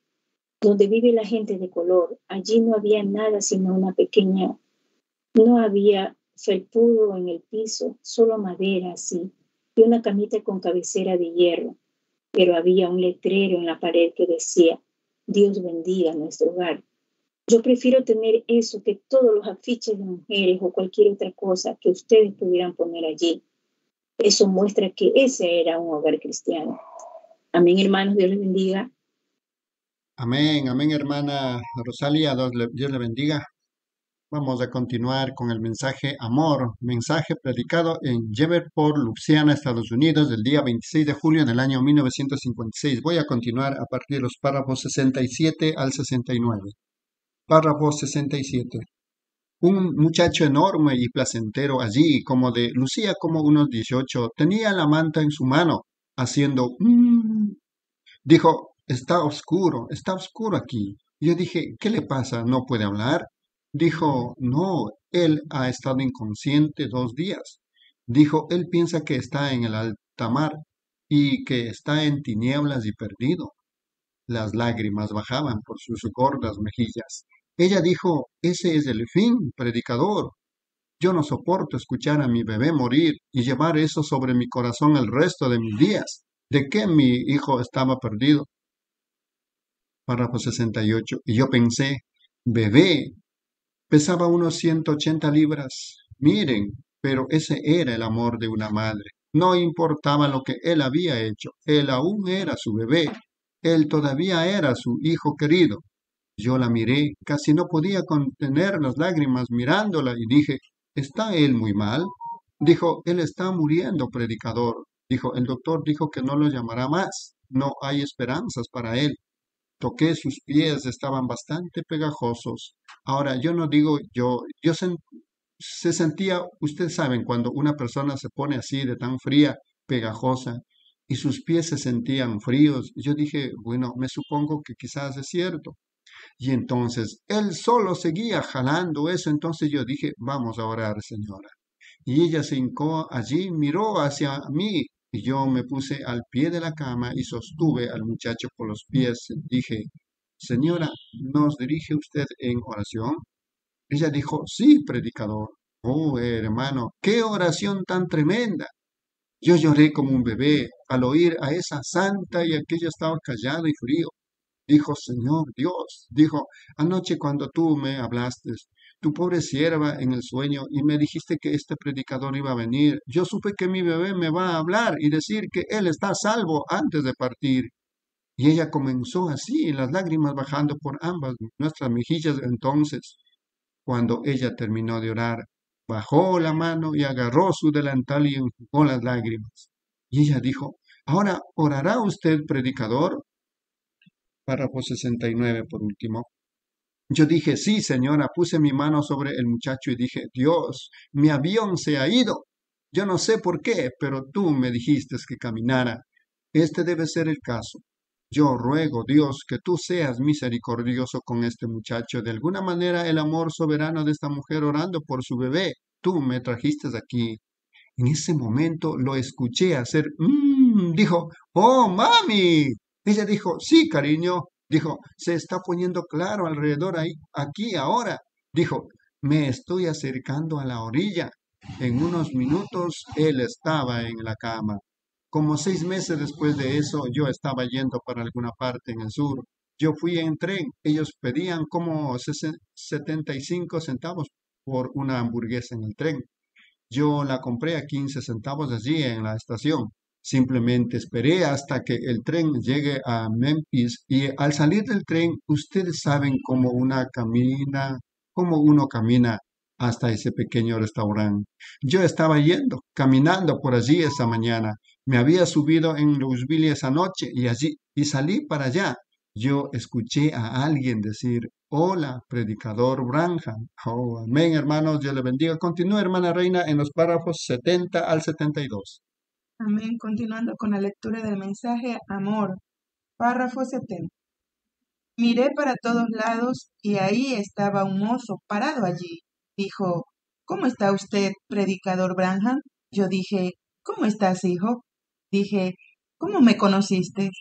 donde vive la gente de color, allí no había nada sino una pequeña, no había felpudo en el piso, solo madera así, y una camita con cabecera de hierro, pero había un letrero en la pared que decía, Dios bendiga nuestro hogar. Yo prefiero tener eso que todos los afiches de mujeres o cualquier otra cosa que ustedes pudieran poner allí. Eso muestra que ese era un hogar cristiano. Amén, hermanos, Dios les bendiga. Amén, amén, hermana Rosalia, Dios le, bendiga. Vamos a continuar con el mensaje Amor, mensaje predicado en Jeverport, Louisiana, Estados Unidos, del día 26 de julio del año 1956. Voy a continuar a partir de los párrafos 67 al 69. Párrafo 67. Un muchacho enorme y placentero allí, como de Lucía como unos 18, tenía la manta en su mano, haciendo mmm. Dijo, está oscuro, está oscuro aquí. Yo dije, ¿qué le pasa? ¿No puede hablar? Dijo, no, él ha estado inconsciente dos días. Dijo, él piensa que está en el alta mar y que está en tinieblas y perdido. Las lágrimas bajaban por sus gordas mejillas. Ella dijo, ese es el fin, predicador. Yo no soporto escuchar a mi bebé morir y llevar eso sobre mi corazón el resto de mis días. ¿De qué mi hijo estaba perdido? Párrafo 68. Y yo pensé, bebé, pesaba unos 180 libras. Miren, pero ese era el amor de una madre. No importaba lo que él había hecho, él aún era su bebé, él todavía era su hijo querido. Yo la miré, casi no podía contener las lágrimas mirándola y dije, ¿está él muy mal? Dijo, él está muriendo, predicador. Dijo, el doctor dijo que no lo llamará más, no hay esperanzas para él. Toqué sus pies, estaban bastante pegajosos. Ahora, yo no digo yo, yo se sentía, ustedes saben, cuando una persona se pone así de tan fría, pegajosa, y sus pies se sentían fríos, yo dije, bueno, me supongo que quizás es cierto. Y entonces él solo seguía jalando eso, entonces yo dije, vamos a orar, señora. Y ella se hincó allí, miró hacia mí, y yo me puse al pie de la cama y sostuve al muchacho por los pies. Dije, Señora, ¿nos dirige usted en oración? Ella dijo, sí, predicador. Oh, hermano, qué oración tan tremenda. Yo lloré como un bebé al oír a esa santa y aquella estaba callada y frío. Dijo, Señor Dios, dijo, anoche cuando tú me hablaste, tu pobre sierva en el sueño y me dijiste que este predicador iba a venir. Yo supe que mi bebé me va a hablar y decir que él está salvo antes de partir. Y ella comenzó así, las lágrimas bajando por ambas nuestras mejillas. Entonces, cuando ella terminó de orar, bajó la mano y agarró su delantal y enjugó las lágrimas. Y ella dijo, ahora orará usted, predicador. Párrafo 69 por último. Yo dije, sí, señora, puse mi mano sobre el muchacho y dije, Dios, mi avión se ha ido. Yo no sé por qué, pero tú me dijiste que caminara. Este debe ser el caso. Yo ruego, Dios, que tú seas misericordioso con este muchacho. De alguna manera el amor soberano de esta mujer orando por su bebé. Tú me trajiste aquí. En ese momento lo escuché hacer, mmm, dijo, oh, mami. Ella dijo, sí, cariño. Dijo, se está poniendo claro alrededor ahí, aquí, ahora. Dijo, me estoy acercando a la orilla. En unos minutos él estaba en la cama. Como seis meses después de eso, yo estaba yendo para alguna parte en el sur. Yo fui en tren. Ellos pedían como 75 centavos por una hamburguesa en el tren. Yo la compré a 15 centavos allí en la estación. Simplemente esperé hasta que el tren llegue a Memphis y al salir del tren, ustedes saben cómo una camina, cómo uno camina hasta ese pequeño restaurante. Yo estaba yendo, caminando por allí esa mañana. Me había subido en Louisville esa noche y allí y salí para allá. Yo escuché a alguien decir, hola, predicador Branham. Oh, amén, hermanos, Dios le bendiga. Continúa, hermana Reina, en los párrafos 70 al 72. Amén. Continuando con la lectura del mensaje Amor. Párrafo 70. Miré para todos lados y ahí estaba un mozo parado allí. Dijo, ¿Cómo está usted, predicador Branham? Yo dije, ¿Cómo estás, hijo? Dije, ¿Cómo me conociste?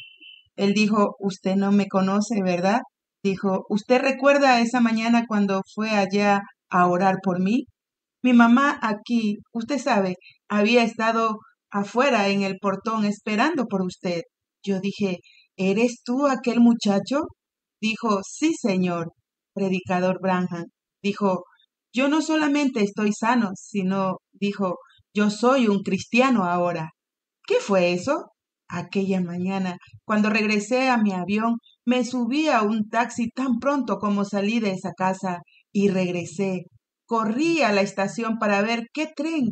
Él dijo, Usted no me conoce, ¿verdad? Dijo, ¿Usted recuerda esa mañana cuando fue allá a orar por mí? Mi mamá aquí, usted sabe, había estado afuera en el portón esperando por usted. Yo dije, ¿eres tú aquel muchacho? Dijo, sí, señor, predicador Branham. Dijo, yo no solamente estoy sano, sino, dijo, yo soy un cristiano ahora. ¿Qué fue eso? Aquella mañana, cuando regresé a mi avión, me subí a un taxi tan pronto como salí de esa casa y regresé. Corrí a la estación para ver qué tren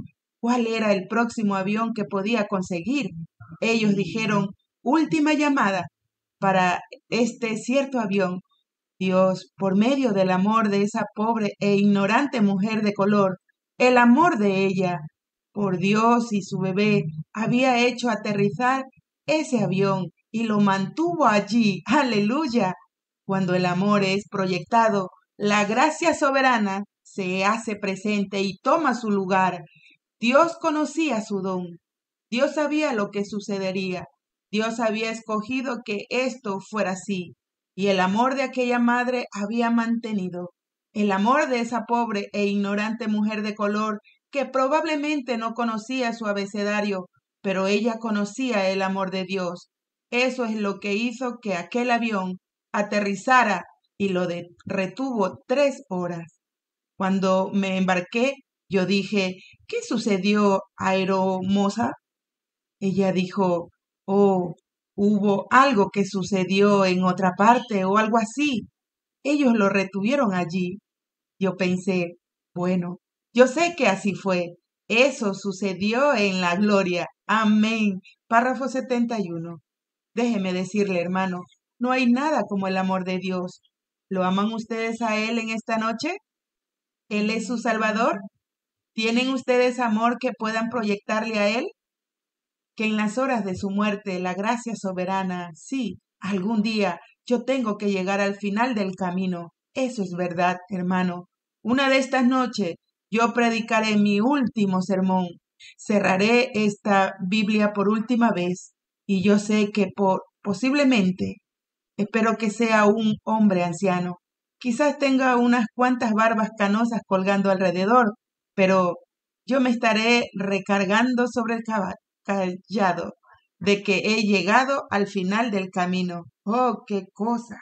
cuál era el próximo avión que podía conseguir. Ellos dijeron, última llamada para este cierto avión. Dios, por medio del amor de esa pobre e ignorante mujer de color, el amor de ella, por Dios y su bebé, había hecho aterrizar ese avión y lo mantuvo allí. Aleluya. Cuando el amor es proyectado, la gracia soberana se hace presente y toma su lugar Dios conocía su don. Dios sabía lo que sucedería. Dios había escogido que esto fuera así. Y el amor de aquella madre había mantenido. El amor de esa pobre e ignorante mujer de color que probablemente no conocía su abecedario, pero ella conocía el amor de Dios. Eso es lo que hizo que aquel avión aterrizara y lo retuvo tres horas. Cuando me embarqué, yo dije, ¿qué sucedió, Aeromosa? Ella dijo, oh, hubo algo que sucedió en otra parte o algo así. Ellos lo retuvieron allí. Yo pensé, bueno, yo sé que así fue. Eso sucedió en la gloria. Amén. Párrafo 71. Déjeme decirle, hermano, no hay nada como el amor de Dios. ¿Lo aman ustedes a Él en esta noche? ¿Él es su Salvador? ¿Tienen ustedes amor que puedan proyectarle a Él? Que en las horas de su muerte la gracia soberana, sí, algún día yo tengo que llegar al final del camino. Eso es verdad, hermano. Una de estas noches yo predicaré mi último sermón. Cerraré esta Biblia por última vez y yo sé que por posiblemente espero que sea un hombre anciano. Quizás tenga unas cuantas barbas canosas colgando alrededor, pero yo me estaré recargando sobre el callado de que he llegado al final del camino. ¡Oh, qué cosa!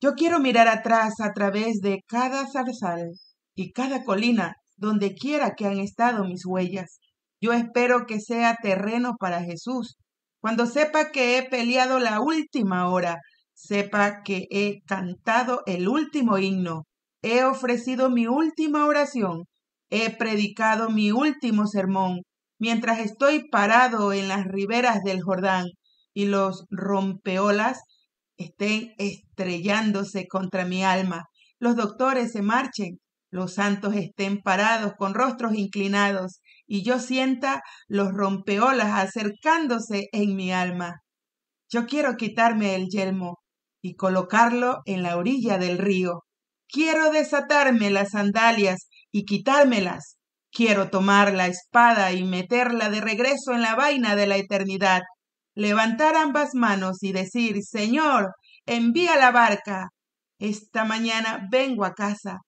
Yo quiero mirar atrás a través de cada zarzal y cada colina, donde quiera que han estado mis huellas. Yo espero que sea terreno para Jesús. Cuando sepa que he peleado la última hora, sepa que he cantado el último himno, he ofrecido mi última oración, he predicado mi último sermón, mientras estoy parado en las riberas del Jordán y los rompeolas estén estrellándose contra mi alma, los doctores se marchen, los santos estén parados con rostros inclinados y yo sienta los rompeolas acercándose en mi alma. Yo quiero quitarme el yelmo y colocarlo en la orilla del río. Quiero desatarme las sandalias y quitármelas. Quiero tomar la espada y meterla de regreso en la vaina de la eternidad. Levantar ambas manos y decir, Señor, envía la barca. Esta mañana vengo a casa.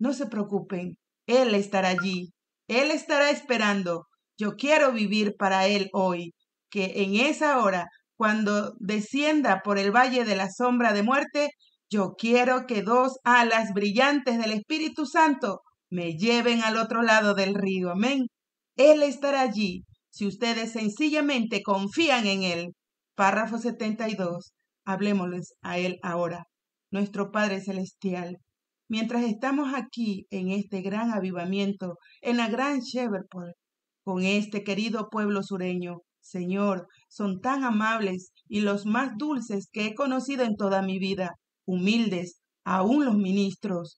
No se preocupen, Él estará allí. Él estará esperando. Yo quiero vivir para Él hoy, que en esa hora, cuando descienda por el valle de la sombra de muerte, yo quiero que dos alas brillantes del Espíritu Santo me lleven al otro lado del río. Amén. Él estará allí si ustedes sencillamente confían en Él. Párrafo 72. Hablemosles a Él ahora. Nuestro Padre Celestial, mientras estamos aquí en este gran avivamiento, en la gran Sheverport, con este querido pueblo sureño, Señor, son tan amables y los más dulces que he conocido en toda mi vida, humildes, aún los ministros,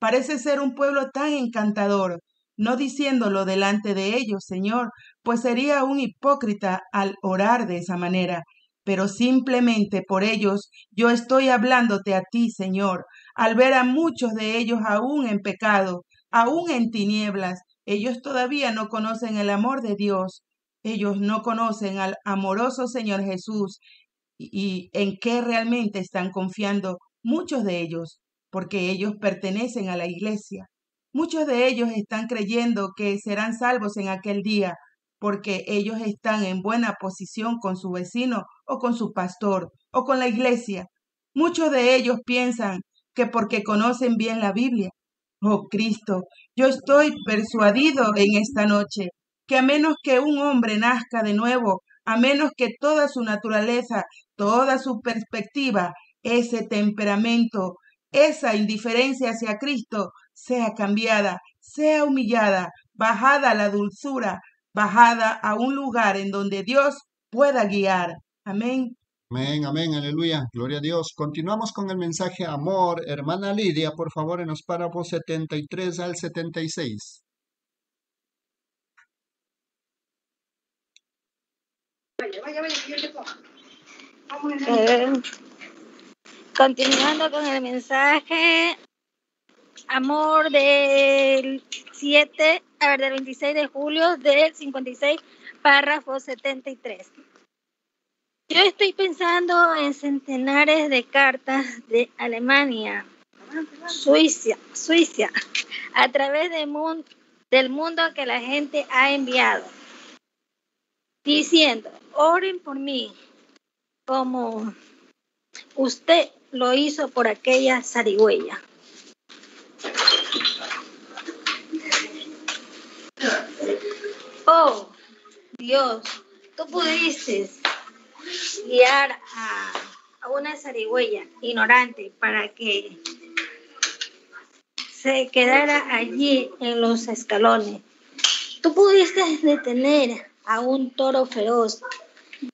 Parece ser un pueblo tan encantador, no diciéndolo delante de ellos, Señor, pues sería un hipócrita al orar de esa manera, pero simplemente por ellos yo estoy hablándote a ti, Señor, al ver a muchos de ellos aún en pecado, aún en tinieblas, ellos todavía no conocen el amor de Dios, ellos no conocen al amoroso Señor Jesús. Y, en qué realmente están confiando muchos de ellos porque ellos pertenecen a la iglesia. Muchos de ellos están creyendo que serán salvos en aquel día, porque ellos están en buena posición con su vecino o con su pastor o con la iglesia. Muchos de ellos piensan que porque conocen bien la Biblia. Oh Cristo, yo estoy persuadido en esta noche que a menos que un hombre nazca de nuevo, a menos que toda su naturaleza, toda su perspectiva, ese temperamento, esa indiferencia hacia Cristo sea cambiada, sea humillada, bajada a la dulzura, bajada a un lugar en donde Dios pueda guiar. Amén. Amén, amén, aleluya, gloria a Dios. Continuamos con el mensaje amor. Hermana Lidia, por favor, en los párrafos 73 al 76. Vaya, vaya, vaya, yo te Vamos Continuando con el mensaje, amor del 7, a ver, del 26 de julio del 56, párrafo 73. Yo estoy pensando en centenares de cartas de Alemania, Suiza, Suiza, a través del mundo, del mundo que la gente ha enviado, diciendo, oren por mí, como usted lo hizo por aquella zarigüeya. Oh, Dios, tú pudiste guiar a, una zarigüeya ignorante para que se quedara allí en los escalones. Tú pudiste detener a un toro feroz,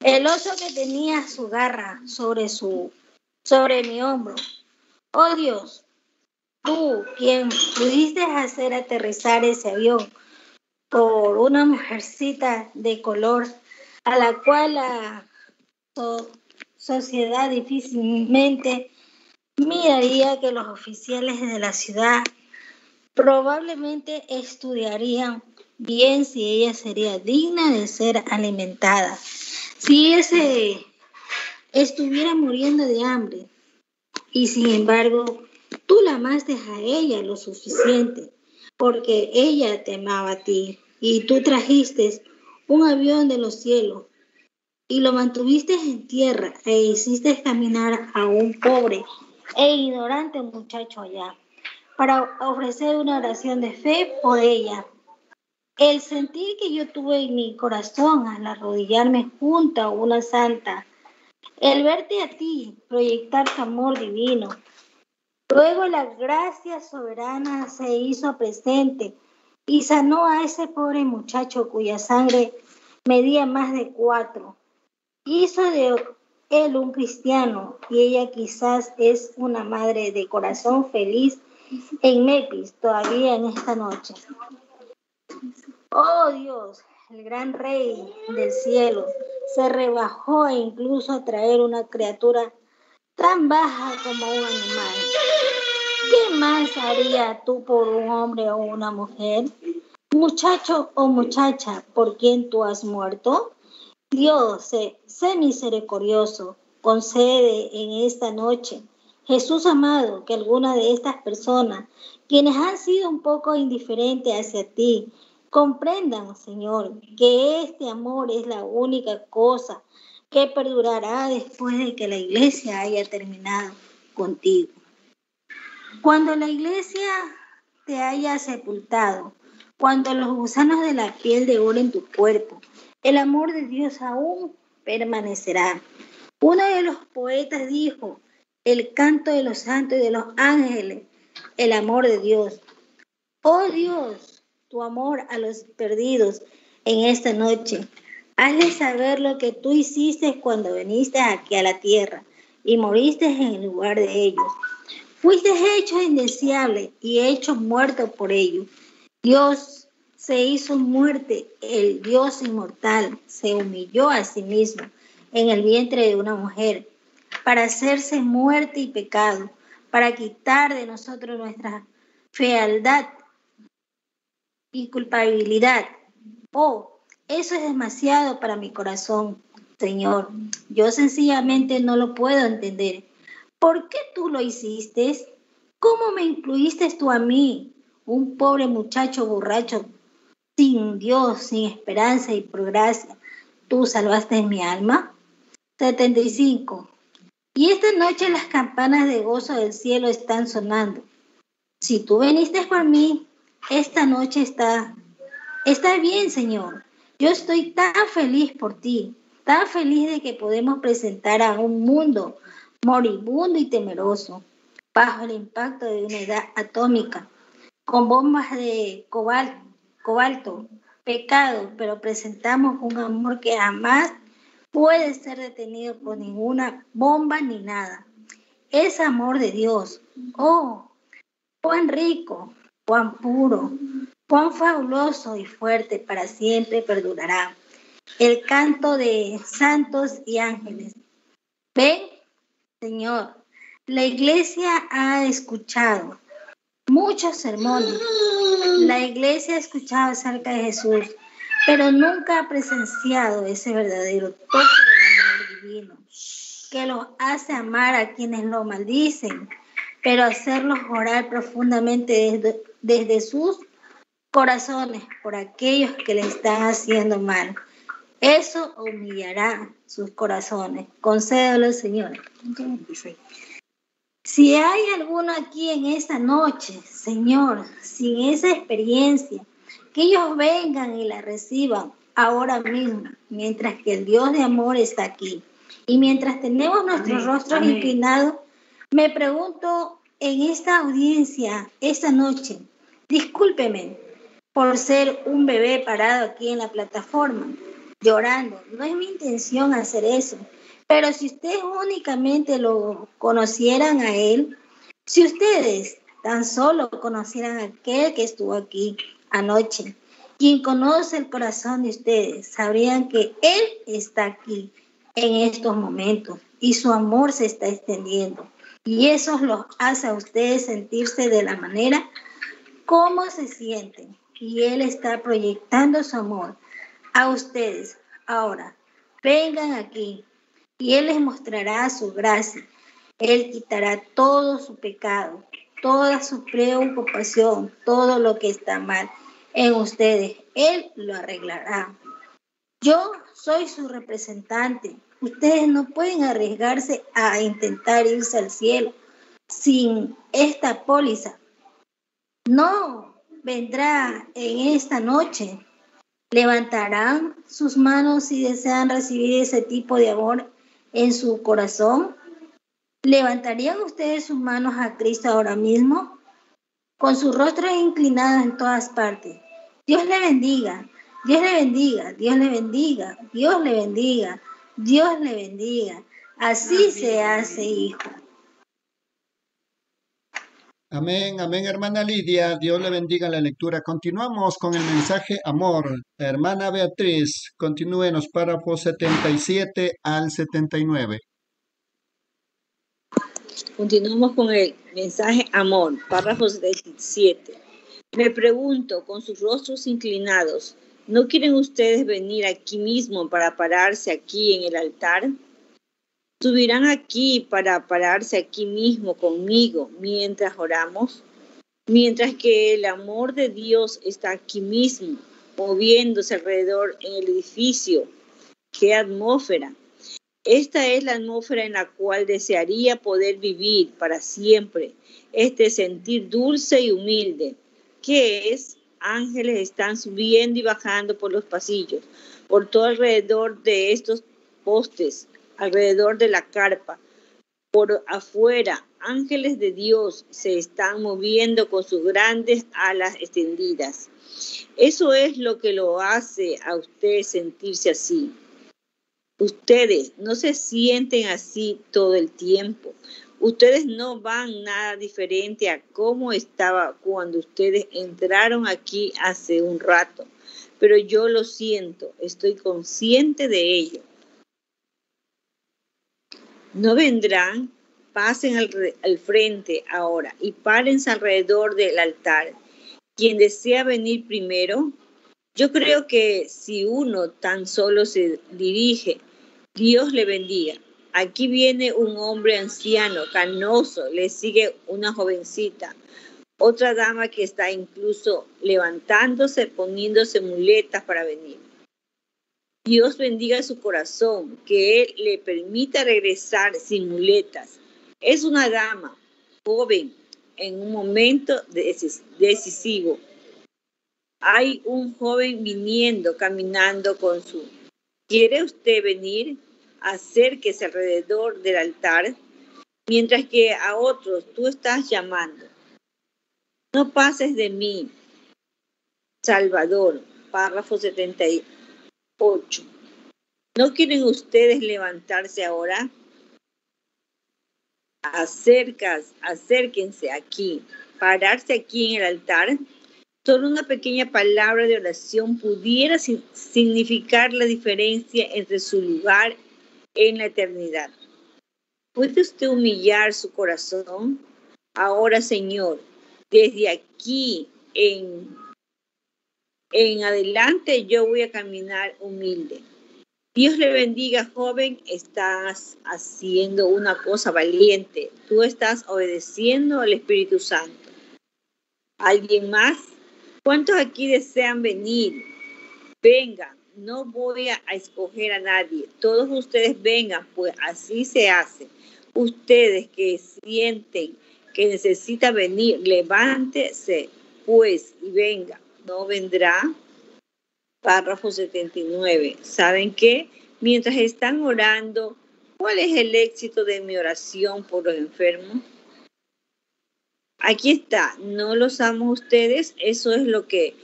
el oso que tenía su garra sobre su sobre mi hombro. Oh Dios, tú quien pudiste hacer aterrizar ese avión por una mujercita de color a la cual la sociedad difícilmente miraría que los oficiales de la ciudad probablemente estudiarían bien si ella sería digna de ser alimentada. Si ese estuviera muriendo de hambre. Y sin embargo, tú la amaste a ella lo suficiente, porque ella te amaba a ti, y tú trajiste un avión de los cielos y lo mantuviste en tierra e hiciste caminar a un pobre e ignorante muchacho allá para ofrecer una oración de fe por ella. El sentir que yo tuve en mi corazón al arrodillarme junto a una santa el verte a ti proyectar tu amor divino. Luego la gracia soberana se hizo presente y sanó a ese pobre muchacho cuya sangre medía más de cuatro. Hizo de él un cristiano y ella quizás es una madre de corazón feliz en Mepis todavía en esta noche. Oh Dios, el gran rey del cielo, se rebajó e incluso a traer una criatura tan baja como un animal. ¿Qué más haría tú por un hombre o una mujer? Muchacho o muchacha, por quien tú has muerto. Dios, sé misericordioso, concede en esta noche, Jesús amado, que alguna de estas personas, quienes han sido un poco indiferentes hacia ti, comprendan, Señor, que este amor es la única cosa que perdurará después de que la iglesia haya terminado contigo. Cuando la iglesia te haya sepultado, cuando los gusanos de la piel devoren tu cuerpo, el amor de Dios aún permanecerá. Uno de los poetas dijo, el canto de los santos y de los ángeles, el amor de Dios. Oh Dios, tu amor a los perdidos en esta noche. Hazle saber lo que tú hiciste cuando viniste aquí a la tierra y moriste en el lugar de ellos. Fuiste hecho indeseable y hecho muerto por ellos. Dios se hizo muerte, el Dios inmortal se humilló a sí mismo en el vientre de una mujer para hacerse muerte y pecado, para quitar de nosotros nuestra fealdad y culpabilidad. Oh, eso es demasiado para mi corazón, Señor. Yo sencillamente no lo puedo entender. ¿Por qué tú lo hiciste? ¿Cómo me incluiste tú a mí, un pobre muchacho borracho, sin Dios, sin esperanza y por gracia? ¿Tú salvaste mi alma? 75. Y esta noche las campanas de gozo del cielo están sonando. Si tú viniste por mí, esta noche está, está bien, Señor. Yo estoy tan feliz por ti, tan feliz de que podemos presentar a un mundo moribundo y temeroso, bajo el impacto de una edad atómica, con bombas de cobalto, cobalto pecado, pero presentamos un amor que jamás puede ser detenido por ninguna bomba ni nada. Es amor de Dios. Oh, cuán rico, cuán puro, cuán fabuloso y fuerte para siempre perdurará. El canto de santos y ángeles. Ven, Señor, la iglesia ha escuchado muchos sermones. La iglesia ha escuchado acerca de Jesús pero nunca ha presenciado ese verdadero toque del amor divino que los hace amar a quienes lo maldicen, pero hacerlos orar profundamente desde, desde sus corazones por aquellos que le están haciendo mal. Eso humillará sus corazones. Concédelo, Señor. Si hay alguno aquí en esta noche, Señor, sin esa experiencia, que ellos vengan y la reciban ahora mismo, mientras que el Dios de amor está aquí. Y mientras tenemos nuestros rostros inclinados, me pregunto en esta audiencia, esta noche, discúlpeme por ser un bebé parado aquí en la plataforma, llorando. No es mi intención hacer eso. Pero si ustedes únicamente lo conocieran a Él, si ustedes tan solo conocieran a aquel que estuvo aquí, anoche. Quien conoce el corazón de ustedes sabrían que Él está aquí en estos momentos y su amor se está extendiendo. Y eso los hace a ustedes sentirse de la manera como se sienten. Y Él está proyectando su amor a ustedes. Ahora, vengan aquí y Él les mostrará su gracia. Él quitará todo su pecado, toda su preocupación, todo lo que está mal en ustedes. Él lo arreglará. Yo soy su representante. Ustedes no pueden arriesgarse a intentar irse al cielo sin esta póliza. No vendrá en esta noche. Levantarán sus manos si desean recibir ese tipo de amor en su corazón. ¿Levantarían ustedes sus manos a Cristo ahora mismo? Con sus rostros inclinados en todas partes. Dios le bendiga, Dios le bendiga, Dios le bendiga, Dios le bendiga, Dios le bendiga. Así se hace hijo. Amén, amén, hermana Lidia. Dios le bendiga la lectura. Continuamos con el mensaje amor. Hermana Beatriz, continúe en los párrafos 77 al 79. Continuamos con el mensaje amor, párrafo 77. Me pregunto, con sus rostros inclinados, ¿no quieren ustedes venir aquí mismo para pararse aquí en el altar? ¿Subirán aquí para pararse aquí mismo conmigo mientras oramos? Mientras que el amor de Dios está aquí mismo, moviéndose alrededor en el edificio. ¡Qué atmósfera! Esta es la atmósfera en la cual desearía poder vivir para siempre, este sentir dulce y humilde. ¿Qué es? Ángeles están subiendo y bajando por los pasillos, por todo alrededor de estos postes, alrededor de la carpa. Por afuera, ángeles de Dios se están moviendo con sus grandes alas extendidas. Eso es lo que lo hace a usted sentirse así. Ustedes no se sienten así todo el tiempo. Ustedes no van nada diferente a cómo estaba cuando ustedes entraron aquí hace un rato. Pero yo lo siento, estoy consciente de ello. No vendrán, pasen al, frente ahora y párense alrededor del altar. Quien desea venir primero, yo creo que si uno tan solo se dirige, Dios le bendiga. Aquí viene un hombre anciano, canoso, le sigue una jovencita, otra dama que está incluso levantándose, poniéndose muletas para venir. Dios bendiga su corazón, que Él le permita regresar sin muletas. Es una dama joven en un momento decisivo. Hay un joven viniendo, caminando con su... ¿Quiere usted venir? Acérquese alrededor del altar, mientras que a otros tú estás llamando. No pases de mí, Salvador, párrafo 78. 8. ¿No quieren ustedes levantarse ahora? Acercas, acérquense aquí, pararse aquí en el altar. Solo una pequeña palabra de oración pudiera significar la diferencia entre su lugar en la eternidad. ¿Puede usted humillar su corazón? Ahora, Señor, desde aquí en en adelante yo voy a caminar humilde. Dios le bendiga, joven, estás haciendo una cosa valiente. Tú estás obedeciendo al Espíritu Santo. ¿Alguien más? ¿Cuántos aquí desean venir? Vengan, no voy a escoger a nadie. Todos ustedes vengan, pues así se hace. Ustedes que sienten que necesitan venir, levántese pues y vengan no vendrá. Párrafo 79. ¿Saben qué? Mientras están orando, ¿cuál es el éxito de mi oración por los enfermos? Aquí está, no los amo ustedes, eso es lo que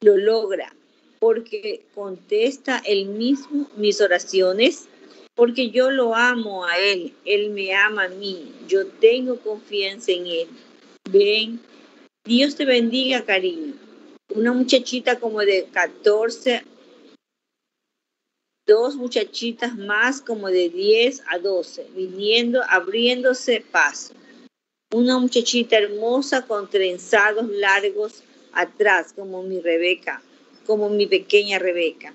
lo logra, porque contesta él mismo mis oraciones, porque yo lo amo a él, él me ama a mí, yo tengo confianza en él. Ven, Dios te bendiga, cariño una muchachita como de 14, dos muchachitas más como de 10 a 12, viniendo, abriéndose paso. Una muchachita hermosa con trenzados largos atrás, como mi Rebeca, como mi pequeña Rebeca.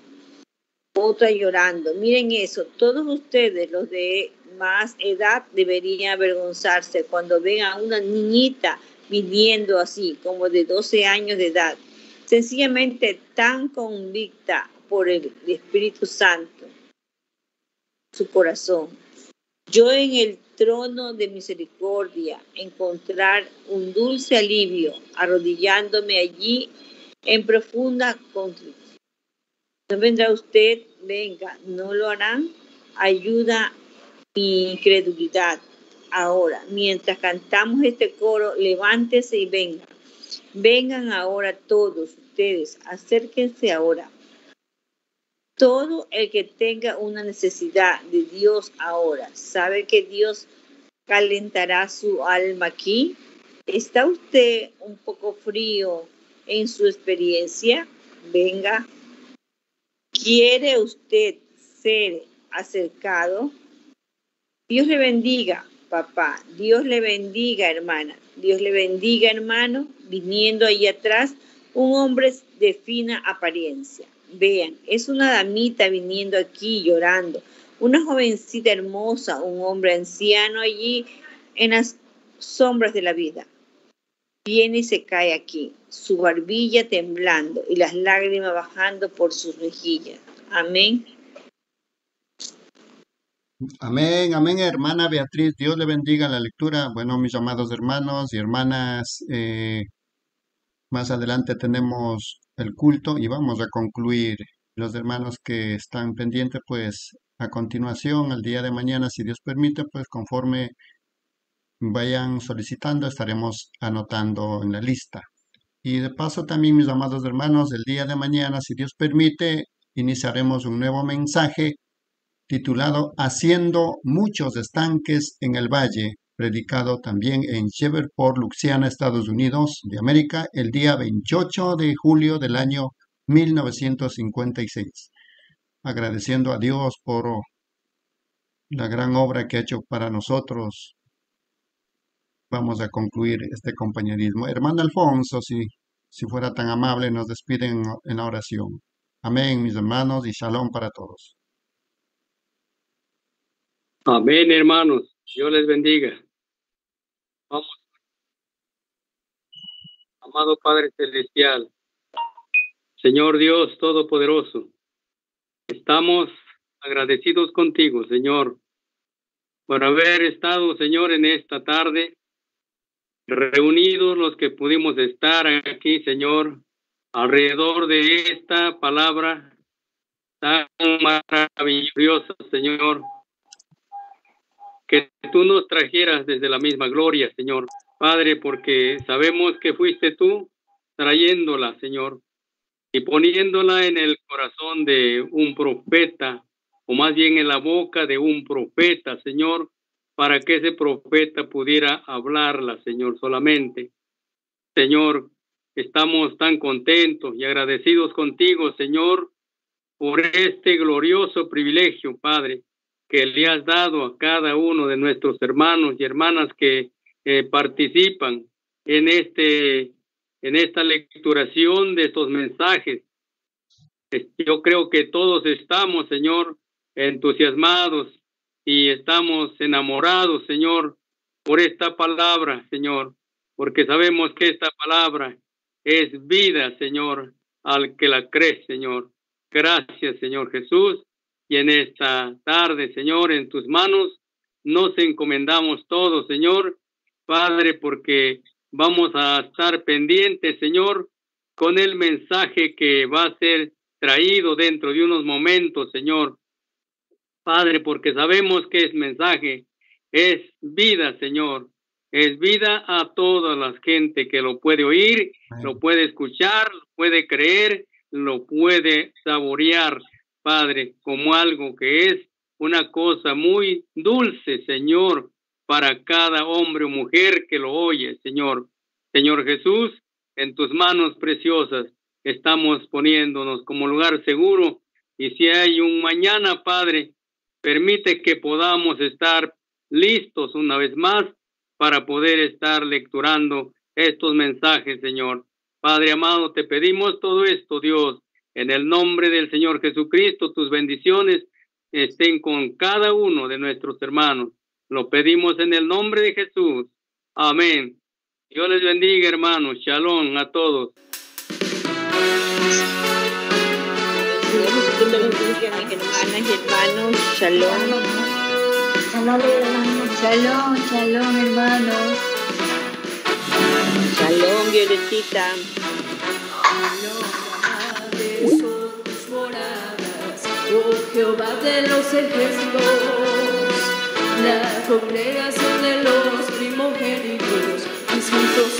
Otra llorando. Miren eso, todos ustedes, los de más edad, deberían avergonzarse cuando ven a una niñita viniendo así, como de 12 años de edad sencillamente tan convicta por el Espíritu Santo, su corazón. Yo en el trono de misericordia encontrar un dulce alivio, arrodillándome allí en profunda contrición. ¿No vendrá usted? Venga, ¿no lo harán? Ayuda mi incredulidad. Ahora, mientras cantamos este coro, levántese y venga. Vengan ahora todos ustedes, acérquense ahora. Todo el que tenga una necesidad de Dios ahora, ¿sabe que Dios calentará su alma aquí? ¿Está usted un poco frío en su experiencia? Venga. ¿Quiere usted ser acercado? Dios le bendiga, papá. Dios le bendiga, hermana. Dios le bendiga, hermano. Viniendo ahí atrás, un hombre de fina apariencia. Vean, es una damita viniendo aquí llorando. Una jovencita hermosa, un hombre anciano allí en las sombras de la vida. Viene y se cae aquí, su barbilla temblando y las lágrimas bajando por sus mejillas. Amén. Amén, amén, hermana Beatriz. Dios le bendiga la lectura. Bueno, mis amados hermanos y hermanas, eh, más adelante tenemos el culto y vamos a concluir. Los hermanos que están pendientes, pues a continuación, el día de mañana, si Dios permite, pues conforme vayan solicitando, estaremos anotando en la lista. Y de paso también, mis amados hermanos, el día de mañana, si Dios permite, iniciaremos un nuevo mensaje titulado Haciendo muchos estanques en el valle, predicado también en Shreveport, Luciana, Estados Unidos de América, el día 28 de julio del año 1956. Agradeciendo a Dios por la gran obra que ha hecho para nosotros. Vamos a concluir este compañerismo. Hermano Alfonso, si, si fuera tan amable, nos despiden en la oración. Amén, mis hermanos, y shalom para todos. Amén, hermanos. Dios les bendiga. Amado Padre Celestial, Señor Dios Todopoderoso, estamos agradecidos contigo, Señor, por haber estado, Señor, en esta tarde, reunidos los que pudimos estar aquí, Señor, alrededor de esta palabra tan maravillosa, Señor, que tú nos trajeras desde la misma gloria, Señor. Padre, porque sabemos que fuiste tú trayéndola, Señor, y poniéndola en el corazón de un profeta, o más bien en la boca de un profeta, Señor, para que ese profeta pudiera hablarla, Señor, solamente. Señor, estamos tan contentos y agradecidos contigo, Señor, por este glorioso privilegio, Padre, que le has dado a cada uno de nuestros hermanos y hermanas que eh, participan en este en esta lecturación de estos mensajes. Yo creo que todos estamos, Señor, entusiasmados y estamos enamorados, Señor, por esta palabra, Señor, porque sabemos que esta palabra es vida, Señor, al que la cree, Señor. Gracias, Señor Jesús. Y en esta tarde, Señor, en tus manos nos encomendamos todos, Señor, Padre, porque vamos a estar pendientes, Señor, con el mensaje que va a ser traído dentro de unos momentos, Señor. Padre, porque sabemos que es mensaje, es vida, Señor. Es vida a toda la gente que lo puede oír, lo puede escuchar, lo puede creer, lo puede saborear. Padre, como algo que es una cosa muy dulce, Señor, para cada hombre o mujer que lo oye, Señor. Señor Jesús, en tus manos preciosas estamos poniéndonos como lugar seguro y si hay un mañana, Padre, permite que podamos estar listos una vez más para poder estar lecturando estos mensajes, Señor. Padre amado, te pedimos todo esto, Dios, en el nombre del Señor Jesucristo, tus bendiciones estén con cada uno de nuestros hermanos. Lo pedimos en el nombre de Jesús. Amén. Dios les bendiga, hermanos. Shalom a todos. Hermanas y hermanos. Shalom. Shalom, shalom, hermanos. Shalom, Violetita. son tus moradas, oh Jehová de los ejércitos, la congregación de los primogénitos, mis juntos